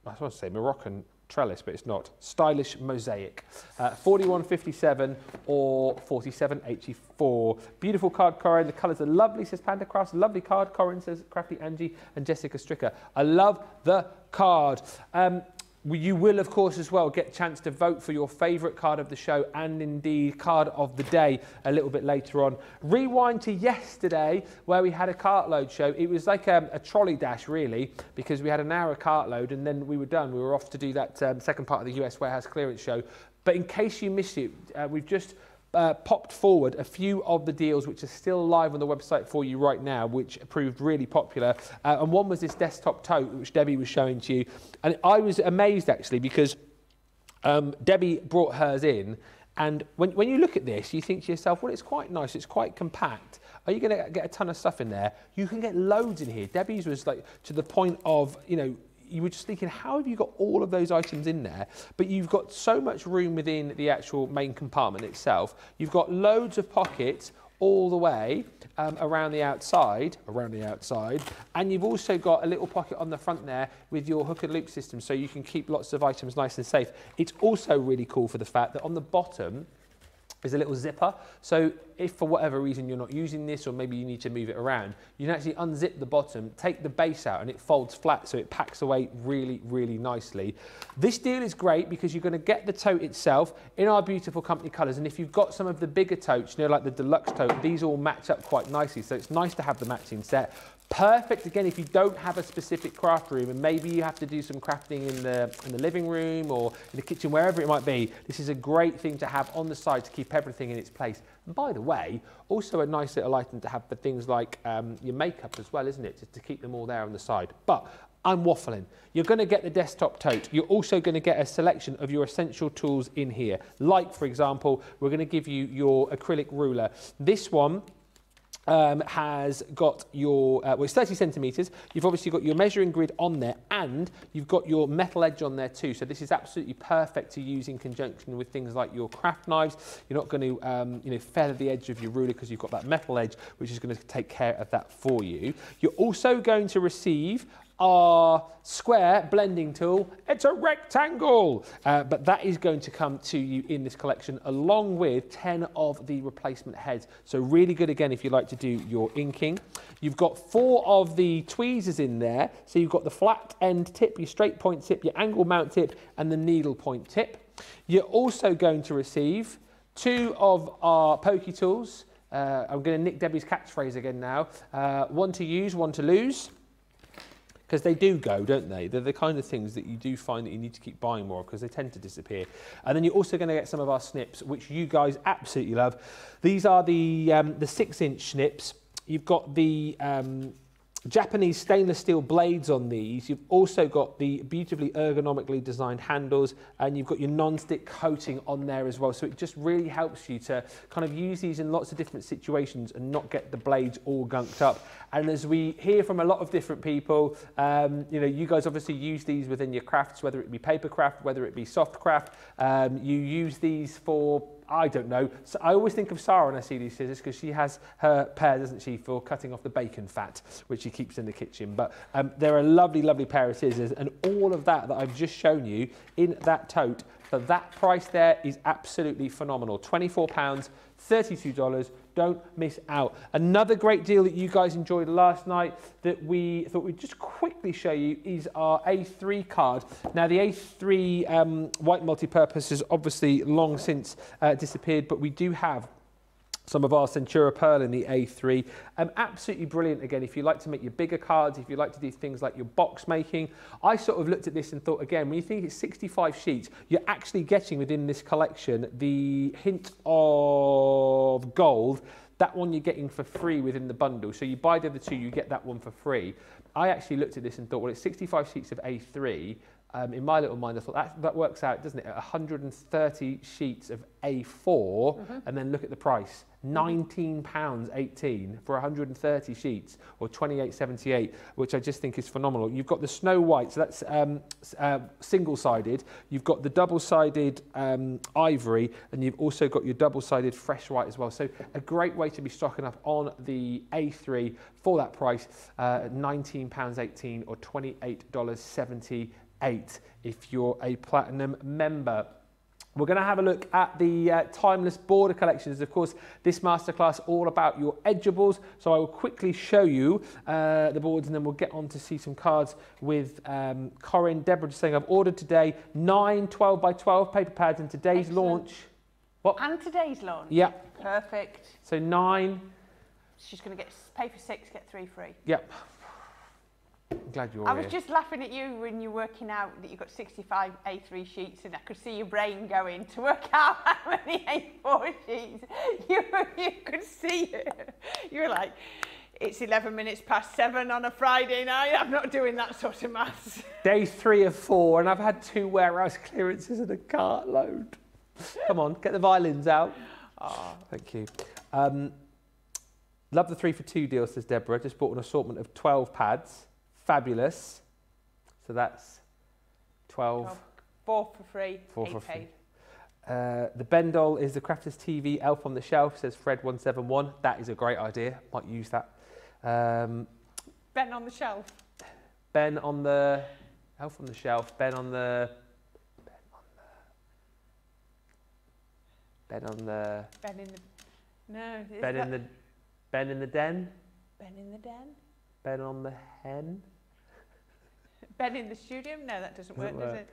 Speaker 1: I supposed to say Moroccan trellis, but it's not, stylish mosaic. Uh, 4157 or 4784. Beautiful card, Corrine. The colours are lovely, says Panda Crafts. Lovely card, Corrine, says Crafty Angie and Jessica Stricker. I love the card. Um, You will, of course, as well get a chance to vote for your favourite card of the show and indeed card of the day a little bit later on. Rewind to yesterday where we had a cartload show. It was like um, a trolley dash, really, because we had an hour of cartload and then we were done. We were off to do that um, second part of the US warehouse clearance show. But in case you missed it, uh, we've just uh, popped forward a few of the deals which are still live on the website for you right now, which proved really popular. Uh, and one was this desktop tote, which Debbie was showing to you. And I was amazed actually because um, Debbie brought hers in. And when, when you look at this, you think to yourself, well, it's quite nice, it's quite compact. Are you going to get a ton of stuff in there? You can get loads in here. Debbie's was like to the point of, you know, you were just thinking, how have you got all of those items in there? But you've got so much room within the actual main compartment itself. You've got loads of pockets all the way um, around the outside, around the outside, and you've also got a little pocket on the front there with your hook and loop system so you can keep lots of items nice and safe. It's also really cool for the fact that on the bottom, is a little zipper. So if for whatever reason you're not using this or maybe you need to move it around, you can actually unzip the bottom, take the base out and it folds flat so it packs away really, really nicely. This deal is great because you're going to get the tote itself in our beautiful company colours and if you've got some of the bigger totes, you know, like the deluxe tote, these all match up quite nicely. So it's nice to have the matching set. Perfect again if you don't have a specific craft room and maybe you have to do some crafting in the in the living room or in the kitchen, wherever it might be. This is a great thing to have on the side to keep everything in its place. And by the way, also a nice little item to have for things like um, your makeup as well, isn't it? Just to keep them all there on the side. But I'm waffling. You're going to get the desktop tote. You're also going to get a selection of your essential tools in here. Like, for example, we're going to give you your acrylic ruler. This one um, has got your, uh, well, it's 30 centimetres. You've obviously got your measuring grid on there and you've got your metal edge on there too. So this is absolutely perfect to use in conjunction with things like your craft knives. You're not going to, um, you know, feather the edge of your ruler because you've got that metal edge, which is going to take care of that for you. You're also going to receive our square blending tool. It's a rectangle, uh, but that is going to come to you in this collection along with 10 of the replacement heads. So really good again if you like to do your inking. You've got four of the tweezers in there. So you've got the flat end tip, your straight point tip, your angle mount tip, and the needle point tip. You're also going to receive two of our pokey tools. Uh, I'm going to nick Debbie's catchphrase again now. Uh, one to use, one to lose because they do go, don't they? They're the kind of things that you do find that you need to keep buying more because they tend to disappear. And then you're also going to get some of our snips, which you guys absolutely love. These are the um, the six inch snips. You've got the um, Japanese stainless steel blades on these. You've also got the beautifully ergonomically designed handles and you've got your non-stick coating on there as well. So it just really helps you to kind of use these in lots of different situations and not get the blades all gunked up. And as we hear from a lot of different people, um, you know, you guys obviously use these within your crafts, whether it be paper craft, whether it be soft craft. Um, you use these for I don't know. So I always think of Sara when I see these scissors because she has her pair, doesn't she, for cutting off the bacon fat, which she keeps in the kitchen. But um, they're a lovely, lovely pair of scissors. And all of that that I've just shown you in that tote for that price there is absolutely phenomenal. £24, $32, don't miss out. Another great deal that you guys enjoyed last night that we thought we'd just quickly show you is our A3 card. Now the A3 um, white multi-purpose has obviously long since uh, disappeared, but we do have some of our Centura Pearl in the A3. Um, absolutely brilliant again if you like to make your bigger cards, if you like to do things like your box making. I sort of looked at this and thought again, when you think it's 65 sheets, you're actually getting within this collection the hint of gold. That one you're getting for free within the bundle. So you buy the other two, you get that one for free. I actually looked at this and thought, well, it's 65 sheets of A3 um, in my little mind, I thought that, that works out, doesn't it? 130 sheets of A4, mm-hmm. and then look at the price. £19.18 for 130 sheets, or 28.78, which I just think is phenomenal. You've got the Snow White, so that's um, uh, single-sided. You've got the double-sided um, ivory, and you've also got your double-sided fresh white as well. So a great way to be stocking up on the A3 for that price, uh, £19.18 or $28.70 eight if you're a platinum member. We're going to have a look at the uh, timeless border collections. Of course, this masterclass all about your edgeables. So I will quickly show you uh, the boards and then we'll get on to see some cards with um, Corrine. Deborah just saying I've ordered today nine 12 by 12 paper pads and today's Excellent. launch.
Speaker 2: What? And today's launch.
Speaker 1: Yeah.
Speaker 2: Perfect.
Speaker 1: So nine.
Speaker 2: She's going to get paper six, get three free.
Speaker 1: Yep. I'm glad you're
Speaker 2: I was just laughing at you when you're working out that you've got 65 A3 sheets and I could see your brain going to work out how many A4 sheets. You, you could see it. You were like, it's 11 minutes past seven on a Friday night. I'm not doing that sort of maths.
Speaker 1: Day three of four and I've had two warehouse clearances and a cartload. Come on, get the violins out. Oh. Thank you. Um, love the three for two deal, says Deborah. Just bought an assortment of 12 pads fabulous. So that's 12.
Speaker 2: Four for free.
Speaker 1: Four for free. Uh, the Ben Doll is the Crafters TV Elf on the Shelf, says Fred171. That is a great idea. Might use that. Um,
Speaker 2: ben on the shelf.
Speaker 1: Ben on the Elf on the Shelf. Ben on the. Ben on the. Ben on the.
Speaker 2: Ben in the. No.
Speaker 1: Ben in the. Ben in the den.
Speaker 2: Ben in the den.
Speaker 1: Ben on the hen.
Speaker 2: Ben in the studio? No, that doesn't, doesn't work, work, does it?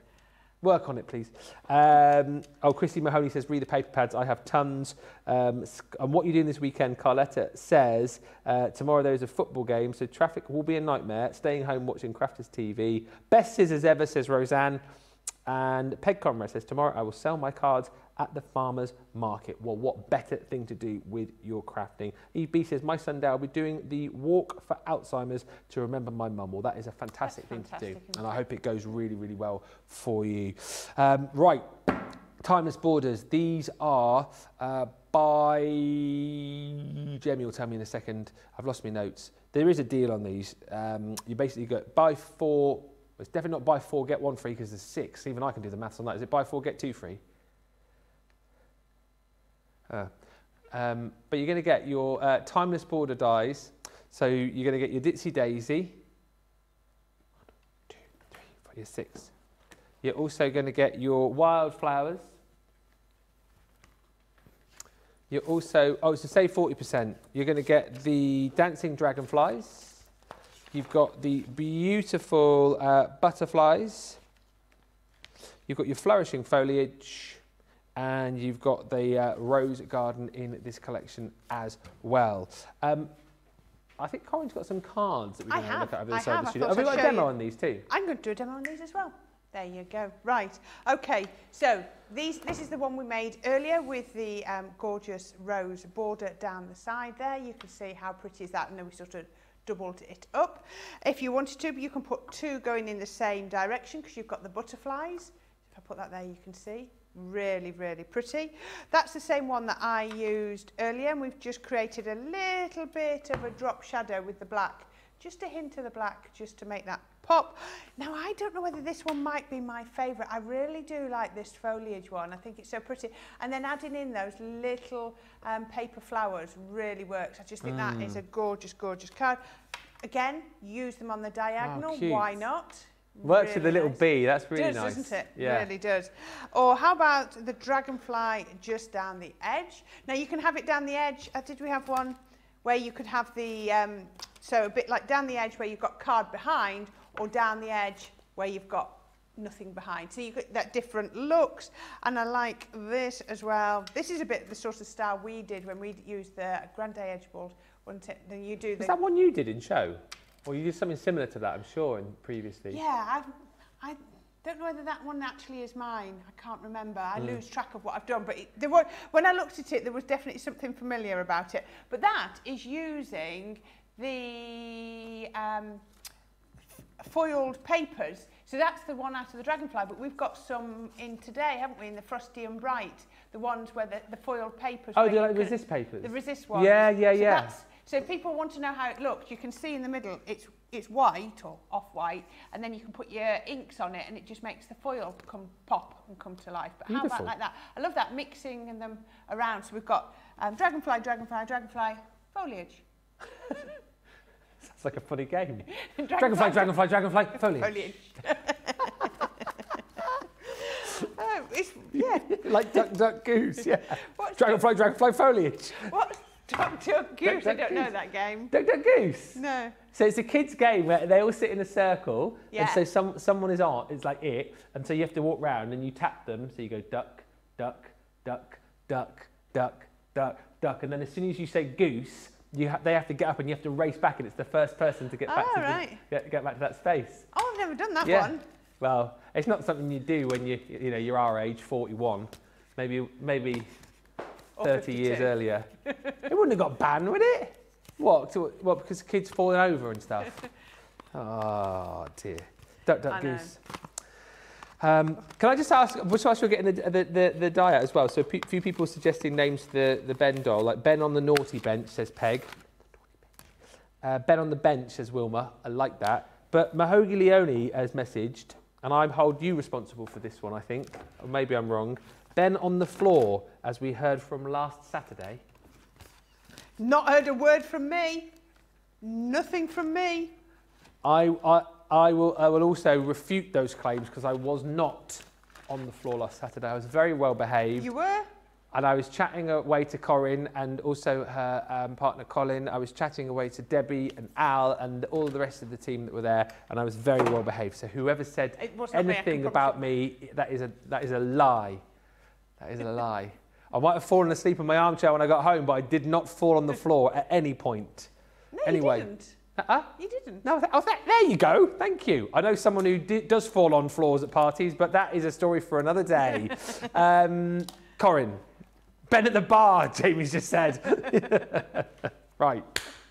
Speaker 1: Work on it, please. Um, oh, Christy Mahoney says, read the paper pads. I have tons. Um, and what are you doing this weekend? Carletta says, uh, tomorrow there is a football game, so traffic will be a nightmare. Staying home watching Crafters TV. Best scissors ever, says Roseanne. And Peg Conrad says, tomorrow I will sell my cards at the farmer's market. Well, what better thing to do with your crafting? EB says, my Sunday I'll be doing the walk for Alzheimer's to remember my mum. Well, that is a fantastic thing
Speaker 2: fantastic,
Speaker 1: to do. And I hope it goes really, really well for you. Um, right, Timeless Borders. These are uh, by, Jamie will tell me in a second. I've lost my notes. There is a deal on these. Um, you basically go buy four, it's definitely not buy four, get one free because there's six. Even I can do the maths on that. Is it buy four, get two free? Uh, um, but you're going to get your uh, timeless border dies. So you're going to get your Ditsy Daisy. One, two, three, four, your six. You're also going to get your wildflowers. You're also, oh, so say 40%. You're going to get the dancing dragonflies. You've got the beautiful uh, butterflies. You've got your flourishing foliage and you've got the uh, rose garden in this collection as well. Um, I think Corrine's got some cards that we're going to look
Speaker 2: have,
Speaker 1: at over the
Speaker 2: I
Speaker 1: side of
Speaker 2: have.
Speaker 1: the
Speaker 2: I
Speaker 1: studio. Have we got a demo
Speaker 2: you.
Speaker 1: on these too?
Speaker 2: I'm going to do a demo on these as well. There you go. Right. Okay. So these, this is the one we made earlier with the um, gorgeous rose border down the side there. You can see how pretty is that, and then we sort of doubled it up. If you wanted to, you can put two going in the same direction because you've got the butterflies. If I put that there, you can see. Really, really pretty. That's the same one that I used earlier, and we've just created a little bit of a drop shadow with the black. Just a hint of the black, just to make that pop. Now, I don't know whether this one might be my favourite. I really do like this foliage one. I think it's so pretty. And then adding in those little um, paper flowers really works. I just think that is a gorgeous, gorgeous card. Again, use them on the diagonal.
Speaker 1: cute.
Speaker 2: Why not?
Speaker 1: Works with the little
Speaker 2: nice.
Speaker 1: bee. That's really
Speaker 2: does,
Speaker 1: nice.
Speaker 2: doesn't it?
Speaker 1: Yeah.
Speaker 2: Really does. Or how about the dragonfly just down the edge? Now you can have it down the edge. Uh, did we have one where you could have the, um, so a bit like down the edge where you've got card behind or down the edge where you've got nothing behind. So you get that different looks. And I like this as well. This is a bit the sort of style we did when we used the Grande Edgebold, wasn't it? Then you do the...
Speaker 1: that one you did in show? Or you did something similar to that, I'm sure, in previously?
Speaker 2: Yeah, I've, I don't know whether that one actually is mine. I can't remember. I
Speaker 1: Hmm.
Speaker 2: lose track of what I've done. But it, there were, when I looked at it, there was definitely something familiar about it. But that is using the um, foiled papers. So that's the one out of the dragonfly. But we've got some in today, haven't we? In the frosty and bright, the ones where the, the foiled papers.
Speaker 1: Oh,
Speaker 2: where
Speaker 1: do you
Speaker 2: you
Speaker 1: like resist papers?
Speaker 2: The resist ones.
Speaker 1: Yeah, yeah,
Speaker 2: so
Speaker 1: yeah.
Speaker 2: That's, so if people want to know how it looks, you can see in the middle it's it's white or off-white, and then you can put your inks on it, and it just makes the foil come pop and come to life. But how about like that? I love that mixing and them around. So we've got um, dragonfly, dragonfly, dragonfly, foliage.
Speaker 1: Sounds like a funny game. dragonfly, dragonfly, dragonfly, foliage.
Speaker 2: Foliage. oh, it's, yeah.
Speaker 1: like duck, duck, goose, yeah.
Speaker 2: What's
Speaker 1: Dragonfly, dragonfly, foliage.
Speaker 2: Duck, duck, goose. I
Speaker 1: duck,
Speaker 2: don't know that game.
Speaker 1: Duck, duck, goose.
Speaker 2: No.
Speaker 1: So it's a kids' game where they all sit in a circle,
Speaker 2: Yeah.
Speaker 1: and so some someone is on. It's like it, and so you have to walk round and you tap them. So you go duck, duck, duck, duck, duck, duck, duck, and then as soon as you say goose, you ha- they have to get up and you have to race back, and it's the first person to get back
Speaker 2: Oh,
Speaker 1: to
Speaker 2: right.
Speaker 1: the, get, get back to that space.
Speaker 2: Oh, I've never done that
Speaker 1: yeah.
Speaker 2: one.
Speaker 1: Well, it's not something you do when you you know you're our age, 41. Maybe maybe 30 years earlier. it wouldn't have got banned, would it? What? To, what? Because kids falling over and stuff. oh dear. Duck, duck,
Speaker 2: I
Speaker 1: goose. Um, can I just ask, whilst you're getting the, the, the, the diet as well, so a few people suggesting names to the, the Ben doll, like Ben on the naughty bench, says Peg. Uh, ben on the bench, says Wilma. I like that. But Mahogany Leone has messaged, and I hold you responsible for this one, I think. Or maybe I'm wrong. Ben on the floor, as we heard from last Saturday.
Speaker 2: Not heard a word from me. Nothing from me.
Speaker 1: I, I, I, will, I will also refute those claims because I was not on the floor last Saturday. I was very well behaved.
Speaker 2: You were?
Speaker 1: and I was chatting away to Corrine and also her um, partner Colin. I was chatting away to Debbie and Al and all the rest of the team that were there, and I was very well behaved. So whoever said
Speaker 2: me,
Speaker 1: anything about me, that is a that is a lie. That is a lie. I might have fallen asleep in my armchair when I got home, but I did not fall on the floor at any point.
Speaker 2: No,
Speaker 1: Anyway.
Speaker 2: you didn't.
Speaker 1: Uh-uh.
Speaker 2: You didn't.
Speaker 1: No, th- oh, th- there you go. Thank you. I know someone who does fall on floors at parties, but that is a story for another day. um, Corrine, Ben at the bar, Jamie's just said. right,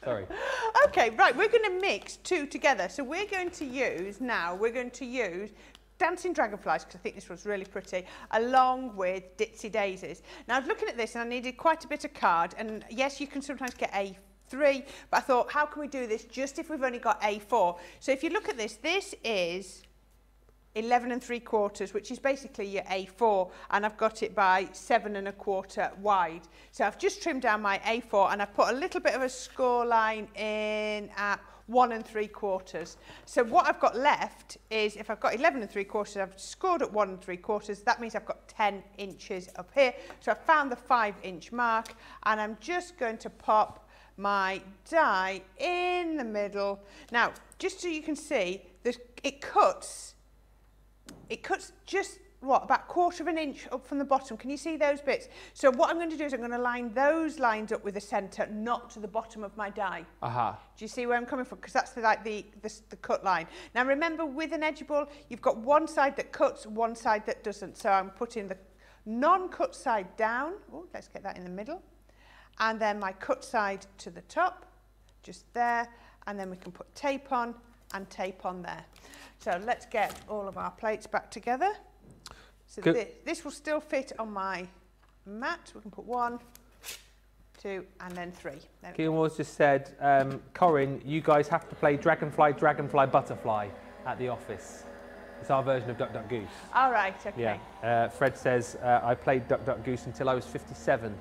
Speaker 1: sorry.
Speaker 2: Okay, right, we're going to mix two together. So we're going to use now, we're going to use Dancing Dragonflies, because I think this was really pretty, along with Ditsy Daisies. Now, I was looking at this and I needed quite a bit of card. And yes, you can sometimes get A3, but I thought, how can we do this just if we've only got A4? So if you look at this, this is 11 and 3 quarters, which is basically your A4, and I've got it by 7 and a quarter wide. So I've just trimmed down my A4 and I've put a little bit of a score line in at 1 and 3 quarters. So what I've got left is, if I've got 11 and 3 quarters, I've scored at 1 and 3 quarters, that means I've got 10 inches up here. So I've found the 5 inch mark, and I'm just going to pop my die in the middle. Now, just so you can see, it cuts it cuts just what about a quarter of an inch up from the bottom. Can you see those bits? So what I'm going to do is I'm going to line those lines up with the center not to the bottom of my die.
Speaker 1: Aha.
Speaker 2: do you see where I'm coming from? Because that's the, like the, the the cut line. Now remember with an edgeable you've got one side that cuts one side that doesn't. So I'm putting the non-cut side down. Oh let's get that in the middle. And then my cut side to the top just there. And then we can put tape on and tape on there. So let's get all of our plates back together so thi- this will still fit on my mat we can put one two and then three.
Speaker 1: Gilmore's just said, um, Corrine, you guys have to play Dragonfly, Dragonfly, Butterfly at the office. It's our version of Duck Duck Goose.
Speaker 2: all right okay
Speaker 1: Yeah. Uh, Fred says, uh, I played Duck Duck Goose until I was 57.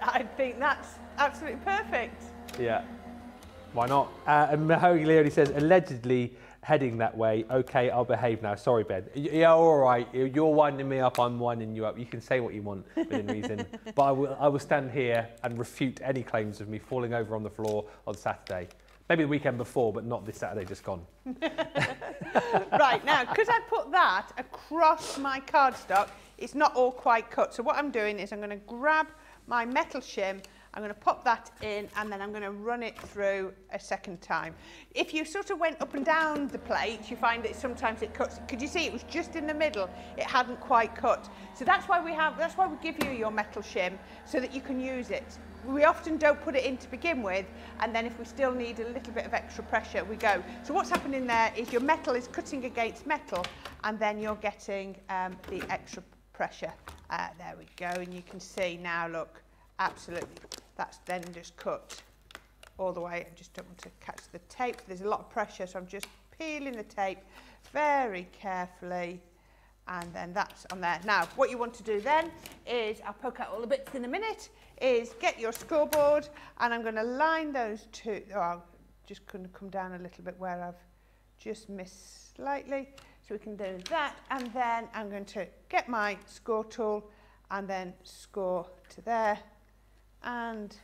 Speaker 2: I think that's absolutely perfect
Speaker 1: Yeah. Why not? Uh, and Mahogany Leone says, allegedly heading that way. Okay, I'll behave now. Sorry, Ben. Yeah, all right. You- You're winding me up. I'm winding you up. You can say what you want within reason. but I will, I will stand here and refute any claims of me falling over on the floor on Saturday. Maybe the weekend before, but not this Saturday just gone.
Speaker 2: right now because I put that across my cardstock it's not all quite cut so what I'm doing is I'm going to grab my metal shim I'm going to pop that in and then I'm going to run it through a second time. If you sort of went up and down the plate, you find that sometimes it cuts. Could you see it was just in the middle? It hadn't quite cut. So that's why we have, that's why we give you your metal shim so that you can use it. We often don't put it in to begin with, and then if we still need a little bit of extra pressure, we go. So what's happening there is your metal is cutting against metal, and then you're getting um, the extra pressure. Uh, there we go, and you can see now, look, absolutely, that's then just cut all the way. I just don't want to catch the tape. There's a lot of pressure, so I'm just peeling the tape very carefully. And then that's on there. Now, what you want to do then is, I'll poke out all the bits in a minute, is get your scoreboard and I'm going to line those two. Oh, I'm just going to come down a little bit where I've just missed slightly. So we can do that. And then I'm going to get my score tool and then score to there and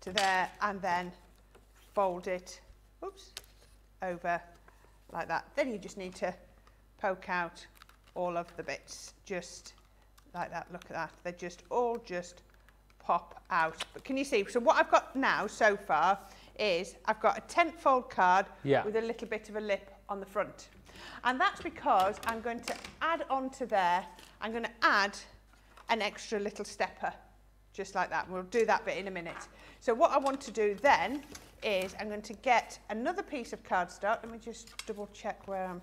Speaker 2: to there and then fold it oops, over like that. Then you just need to poke out all of the bits just like that. Look at that. They just all just pop out. But can you see? So what I've got now so far is I've got a tent fold card
Speaker 1: Yeah.
Speaker 2: with a little bit of a lip on the front. And that's because I'm going to add onto there, I'm going to add an extra little stepper, just like that. We'll do that bit in a minute. So what I want to do then is I'm going to get another piece of cardstock. Let me just double check where I'm,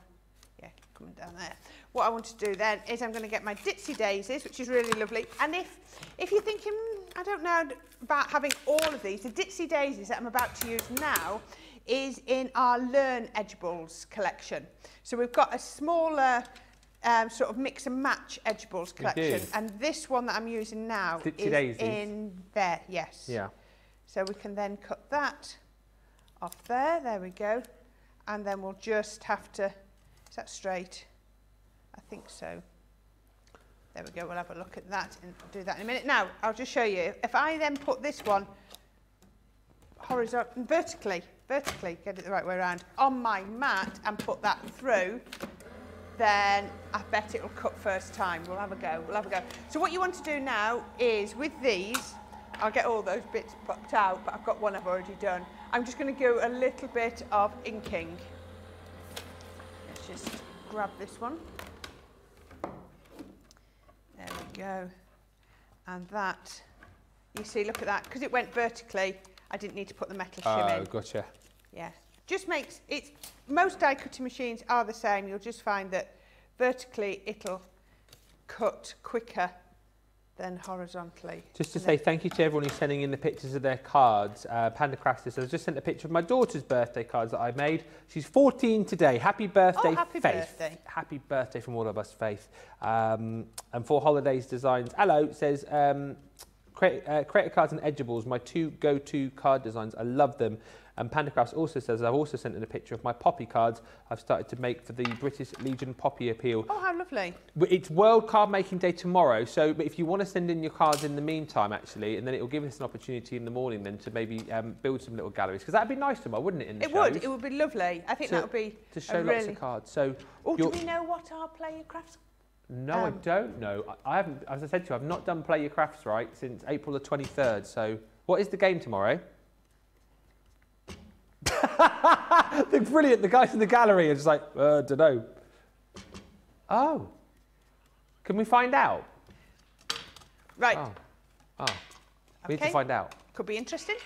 Speaker 2: yeah, coming down there. What I want to do then is I'm going to get my Ditsy Daisies, which is really lovely. And if, if you're thinking, "Hmm, I don't know about having all of these, the Ditsy Daisies that I'm about to use now is in our Learn Edgeables collection. So we've got a smaller um, sort of mix and match Edgeables
Speaker 1: We
Speaker 2: collection. And this one that I'm using now is in there, yes.
Speaker 1: Yeah.
Speaker 2: So we can then cut that off there, there we go. And then we'll just have to, is that straight? I think so. There we go, we'll have a look at that and do that in a minute. Now, I'll just show you. If I then put this one horizontally, vertically, vertically, get it the right way around, on my mat and put that through, then I bet it'll cut first time. We'll have a go, we'll have a go. So what you want to do now is with these, I'll get all those bits popped out, but I've got one I've already done. I'm just going to do a little bit of inking. Let's just grab this one. There we go. And that, you see, look at that, because it went vertically, I didn't need to put the metal shim
Speaker 1: Oh,
Speaker 2: in.
Speaker 1: gotcha.
Speaker 2: Yeah, just makes it. Most die cutting machines are the same. You'll just find that vertically it'll cut quicker than horizontally.
Speaker 1: Just to say thank you to everyone who's sending in the pictures of their cards. Uh, Panda says, I've just sent a picture of my daughter's birthday cards that I made. She's 14 today. Happy birthday,
Speaker 2: Oh, happy
Speaker 1: Faith.
Speaker 2: birthday.
Speaker 1: Happy birthday from all of us, Faith. Um, and for Holidays Designs, hello, says, um, create, uh, creator cards and edgeables, my two go-to card designs. I love them. And Pandacrafts also says, I've also sent in a picture of my poppy cards I've started to make for the British Legion Poppy Appeal.
Speaker 2: Oh, how lovely!
Speaker 1: It's World Card Making Day tomorrow, so but if you want to send in your cards in the meantime, actually, and then it will give us an opportunity in the morning then to maybe um, build some little galleries because that'd be nice tomorrow, wouldn't it? In the
Speaker 2: It would. It would be lovely. I think
Speaker 1: To-
Speaker 2: that would be
Speaker 1: to show lots
Speaker 2: really.
Speaker 1: of cards. So
Speaker 2: Oh, do we know what our Play Your Crafts?
Speaker 1: no, I
Speaker 2: um,
Speaker 1: don't know. I, I haven't, as I said to you, I've not done Play Your Crafts right since April the 23rd. So what is the game tomorrow? They're brilliant. The guys in the gallery are just like, uh, don't know. Oh, can we find out?
Speaker 2: Right.
Speaker 1: Oh, oh. we need to find out.
Speaker 2: Could be interesting.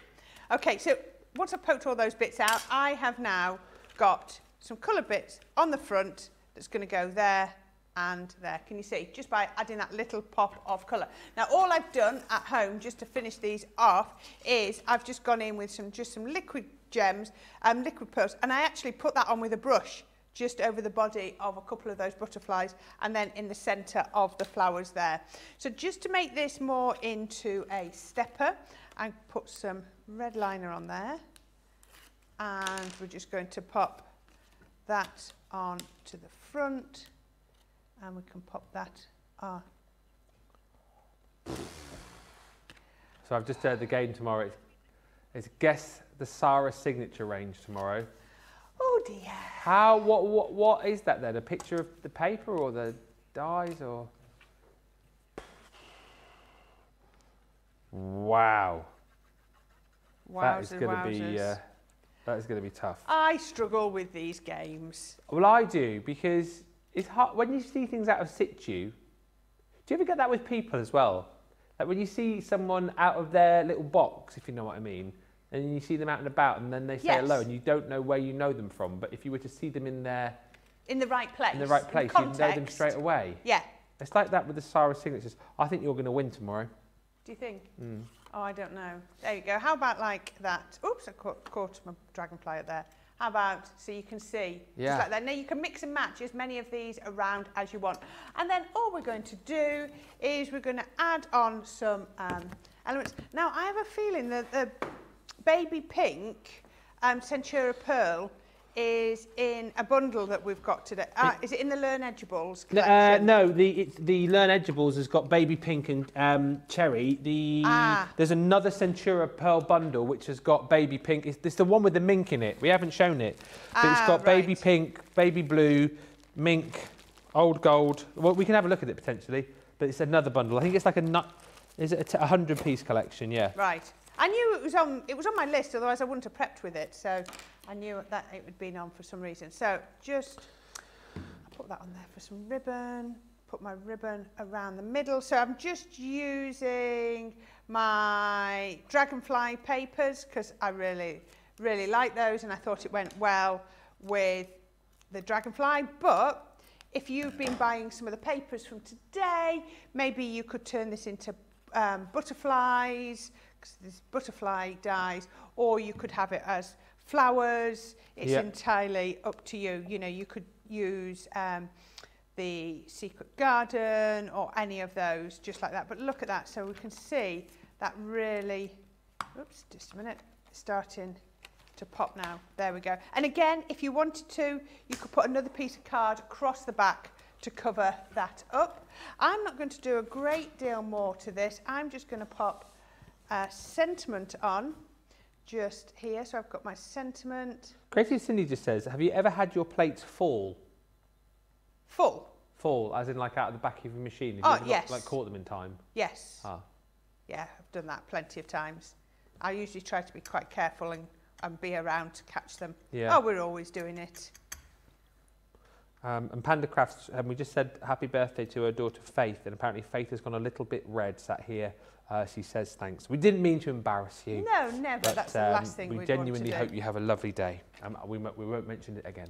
Speaker 2: Okay, so once I've poked all those bits out, I have now got some coloured bits on the front that's going to go there and there. Can you see? Just by adding that little pop of colour. Now, all I've done at home, just to finish these off, is I've just gone in with some just some liquid gems, um, liquid pearls, and I actually put that on with a brush just over the body of a couple of those butterflies and then in the centre of the flowers there. So just to make this more into a stepper, I put some red liner on there and we're just going to pop that on to the front and we can pop that on.
Speaker 1: So I've just heard the game tomorrow. It's, it's guess the Sara signature range tomorrow.
Speaker 2: Oh dear.
Speaker 1: How? What? What? What is that then? A picture of the paper or the dies or? Wow. Wowzers, that is going to be. Uh, that is going to be tough.
Speaker 2: I struggle with these games.
Speaker 1: Well, I do because it's hard when you see things out of situ. Do you ever get that with people as well? Like when you see someone out of their little box, if you know what I mean, and you see them out and about, and then they say
Speaker 2: Yes.
Speaker 1: hello, and you don't know where you know them from. But if you were to see them in their
Speaker 2: In the right place.
Speaker 1: in the right place, you know them straight away.
Speaker 2: Yeah.
Speaker 1: It's like that with the Sara signatures. I think you're going to win tomorrow.
Speaker 2: Do you think?
Speaker 1: Mm.
Speaker 2: Oh, I don't know. There you go. How about like that? Oops, I caught, caught my dragonfly up there. How about so you can see
Speaker 1: Yeah.
Speaker 2: just like that? Now you can mix and match as many of these around as you want. And then all we're going to do is we're going to add on some um, elements. Now I have a feeling that the baby pink um, Centura Pearl is in a bundle that we've got today. Uh, is it in the Learn collection?
Speaker 1: uh, no, the it's, the Learn Edgeables has got baby pink and um, cherry. The
Speaker 2: Ah.
Speaker 1: there's another Centura Pearl bundle which has got baby pink. It's, it's the one with the mink in it. We haven't shown it, but it's
Speaker 2: Ah,
Speaker 1: got baby pink, baby blue, mink, old gold. Well, we can have a look at it potentially, but it's another bundle. I think it's like a nut. Is it a t- a hundred piece collection? Yeah.
Speaker 2: Right. I knew it was on it was on my list, otherwise I wouldn't have prepped with it. So I knew that it would been on for some reason. So just I'll put that on there for some ribbon. Put my ribbon around the middle. So I'm just using my dragonfly papers because I really, really like those and I thought it went well with the dragonfly. But if you've been buying some of the papers from today, maybe you could turn this into um, butterflies, there's butterfly dies, or you could have it as flowers. It's
Speaker 1: Yeah.
Speaker 2: entirely up to you. You know, you could use um, the secret garden or any of those, just like that. But look at that, so we can see that really, oops, just a minute, starting to pop now. There we go. And again, if you wanted to, you could put another piece of card across the back to cover that up. I'm not going to do a great deal more to this. I'm just going to pop a sentiment on just here. So I've got my sentiment
Speaker 1: Crazy Cindy just says, have you ever had your plates fall?
Speaker 2: full.
Speaker 1: Fall, as in like out of the back of your machine? Have
Speaker 2: Oh,
Speaker 1: you ever got,
Speaker 2: yes.
Speaker 1: like caught them in time?
Speaker 2: Yes.
Speaker 1: Ah.
Speaker 2: Yeah, I've done that plenty of times. I usually try to be quite careful and, and be around to catch them.
Speaker 1: Yeah.
Speaker 2: Oh, we're always doing it.
Speaker 1: Um, and Panda Crafts, um, we just said happy birthday to her daughter Faith, and apparently Faith has gone a little bit red, sat here. Uh, she says thanks. We didn't mean to embarrass you.
Speaker 2: No, never.
Speaker 1: but,
Speaker 2: That's the
Speaker 1: um,
Speaker 2: last thing
Speaker 1: we genuinely hope you have a lovely day. Um, we, we won't mention it again.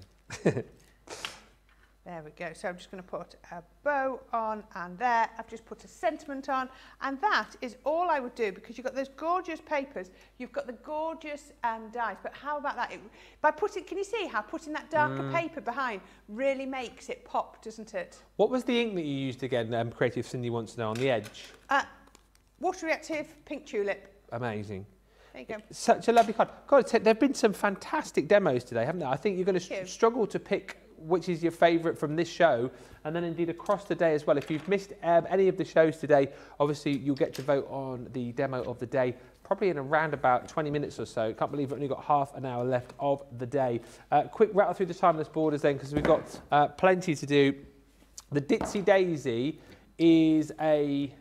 Speaker 2: There we go. So I'm just going to put a bow on and there. I've just put a sentiment on. And that is all I would do because you've got those gorgeous papers. You've got the gorgeous um, dies. But how about that? It, by putting, can you see how putting that darker
Speaker 1: Mm.
Speaker 2: paper behind really makes it pop, doesn't it?
Speaker 1: What was the ink that you used again? Um, Creative Cindy wants to know on the edge.
Speaker 2: Uh, water reactive pink tulip.
Speaker 1: Amazing.
Speaker 2: There you go.
Speaker 1: Such a lovely card. God, there have been some fantastic demos today, haven't there? I think you're going to
Speaker 2: you.
Speaker 1: struggle to pick which is your favourite from this show, and then indeed across the day as well. If you've missed um, any of the shows today, obviously you'll get to vote on the demo of the day. Probably in around about 20 minutes or so. Can't believe we've only got half an hour left of the day. Uh, quick rattle through the timeless borders then, because we've got uh, plenty to do. The Ditsy Daisy is a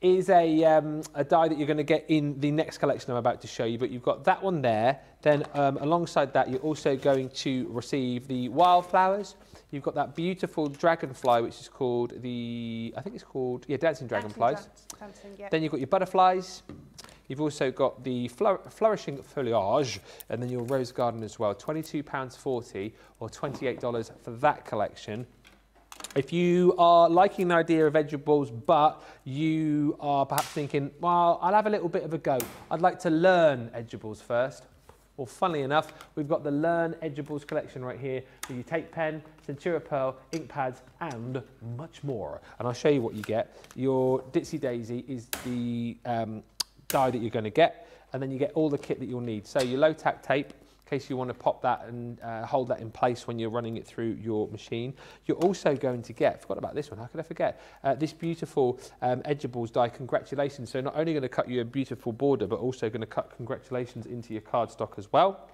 Speaker 1: is a, um, a die that you're going to get in the next collection I'm about to show you, but you've got that one there. Then um, alongside that, you're also going to receive the wildflowers. You've got that beautiful dragonfly, which is called the, I think it's called, yeah, dancing dragonflies.
Speaker 2: Dancing, dancing, yeah.
Speaker 1: Then you've got your butterflies. You've also got the flour flourishing foliage and then your rose garden as well. £22.40 or $28 for that collection. If you are liking the idea of edgeables, but you are perhaps thinking, well, I'll have a little bit of a go. I'd like to learn edgeables first. Well, funnily enough, we've got the Learn Edgeables collection right here. So you take pen, Centura Pearl, ink pads, and much more. And I'll show you what you get. Your Ditsy Daisy is the um, die that you're going to get, and then you get all the kit that you'll need. So your low tack tape, case you want to pop that and uh, hold that in place when you're running it through your machine. You're also going to get, forgot about this one, how could I forget, uh, this beautiful um, Edgeables die, congratulations. So not only going to cut you a beautiful border, but also going to cut congratulations into your cardstock as well.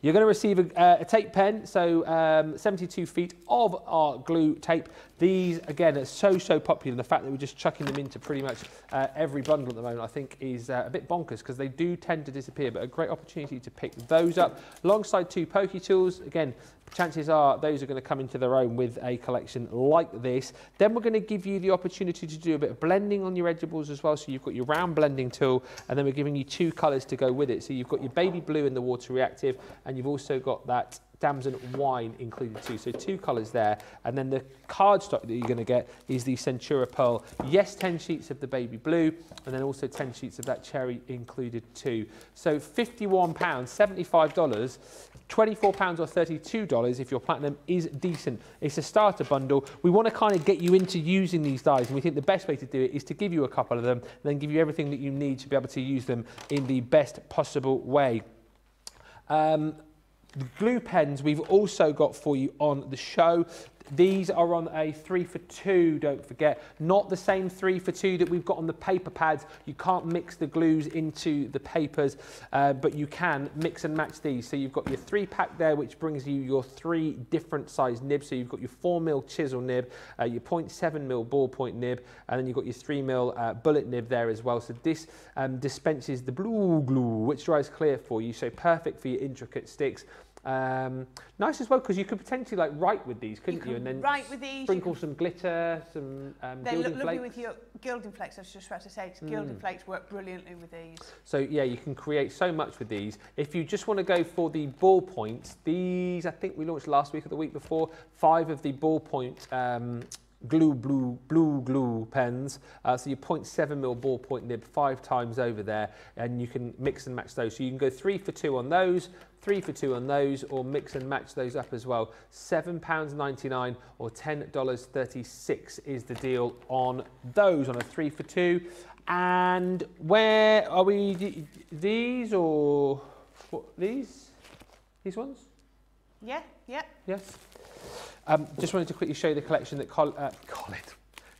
Speaker 1: You're going to receive a, uh, a tape pen, so um, 72 feet of our glue tape. These, again, are so, so popular. The fact that we're just chucking them into pretty much uh, every bundle at the moment, I think, is uh, a bit bonkers because they do tend to disappear, but a great opportunity to pick those up. Alongside two pokey Tools, again, chances are those are going to come into their own with a collection like this. Then we're going to give you the opportunity to do a bit of blending on your edgeables as well. So you've got your round blending tool, and then we're giving you two colours to go with it. So you've got your baby blue in the water reactive, and you've also got that Damson wine included too. So two colours there. And then the cardstock that you're going to get is the Centura Pearl. Yes, 10 sheets of the baby blue, and then also 10 sheets of that cherry included too. So £51, $75, £24 or $32 if your platinum is decent. It's a starter bundle. We want to kind of get you into using these dies, and we think the best way to do it is to give you a couple of them, then give you everything that you need to be able to use them in the best possible way. Um, the glue pens we've also got for you on the show. These are on a three for two, don't forget. Not the same three for two that we've got on the paper pads. You can't mix the glues into the papers, uh, but you can mix and match these. So you've got your three pack there, which brings you your three different size nibs. So you've got your four mil chisel nib, uh, your 0.7 mil ballpoint nib, and then you've got your three mil uh, bullet nib there as well. So this um, dispenses the blue glue, which dries clear for you. So perfect for your intricate sticks. Um, nice as well because you could potentially like write with these, couldn't you?
Speaker 2: can
Speaker 1: And then
Speaker 2: write with these,
Speaker 1: sprinkle some glitter, some um,
Speaker 2: They look lovely
Speaker 1: flakes.
Speaker 2: with your gilding flakes. I was just about to say, 'cause gilding
Speaker 1: Mm.
Speaker 2: flakes work brilliantly with these.
Speaker 1: So yeah, you can create so much with these. If you just want to go for the ballpoints, these I think we launched last week or the week before. Five of the ballpoint um, glue blue blue glue pens. Uh, so your 0.7 mil ballpoint nib five times over there, and you can mix and match those. So you can go three for two on those. Three for two on those, or mix and match those up as well. £7.99 or $10.36 is the deal on those on a three for two. And where are we? These or what, these? These ones?
Speaker 2: Yeah, yeah.
Speaker 1: Yes. Um, just wanted to quickly show you the collection that Col uh, Colin,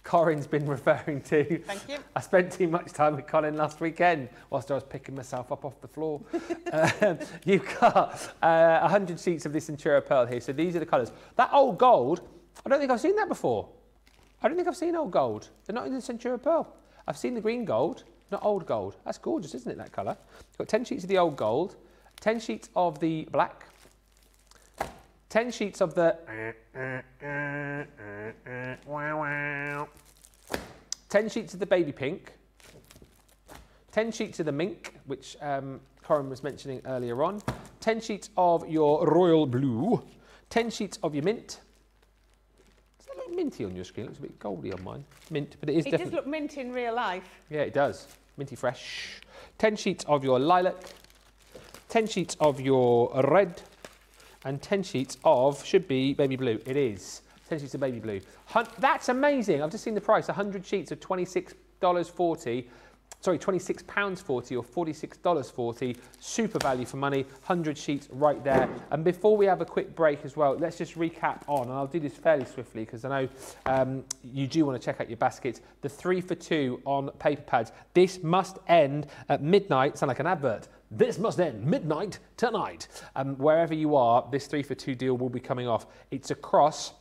Speaker 1: Corrine's been referring to.
Speaker 2: Thank you.
Speaker 1: I spent too much time with Colin last weekend whilst I was picking myself up off the floor. um, you've got uh, 100 sheets of this Centura Pearl here. So these are the colours. That old gold, I don't think I've seen that before. I don't think I've seen old gold. They're not in the Centura Pearl. I've seen the green gold, not old gold. That's gorgeous, isn't it, that colour? You've got 10 sheets of the old gold, 10 sheets of the black, 10 sheets of the 10 sheets of the baby pink, 10 sheets of the mink, which um, Corrine was mentioning earlier on, 10 sheets of your royal blue, 10 sheets of your mint. Does that look minty on your screen? It looks a bit goldy on mine. Mint, but it is
Speaker 2: It does look mint in real life.
Speaker 1: Yeah, it does. Minty fresh. 10 sheets of your lilac, 10 sheets of your red, and 10 sheets of, should be baby blue. It is. 10 sheets of baby blue. That's amazing. I've just seen the price. 100 sheets of $26.40. Sorry, £26.40 or $46.40. Super value for money. 100 sheets right there. And before we have a quick break as well, let's just recap on, and I'll do this fairly swiftly because I know um, you do want to check out your baskets. The three for two on paper pads. This must end at midnight. Sound like an advert. This must end midnight tonight. Um, wherever you are, this three for two deal will be coming off. It's across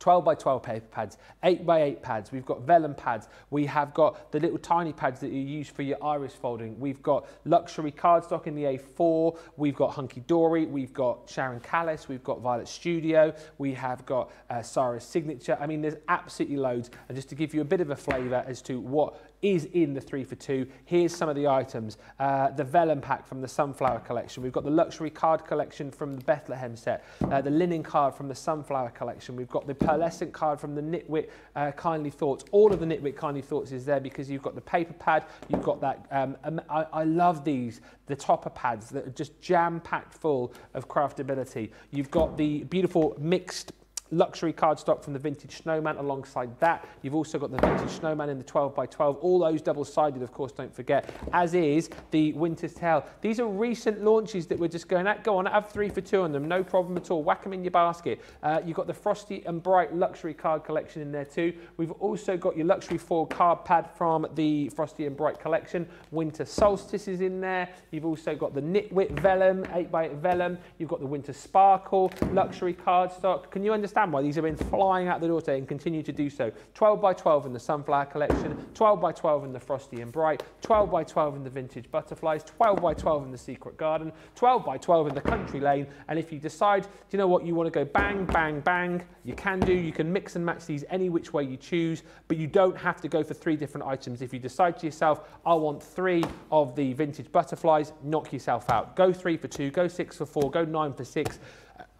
Speaker 1: 12 by 12 paper pads, 8 by 8 pads, we've got vellum pads, we have got the little tiny pads that you use for your iris folding, we've got luxury cardstock in the A4, we've got Hunky Dory, we've got Sharon Callis, we've got Violet Studio, we have got uh, Sara's Signature. I mean, there's absolutely loads. And just to give you a bit of a flavour as to what is in the three for two. Here's some of the items. Uh, the vellum pack from the Sunflower collection. We've got the luxury card collection from the Bethlehem set. Uh, the linen card from the Sunflower collection. We've got the pearlescent card from the Knitwit uh, Kindly Thoughts. All of the Knitwit Kindly Thoughts is there because you've got the paper pad. You've got that. Um, I, I love these. The topper pads that are just jam-packed full of craftability. You've got the beautiful mixed luxury cardstock from the vintage snowman. Alongside that you've also got the vintage snowman in the 12 by 12 all those double-sided of course don't forget as is the winter's tale. These are recent launches that we're just going at. Go on have three for two on them. No problem at all. Whack them in your basket. Uh, you've got the frosty and bright luxury card collection in there too. We've also got your luxury foil card pad from the frosty and bright collection. Winter solstice is in there. You've also got the knitwit vellum 8 by 8 vellum. You've got the winter sparkle luxury cardstock. Can you understand why these have been flying out the door today and continue to do so. 12 by 12 in the Sunflower collection, 12 by 12 in the Frosty and Bright, 12 by 12 in the Vintage Butterflies, 12 by 12 in the Secret Garden, 12 by 12 in the Country Lane. And if you decide, do you know what, you want to go bang, bang, bang, you can do. You can mix and match these any which way you choose, but you don't have to go for three different items. If you decide to yourself, I want three of the Vintage Butterflies, knock yourself out. Go three for two, go six for four, go nine for six.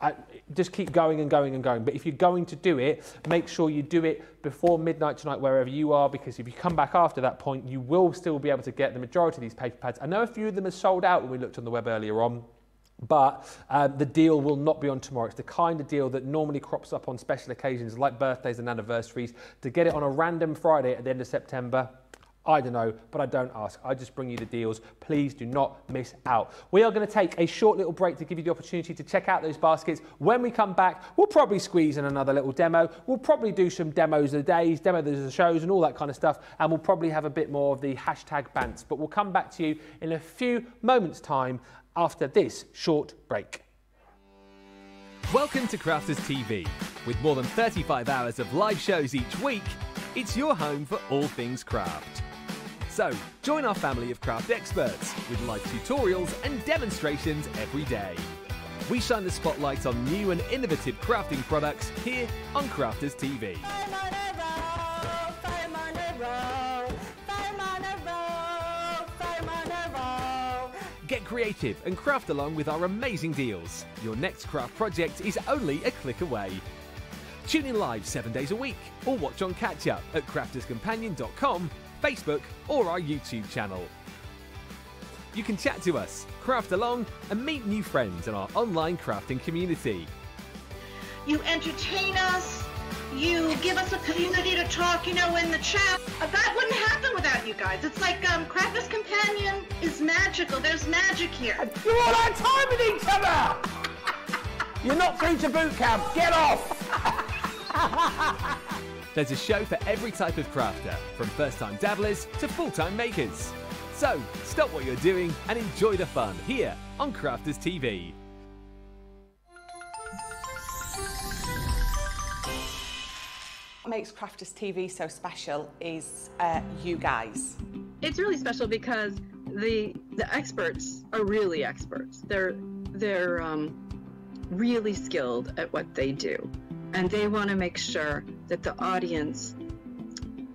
Speaker 1: I, just keep going and going and going. But if you're going to do it, make sure you do it before midnight tonight, wherever you are, because if you come back after that point, you will still be able to get the majority of these paper pads. I know a few of them are sold out when we looked on the web earlier on. But uh, the deal will not be on tomorrow. It's the kind of deal that normally crops up on special occasions like birthdays and anniversaries. To get it on a random Friday at the end of September, I don't know, but I don't ask. I just bring you the deals. Please do not miss out. We are going to take a short little break to give you the opportunity to check out those baskets. When we come back, we'll probably squeeze in another little demo. We'll probably do some demos of the days, demos of the shows, and all that kind of stuff. And we'll probably have a bit more of the hashtag bants. But we'll come back to you in a few moments' time after this short break.
Speaker 10: Welcome to Crafters TV. With more than 35 hours of live shows each week, it's your home for all things craft. So, join our family of craft experts with live tutorials and demonstrations every day. We shine the spotlight on new and innovative crafting products here on Crafters TV. Get creative and craft along with our amazing deals. Your next craft project is only a click away. Tune in live seven days a week or watch on catch up at crafterscompanion.com, Facebook, or our YouTube channel. You can chat to us, craft along, and meet new friends in our online crafting community.
Speaker 11: You entertain us. You give us a community to talk, you know, in the chat. Uh, that wouldn't happen without you guys. It's like um, Crafters Companion is magical. There's magic here.
Speaker 12: You all had time with each other! You're not through to boot camp. Get off!
Speaker 10: There's a show for every type of crafter, from first-time dabblers to full-time makers. So, stop what you're doing and enjoy the fun here on Crafters TV.
Speaker 4: What makes Crafters TV so special is uh, you guys.
Speaker 12: It's really special because the the experts are really experts. They're they're um, really skilled at what they do, and they want to make sure that the audience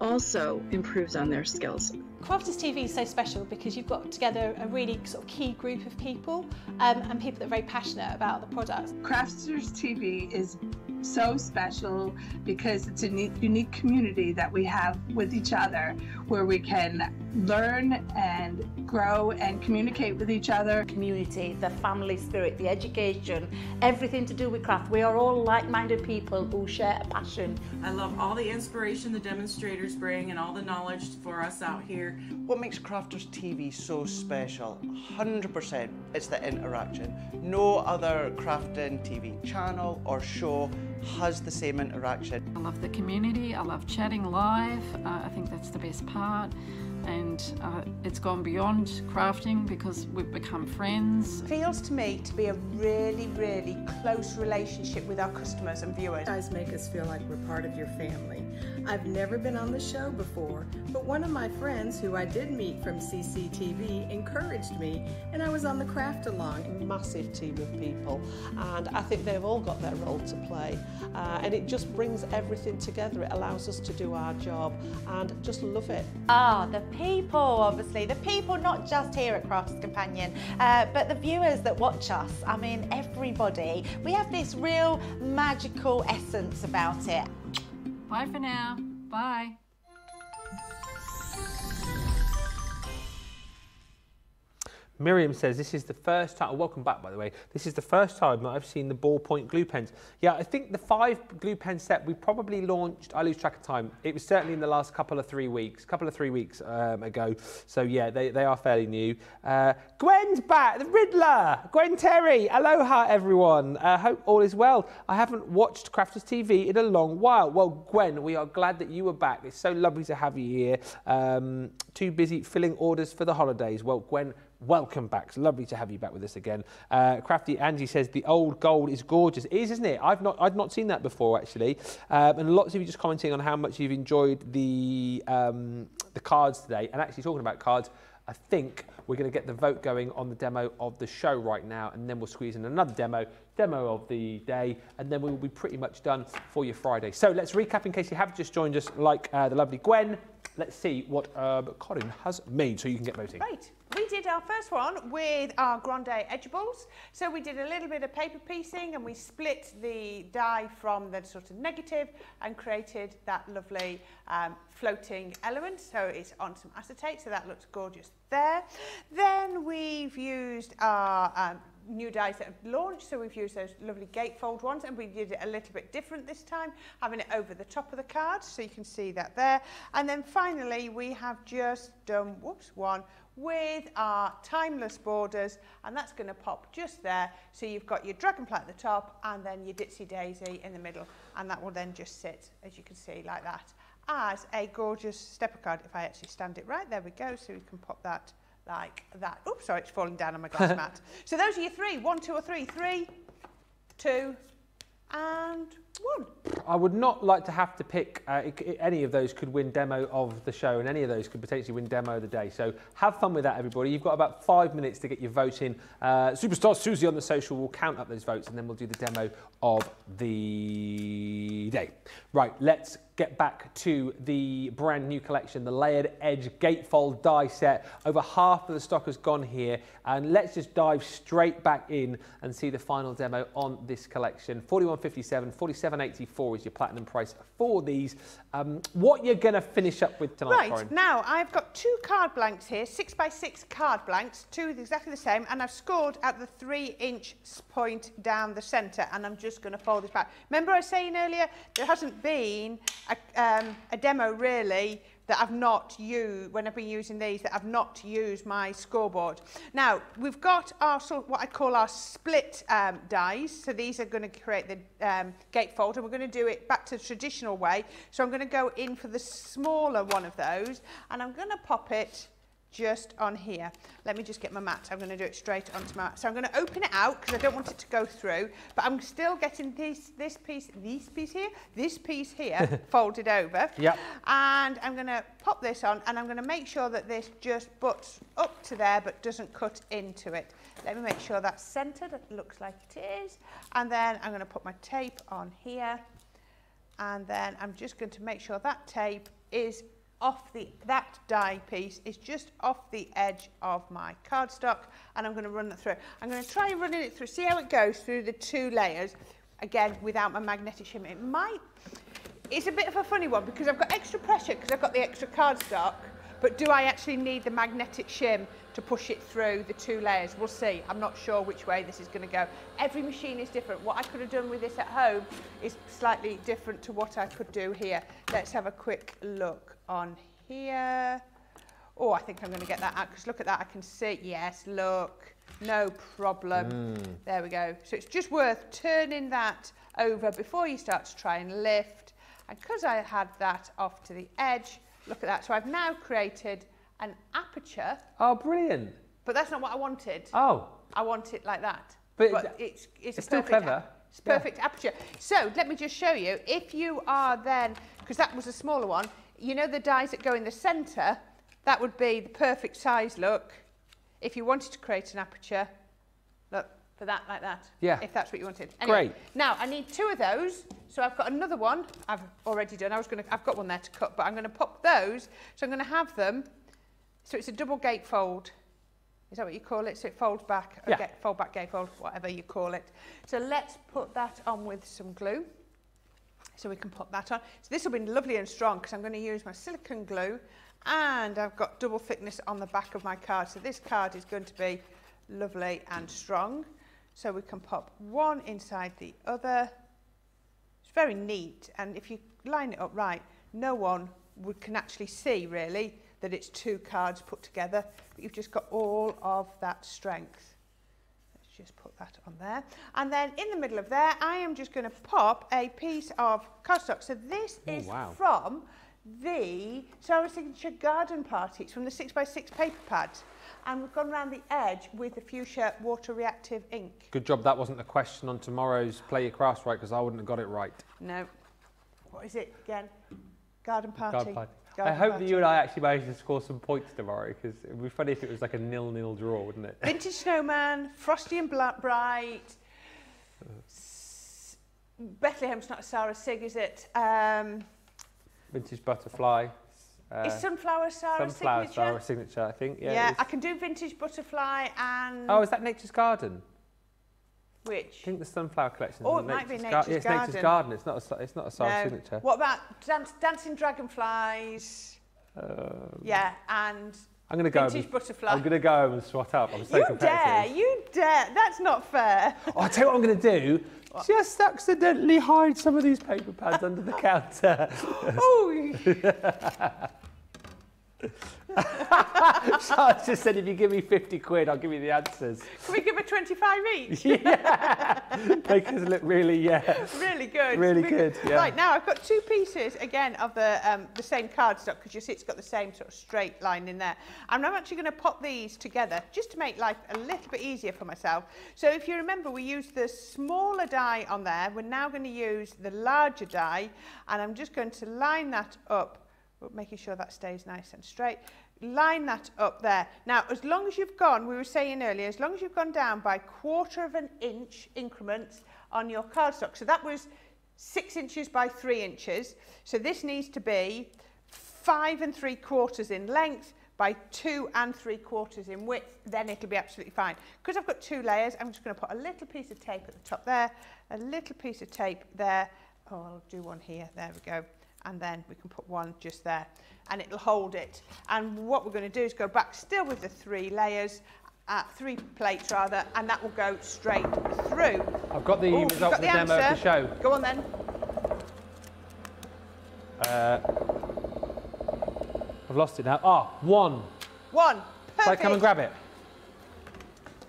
Speaker 12: also improves on their skills.
Speaker 5: Crafters TV is so special because you've got together a really sort of key group of people um, and people that are very passionate about the product.
Speaker 13: Crafters TV is so special because it's a unique community that we have with each other where we can learn and grow and communicate with each other.
Speaker 6: Community, the family spirit, the education, everything to do with craft. We are all like-minded people who share a passion.
Speaker 14: I love all the inspiration the demonstrators bring and all the knowledge for us out here.
Speaker 7: What makes Crafters TV so special? 100% it's the interaction. No other crafting TV channel or show has the same interaction.
Speaker 15: I love the community, I love chatting live, uh, I think that's the best part and uh, it's gone beyond crafting because we've become friends.
Speaker 2: It Feels to me to be a really, really close relationship with our customers and viewers. You
Speaker 16: guys make us feel like we're part of your family. I've never been on the show before, but one of my friends who I did meet from CCTV encouraged me, and I was on the craft along.
Speaker 8: Massive team of people, and I think they've all got their role to play, uh, and it just brings everything together. It allows us to do our job and just love it.
Speaker 9: Ah, the people, obviously, the people not just here at Crafters Companion, uh, but the viewers that watch us. I mean, everybody. We have this real magical essence about it.
Speaker 15: Bye for now. Bye.
Speaker 1: Miriam says this is the first time, welcome back by the way, this is the first time that I've seen the ballpoint glue pens. Yeah, I think the five glue pen set we probably launched, I lose track of time, it was certainly in the last couple of three weeks, couple of three weeks um, ago. So yeah, they, they are fairly new. Uh, Gwen's back, the Riddler, Gwen Terry, aloha everyone. I uh, hope all is well. I haven't watched Crafters TV in a long while. Well, Gwen, we are glad that you are back. It's so lovely to have you here. Um, too busy filling orders for the holidays. Well, Gwen, welcome back. It's lovely to have you back with us again. Uh, Crafty Angie says the old gold is gorgeous. It is, isn't it? I've not, I've not seen that before actually. Um, and lots of you just commenting on how much you've enjoyed the um, the cards today. And actually talking about cards, I think we're going to get the vote going on the demo of the show right now, and then we'll squeeze in another demo, demo of the day, and then we will be pretty much done for your Friday. So let's recap in case you have just joined us, like uh, the lovely Gwen. Let's see what uh, Corrine has made so you can get voting.
Speaker 2: Right. We did our first one with our Grande Edgeables. So we did a little bit of paper piecing and we split the die from the sort of negative and created that lovely um, floating element. So it's on some acetate, so that looks gorgeous there. Then we've used our um, new dies that have launched, so we've used those lovely gatefold ones, and we did it a little bit different this time, having it over the top of the card, so you can see that there. And then finally, we have just done, whoops, one with our timeless borders and that's going to pop just there. So you've got your dragonfly at the top and then your ditzy daisy in the middle and that will then just sit as you can see like that as a gorgeous stepper card if I actually stand it right. There we go. So we can pop that like that. Oops sorry it's falling down on my glass mat. So those are your three. One two or three. Three two and one.
Speaker 1: I would not like to have to pick, uh, any of those could win demo of the show and any of those could potentially win demo of the day. So have fun with that, everybody. You've got about five minutes to get your vote in. Uh, Superstar Susie on the social will count up those votes and then we'll do the demo of the day. Right, let's get back to the brand new collection, the Layered Edge Gatefold die set. Over half of the stock has gone here. And let's just dive straight back in and see the final demo on this collection. 41.57, 47.84 is your platinum price for these. Um, what you're going to finish up with tonight,
Speaker 2: Right,
Speaker 1: Corrine?
Speaker 2: now I've got two card blanks here, six by six card blanks, two exactly the same, and I've scored at the three inch point down the centre, and I'm just going to fold this back. Remember I was saying earlier, there hasn't been a, um, a demo really that I've not used, when I've been using these, that I've not used my scoreboard. Now, we've got our sort of what I call our split um, dies. So these are going to create the um, gatefold and we're going to do it back to the traditional way. So I'm going to go in for the smaller one of those and I'm going to pop it just on here. Let me just get my mat. I'm going to do it straight onto my mat. So I'm going to open it out because I don't want it to go through, but I'm still getting this, this piece, this piece here, this piece here folded over.
Speaker 1: Yep.
Speaker 2: And I'm going to pop this on and I'm going to make sure that this just butts up to there but doesn't cut into it. Let me make sure that's centered. It looks like it is. And then I'm going to put my tape on here. And then I'm just going to make sure that tape is off the, that die piece is just off the edge of my cardstock and I'm going to run it through. I'm going to try running it through, see how it goes through the two layers, again without my magnetic shimmer. It might, it's a bit of a funny one because I've got extra pressure because I've got the extra cardstock, but do I actually need the magnetic shim to push it through the two layers? We'll see. I'm not sure which way this is going to go. Every machine is different. What I could have done with this at home is slightly different to what I could do here. Let's have a quick look on here. Oh, I think I'm going to get that out because look at that. I can see. Yes, look. No problem.
Speaker 1: Mm.
Speaker 2: There we go. So it's just worth turning that over before you start to try and lift. And because I had that off to the edge, look at that. So I've now created an aperture,
Speaker 1: Oh, brilliant.
Speaker 2: but that's not what I wanted.
Speaker 1: Oh,
Speaker 2: I want it like that.
Speaker 1: But
Speaker 2: it's, it's,
Speaker 1: it's
Speaker 2: a
Speaker 1: still clever.
Speaker 2: It's perfect aperture. So let me just show you. If you are then, because that was a smaller one, you know the dies that go in the centre, that would be the perfect size look. If you wanted to create an aperture, look, for that like that.
Speaker 1: Yeah.
Speaker 2: If that's what you wanted. Anyway,
Speaker 1: Great.
Speaker 2: Now I need two of those. So I've got another one I've already done. I was going to, I've got one there to cut, but I'm going to pop those. So I'm going to have them. So it's a double gatefold. Is that what you call it? So it folds back,
Speaker 1: Yeah.
Speaker 2: a gate, fold back, gatefold, whatever you call it. So let's put that on with some glue. So we can pop that on. So this will be lovely and strong because I'm going to use my silicone glue and I've got double thickness on the back of my card. So this card is going to be lovely and strong. So we can pop one inside the other. It's very neat and if you line it up right, no one would can actually see really that it's two cards put together, but you've just got all of that strength. Just put that on there. And then in the middle of there, I am just going to pop a piece of cardstock. So this
Speaker 1: Oh,
Speaker 2: is
Speaker 1: wow.
Speaker 2: from the Sara Signature Garden Party. It's from the 6x6 paper pad. And we've gone around the edge with the fuchsia water reactive ink.
Speaker 1: Good job that wasn't a question on tomorrow's Play Your Crafts right because I wouldn't have got it right.
Speaker 2: No. What is it again? Garden Party.
Speaker 1: God, Paddy. I hope that you and I actually manage to score some points tomorrow because it would be funny if it was like a nil-nil draw, wouldn't it?
Speaker 2: Vintage Snowman, Frosty and Black Bright. S- Bethlehem's not Sara Sig, is it? Um,
Speaker 1: Vintage Butterfly. Uh,
Speaker 2: is Sunflower Sara
Speaker 1: Sunflower
Speaker 2: Signature?
Speaker 1: Sara signature, I think. Yeah.
Speaker 2: Yeah. I can do Vintage Butterfly and...
Speaker 1: Oh, is that Nature's Garden?
Speaker 2: Which?
Speaker 1: I think the Sunflower collection.
Speaker 2: Oh, it might be
Speaker 1: Gar-
Speaker 2: Nature's
Speaker 1: yeah, it's Nature's
Speaker 2: Garden.
Speaker 1: Garden. It's not a, it's not a Sara
Speaker 2: No.
Speaker 1: signature.
Speaker 2: What about dance, Dancing Dragonflies?
Speaker 1: Um,
Speaker 2: Yeah, and
Speaker 1: I'm going to go.
Speaker 2: Vintage
Speaker 1: and-
Speaker 2: Butterfly.
Speaker 1: I'm going to go home and swat up. I'm so
Speaker 2: you dare, you dare. That's not fair.
Speaker 1: Oh, I'll tell you what I'm going to do. Just accidentally hide some of these paper pads under the counter.
Speaker 2: oh,
Speaker 1: Charlotte just said, if you give me 50 quid, I'll give you the answers.
Speaker 2: can we give her 25 each?
Speaker 1: yeah. Make us look really, yeah.
Speaker 2: really good.
Speaker 1: Really good, yeah.
Speaker 2: Right, now I've got two pieces, again, of the, um, the same cardstock, because you see it's got the same sort of straight line in there. And I'm actually going to pop these together, just to make life a little bit easier for myself. So if you remember, we used the smaller die on there. We're now going to use the larger die, and I'm just going to line that up, making sure that stays nice and straight. Line that up there. Now, as long as you've gone, we were saying earlier, as long as you've gone down by quarter of an inch increments on your cardstock. So that was six inches by three inches. So this needs to be five and three quarters in length by two and three quarters in width, then it'll be absolutely fine. Because I've got two layers, I'm just going to put a little piece of tape at the top there, a little piece of tape there. Oh, I'll do one here. There we go. And then we can put one just there and it'll hold it. And what we're going to do is go back still with the three layers, uh, three plates rather, and that will go straight through.
Speaker 1: I've got the
Speaker 2: Ooh,
Speaker 1: result
Speaker 2: got
Speaker 1: of the, demo of the show.
Speaker 2: Go on then.
Speaker 1: Uh, I've lost it now. Ah, one.
Speaker 2: One. Perfect.
Speaker 1: Shall come and grab it?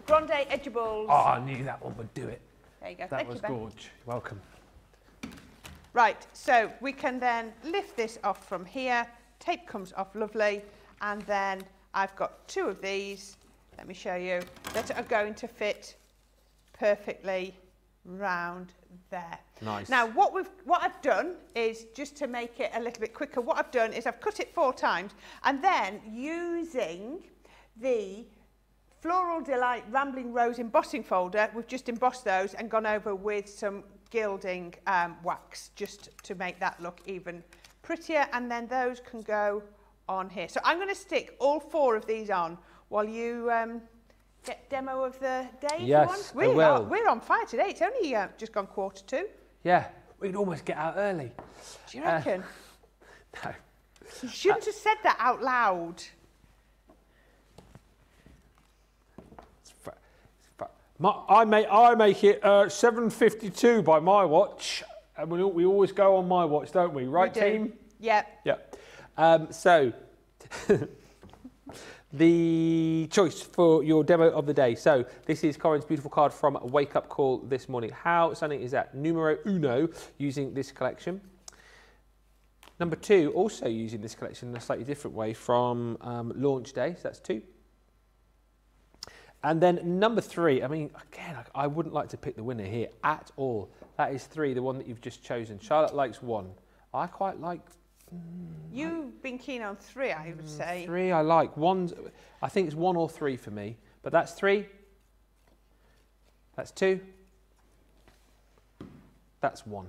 Speaker 2: Grande Edgeables.
Speaker 1: Oh, I knew that one would do it.
Speaker 2: There you go.
Speaker 1: That
Speaker 2: Thank
Speaker 1: was
Speaker 2: you, Ben.
Speaker 1: gorge. Welcome.
Speaker 2: Right, so we can then lift this off from here. Tape comes off lovely. And then I've got two of these, let me show you, that are going to fit perfectly round there.
Speaker 1: Nice.
Speaker 2: Now, what we've what I've done is just to make it a little bit quicker. What I've done is I've cut it four times, and then using the Floral Delight Rambling Rose embossing folder, we've just embossed those and gone over with some gilding um, wax just to make that look even prettier. And then those can go on here. So I'm going to stick all four of these on while you um, get demo of the day.
Speaker 1: Yes,
Speaker 2: We're, on- we're on fire today. It's only uh, just gone quarter two.
Speaker 1: Yeah, we'd almost get out early.
Speaker 2: Do you
Speaker 1: Uh,
Speaker 2: reckon?
Speaker 1: no.
Speaker 2: you shouldn't have said that out loud.
Speaker 1: My, I, make, I make it uh, 7.52 by my watch. And we, we always go on my watch, don't we? Right,
Speaker 2: We do.
Speaker 1: team?
Speaker 2: Yeah.
Speaker 1: Yeah. Um, so, the choice for your demo of the day. So, this is Corrine's beautiful card from Wake Up Call this morning. How stunning is that? Numero uno using this collection. Number two, also using this collection in a slightly different way from um, launch day. So, that's two. And then number three, I mean, again, I wouldn't like to pick the winner here at all. That is three, the one that you've just chosen. Charlotte likes one. I quite like
Speaker 2: You've been keen on three, I would say.
Speaker 1: Three I like. One, I think it's one or three for me. But that's three. That's two. That's one.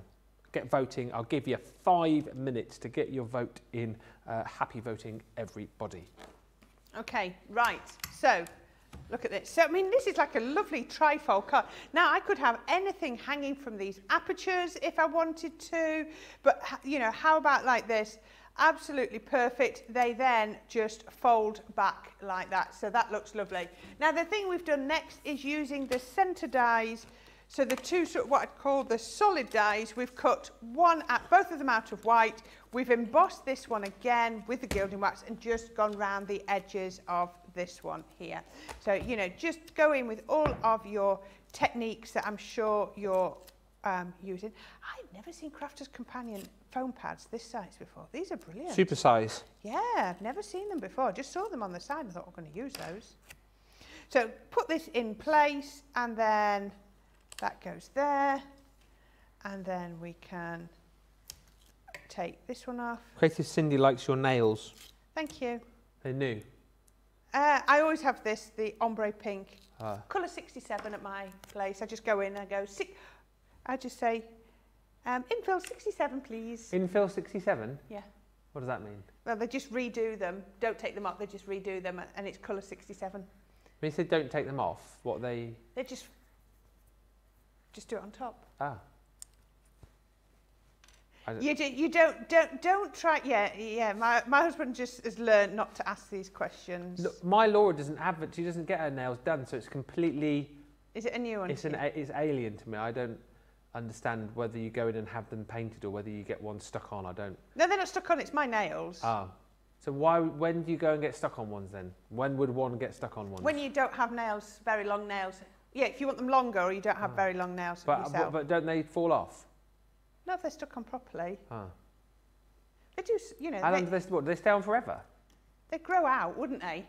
Speaker 1: Get voting. I'll give you five minutes to get your vote in. Uh, happy voting, everybody.
Speaker 2: Okay, right. So, look at this. So, I mean, this is like a lovely trifold card. Now, I could have anything hanging from these apertures if I wanted to, but, you know, how about like this? Absolutely perfect. They then just fold back like that. So that looks lovely. Now, the thing we've done next is using the center dies. So the two sort of what I'd call the solid dies, we've cut one, at, both of them out of white. We've embossed this one again with the gilding wax and just gone round the edges of this one here. So, you know, just go in with all of your techniques that I'm sure you're um, using. I've never seen Crafter's Companion foam pads this size before. These are brilliant.
Speaker 1: Super size.
Speaker 2: Yeah, I've never seen them before. Just saw them on the side and thought we're going to use those. So put this in place and then that goes there. And then we can take this one off.
Speaker 1: Creative Cindy likes your nails.
Speaker 2: Thank you.
Speaker 1: They're new.
Speaker 2: Uh, I always have this, the ombre pink.
Speaker 1: Ah.
Speaker 2: Colour 67 at my place. I just go in and I go, six, I just say, um, infill 67 please.
Speaker 1: Infill 67?
Speaker 2: Yeah.
Speaker 1: What does that mean?
Speaker 2: Well, they just redo them. Don't take them up, they just redo them and it's colour 67.
Speaker 1: When you said don't take them off, what they...
Speaker 2: They just, just do it on top.
Speaker 1: Ah.
Speaker 2: You, do, you don't don't don't try. Yeah, yeah. My my husband just has learned not to ask these questions.
Speaker 1: Look, my Laura doesn't have it. She doesn't get her nails done, so it's completely.
Speaker 2: Is it a new one?
Speaker 1: It's an. a- It's alien to me. I don't understand whether you go in and have them painted or whether you get one stuck on. I don't.
Speaker 2: No, they're not stuck on. It's my nails.
Speaker 1: Ah. So why? When do you go and get stuck on ones then? When would one get stuck on ones?
Speaker 2: When you don't have nails, very long nails. Yeah, if you want them longer or you don't have very long nails
Speaker 1: but, but but don't they fall off?
Speaker 2: No, if they're stuck on properly,
Speaker 1: Ah.
Speaker 2: they do. s- You know,
Speaker 1: How long
Speaker 2: they,
Speaker 1: do they? What, do they stay on forever?
Speaker 2: they grow out, wouldn't they?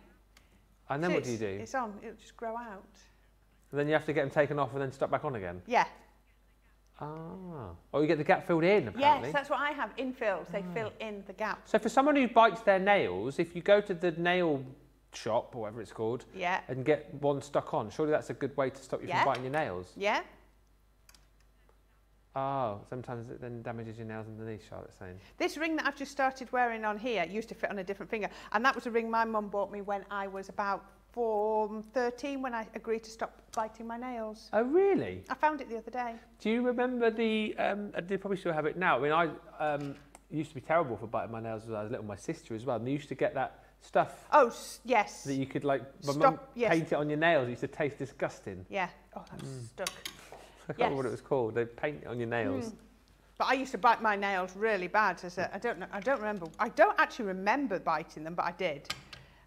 Speaker 1: And then
Speaker 2: So
Speaker 1: what do you
Speaker 2: it's-
Speaker 1: do?
Speaker 2: It's on. It'll just grow out.
Speaker 1: And then you have to get them taken off and then stuck back on again.
Speaker 2: Yeah.
Speaker 1: Ah. Oh, you get the gap filled in apparently.
Speaker 2: Yes, that's what I have. Infills. They fill in the gap.
Speaker 1: So for someone who bites their nails, if you go to the nail shop or whatever it's called,
Speaker 2: Yeah.
Speaker 1: and get one stuck on, surely that's a good way to stop you
Speaker 2: Yeah.
Speaker 1: from biting your nails.
Speaker 2: Yeah.
Speaker 1: Oh, sometimes it then damages your nails underneath. Charlotte's saying.
Speaker 2: This ring that I've just started wearing on here used to fit on a different finger. And that was a ring my mum bought me when I was about four, 13 when I agreed to stop biting my nails.
Speaker 1: Oh really?
Speaker 2: I found it the other day.
Speaker 1: Do you remember the? Um, I did probably still have it now. I mean, I um, used to be terrible for biting my nails when I was little. My sister as well. And they used to get that stuff
Speaker 2: Oh, yes.
Speaker 1: that you could like my
Speaker 2: Stop-
Speaker 1: mum
Speaker 2: yes.
Speaker 1: paint it on your nails. It used to taste disgusting.
Speaker 2: Yeah. Oh, that's
Speaker 1: Mm.
Speaker 2: stuck.
Speaker 1: I can't remember what it was called. They paint it on your nails.
Speaker 2: Mm. But I used to bite my nails really bad. As a, I don't know. I don't remember. I don't actually remember biting them, but I did.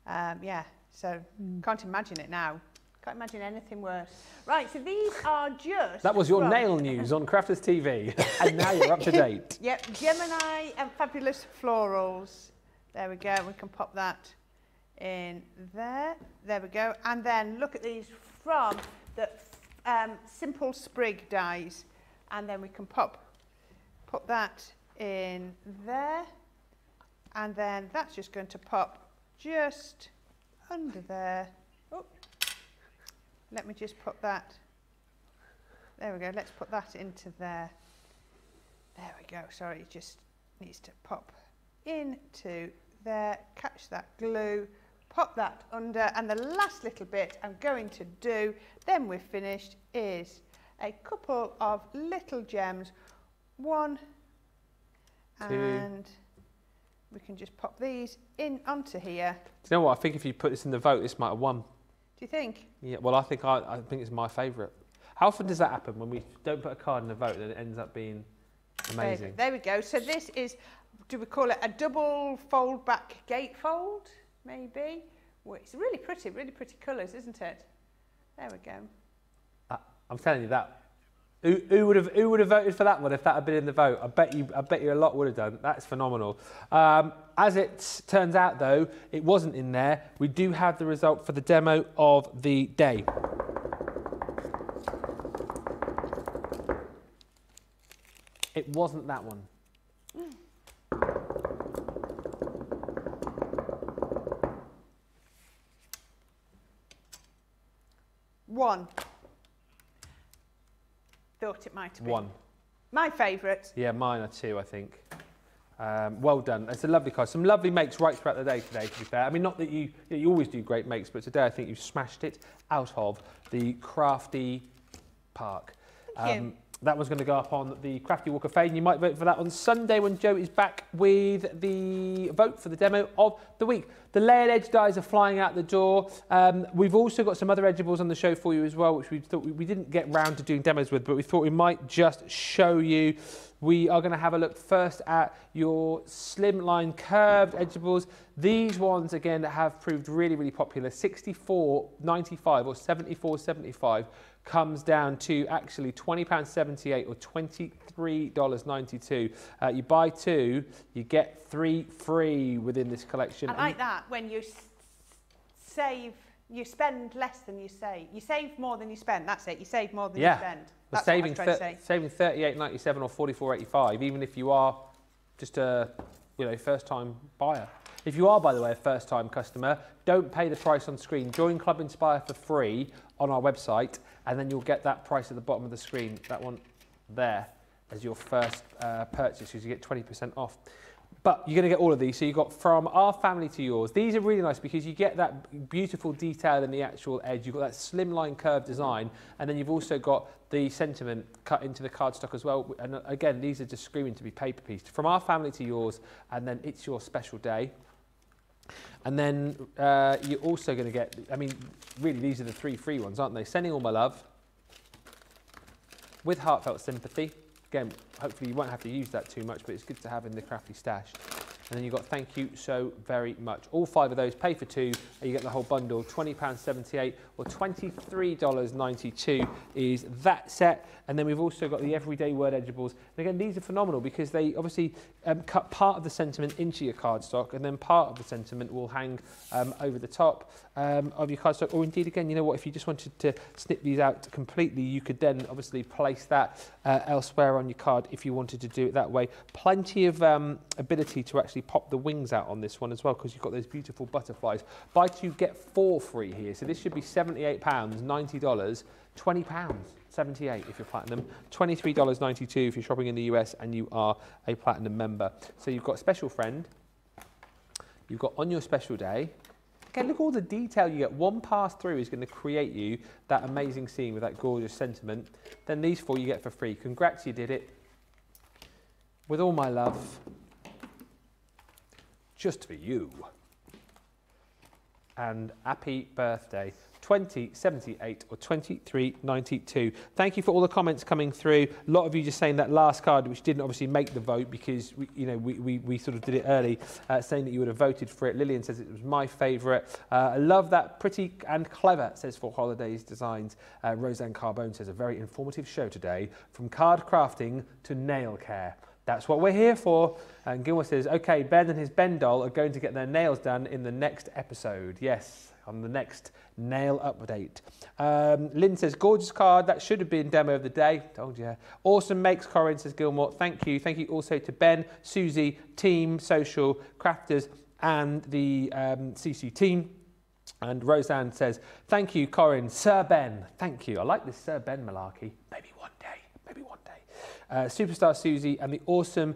Speaker 2: Um, yeah. So can't imagine it now. Can't imagine anything worse. Right. So these are just.
Speaker 1: That was your
Speaker 2: from-
Speaker 1: nail news on Crafters TV, and now you're up to date.
Speaker 2: Yep, Gemini and Fabulous Florals. There we go. We can pop that in there. There we go. And then look at these from the um, Simple Sprig dies. And then we can pop, put that in there. And then that's just going to pop just under there. Oh, let me just put that. There we go. Let's put that into there. There we go. Sorry, it just needs to pop into there. Catch that glue. Pop that under. And the last little bit I'm going to do, then we're finished, is a couple of little gems. One
Speaker 1: Two.
Speaker 2: and we can just pop these in onto here.
Speaker 1: Do you know what? I think if you put this in the vote, this might have won.
Speaker 2: Do you think?
Speaker 1: Yeah. Well, I think I, I think it's my favourite. How often does that happen when we don't put a card in the vote and it ends up being amazing?
Speaker 2: Favourite. There we go. So this is, do we call it a double fold back gatefold? Maybe. Well, it's really pretty, really pretty colours, isn't it? There we go.
Speaker 1: Uh, I'm telling you that. Who, who would have who would have voted for that one if that had been in the vote? I bet you I bet you a lot would have done. That's phenomenal. Um, as it turns out, though, it wasn't in there. We do have the result for the demo of the day. It wasn't that one.
Speaker 2: One. Thought it might have been.
Speaker 1: One.
Speaker 2: My favourite.
Speaker 1: Yeah, mine are two, I think. Um, well done. It's a lovely card. Some lovely makes right throughout the day today, to be fair. I mean, not that you, you always do great makes, but today I think you've smashed it out of the crafty park. Um,
Speaker 2: Thank you.
Speaker 1: That was going to go up on the Crafty Walk of Fame. You might vote for that on Sunday when Joe is back with the vote for the demo of the week. The layered edge dies are flying out the door. Um, we've also got some other edgeables on the show for you as well, which we thought we, we didn't get round to doing demos with, but we thought we might just show you. We are going to have a look first at your slimline curved edgeables. These ones, again, have proved really, really popular. 64.95 or 74.75 comes down to actually £20.78 or $23.92. Uh, you buy two, you get three free within this collection.
Speaker 2: I like that when you s- save, you spend less than you save. You save more than you spend. That's it. You save more than
Speaker 1: yeah.
Speaker 2: you spend. That's
Speaker 1: saving,
Speaker 2: what I was trying
Speaker 1: thir-
Speaker 2: to say.
Speaker 1: saving 38.97 or 44.85, even if you are just a you know first time buyer. If you are, by the way, a first time customer, don't pay the price on screen. Join Club Inspire for free on our website, and then you'll get that price at the bottom of the screen, that one there, as your first uh, purchase, because you get 20% off. But you're going to get all of these. So you've got from our family to yours. These are really nice because you get that beautiful detail in the actual edge. You've got that slimline curved design. And then you've also got the sentiment cut into the cardstock as well. And uh, again, these are just screaming to be paper pieced. From our family to yours, and then it's your special day. And then uh, you're also going to get, I mean, really, these are the three free ones, aren't they? Sending all my love, with heartfelt sympathy. Again, hopefully you won't have to use that too much, but it's good to have in the crafty stash. And then you've got thank you so very much. All five of those pay for two, and you get the whole bundle. £20.78 or $23.92 is that set. And then we've also got the everyday word edgeables. And again, these are phenomenal because they obviously um, cut part of the sentiment into your cardstock, and then part of the sentiment will hang um, over the top um, of your cardstock. Or indeed, again, you know what, if you just wanted to snip these out completely, you could then obviously place that uh, elsewhere on your card if you wanted to do it that way. Plenty of um, ability to actually pop the wings out on this one as well because you've got those beautiful butterflies. Buy two, get four free here. So this should be £78, $90, £20. 78 if you're platinum, $23.92 if you're shopping in the US and you are a platinum member. So you've got special friend, you've got on your special day. Again, look at all the detail you get. One pass through is going to create you that amazing scene with that gorgeous sentiment. Then these four you get for free. Congrats, you did it. With all my love, just for you. And happy birthday. 2078 or 2392. Thank you for all the comments coming through. A lot of you just saying that last card, which didn't obviously make the vote because we, you know we, we, we sort of did it early, uh, saying that you would have voted for it. Lillian says it was my favourite. Uh, I love that pretty and clever, says for holidays designs. Uh, Roseanne Carbone says a very informative show today from card crafting to nail care. That's what we're here for. And Gilmore says, okay, Ben and his Ben doll are going to get their nails done in the next episode. Yes, on the next nail update. Um, Lynn says, gorgeous card. That should have been demo of the day. Told you. Awesome makes Corrine, says Gilmore. Thank you. Thank you also to Ben, Susie, team, social, crafters, and the um, CC team. And Roseanne says, thank you, Corrine. Sir Ben, thank you. I like this Sir Ben malarkey. Maybe one day, maybe one day. Uh, Superstar Susie and the awesome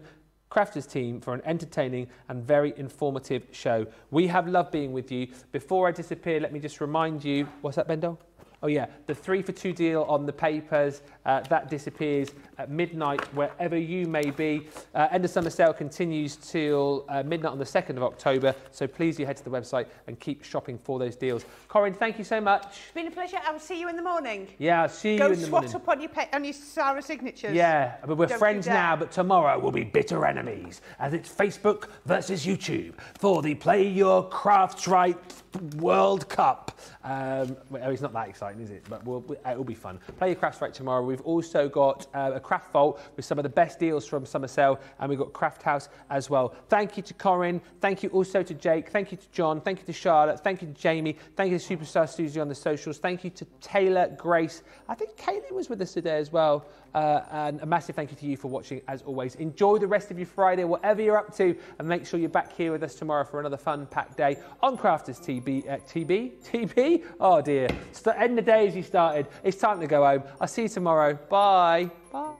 Speaker 1: Crafters team for an entertaining and very informative show. We have loved being with you. Before I disappear, let me just remind you, what's that, Ben Doll? Oh yeah, the three for two deal on the papers, uh, that disappears at midnight wherever you may be. Uh, end of summer sale continues till uh, midnight on the 2nd of October, so please do head to the website and keep shopping for those deals. Corrine, thank you so much.
Speaker 2: It's been a pleasure. I will see you in the morning.
Speaker 1: Yeah, I'll see
Speaker 2: Go
Speaker 1: you in the
Speaker 2: swat up on your, on your Sara signatures.
Speaker 1: Yeah, but we're
Speaker 2: Don't
Speaker 1: friends now, but tomorrow we'll be bitter enemies as it's Facebook versus YouTube for the Play Your Crafts Right World Cup. Um, well, it's not that exciting, is it? But we'll, we- it'll be fun. Play Your Crafts Right tomorrow. We've also got uh, a craft vault with some of the best deals from Summer Sale, and we've got Craft House as well. Thank you to Corrine. Thank you also to Jake. Thank you to John. Thank you to Charlotte. Thank you to Jamie. Thank you to Superstar Susie on the socials. Thank you to Taylor, Grace. I think Kaylee was with us today as well. Uh, and a massive thank you to you for watching as always. Enjoy the rest of your Friday, whatever you're up to, and make sure you're back here with us tomorrow for another fun packed day on Crafters TB. Uh, TB? TB? Oh dear. The end the day as you started. It's time to go home. I'll see you tomorrow. Bye. Bye.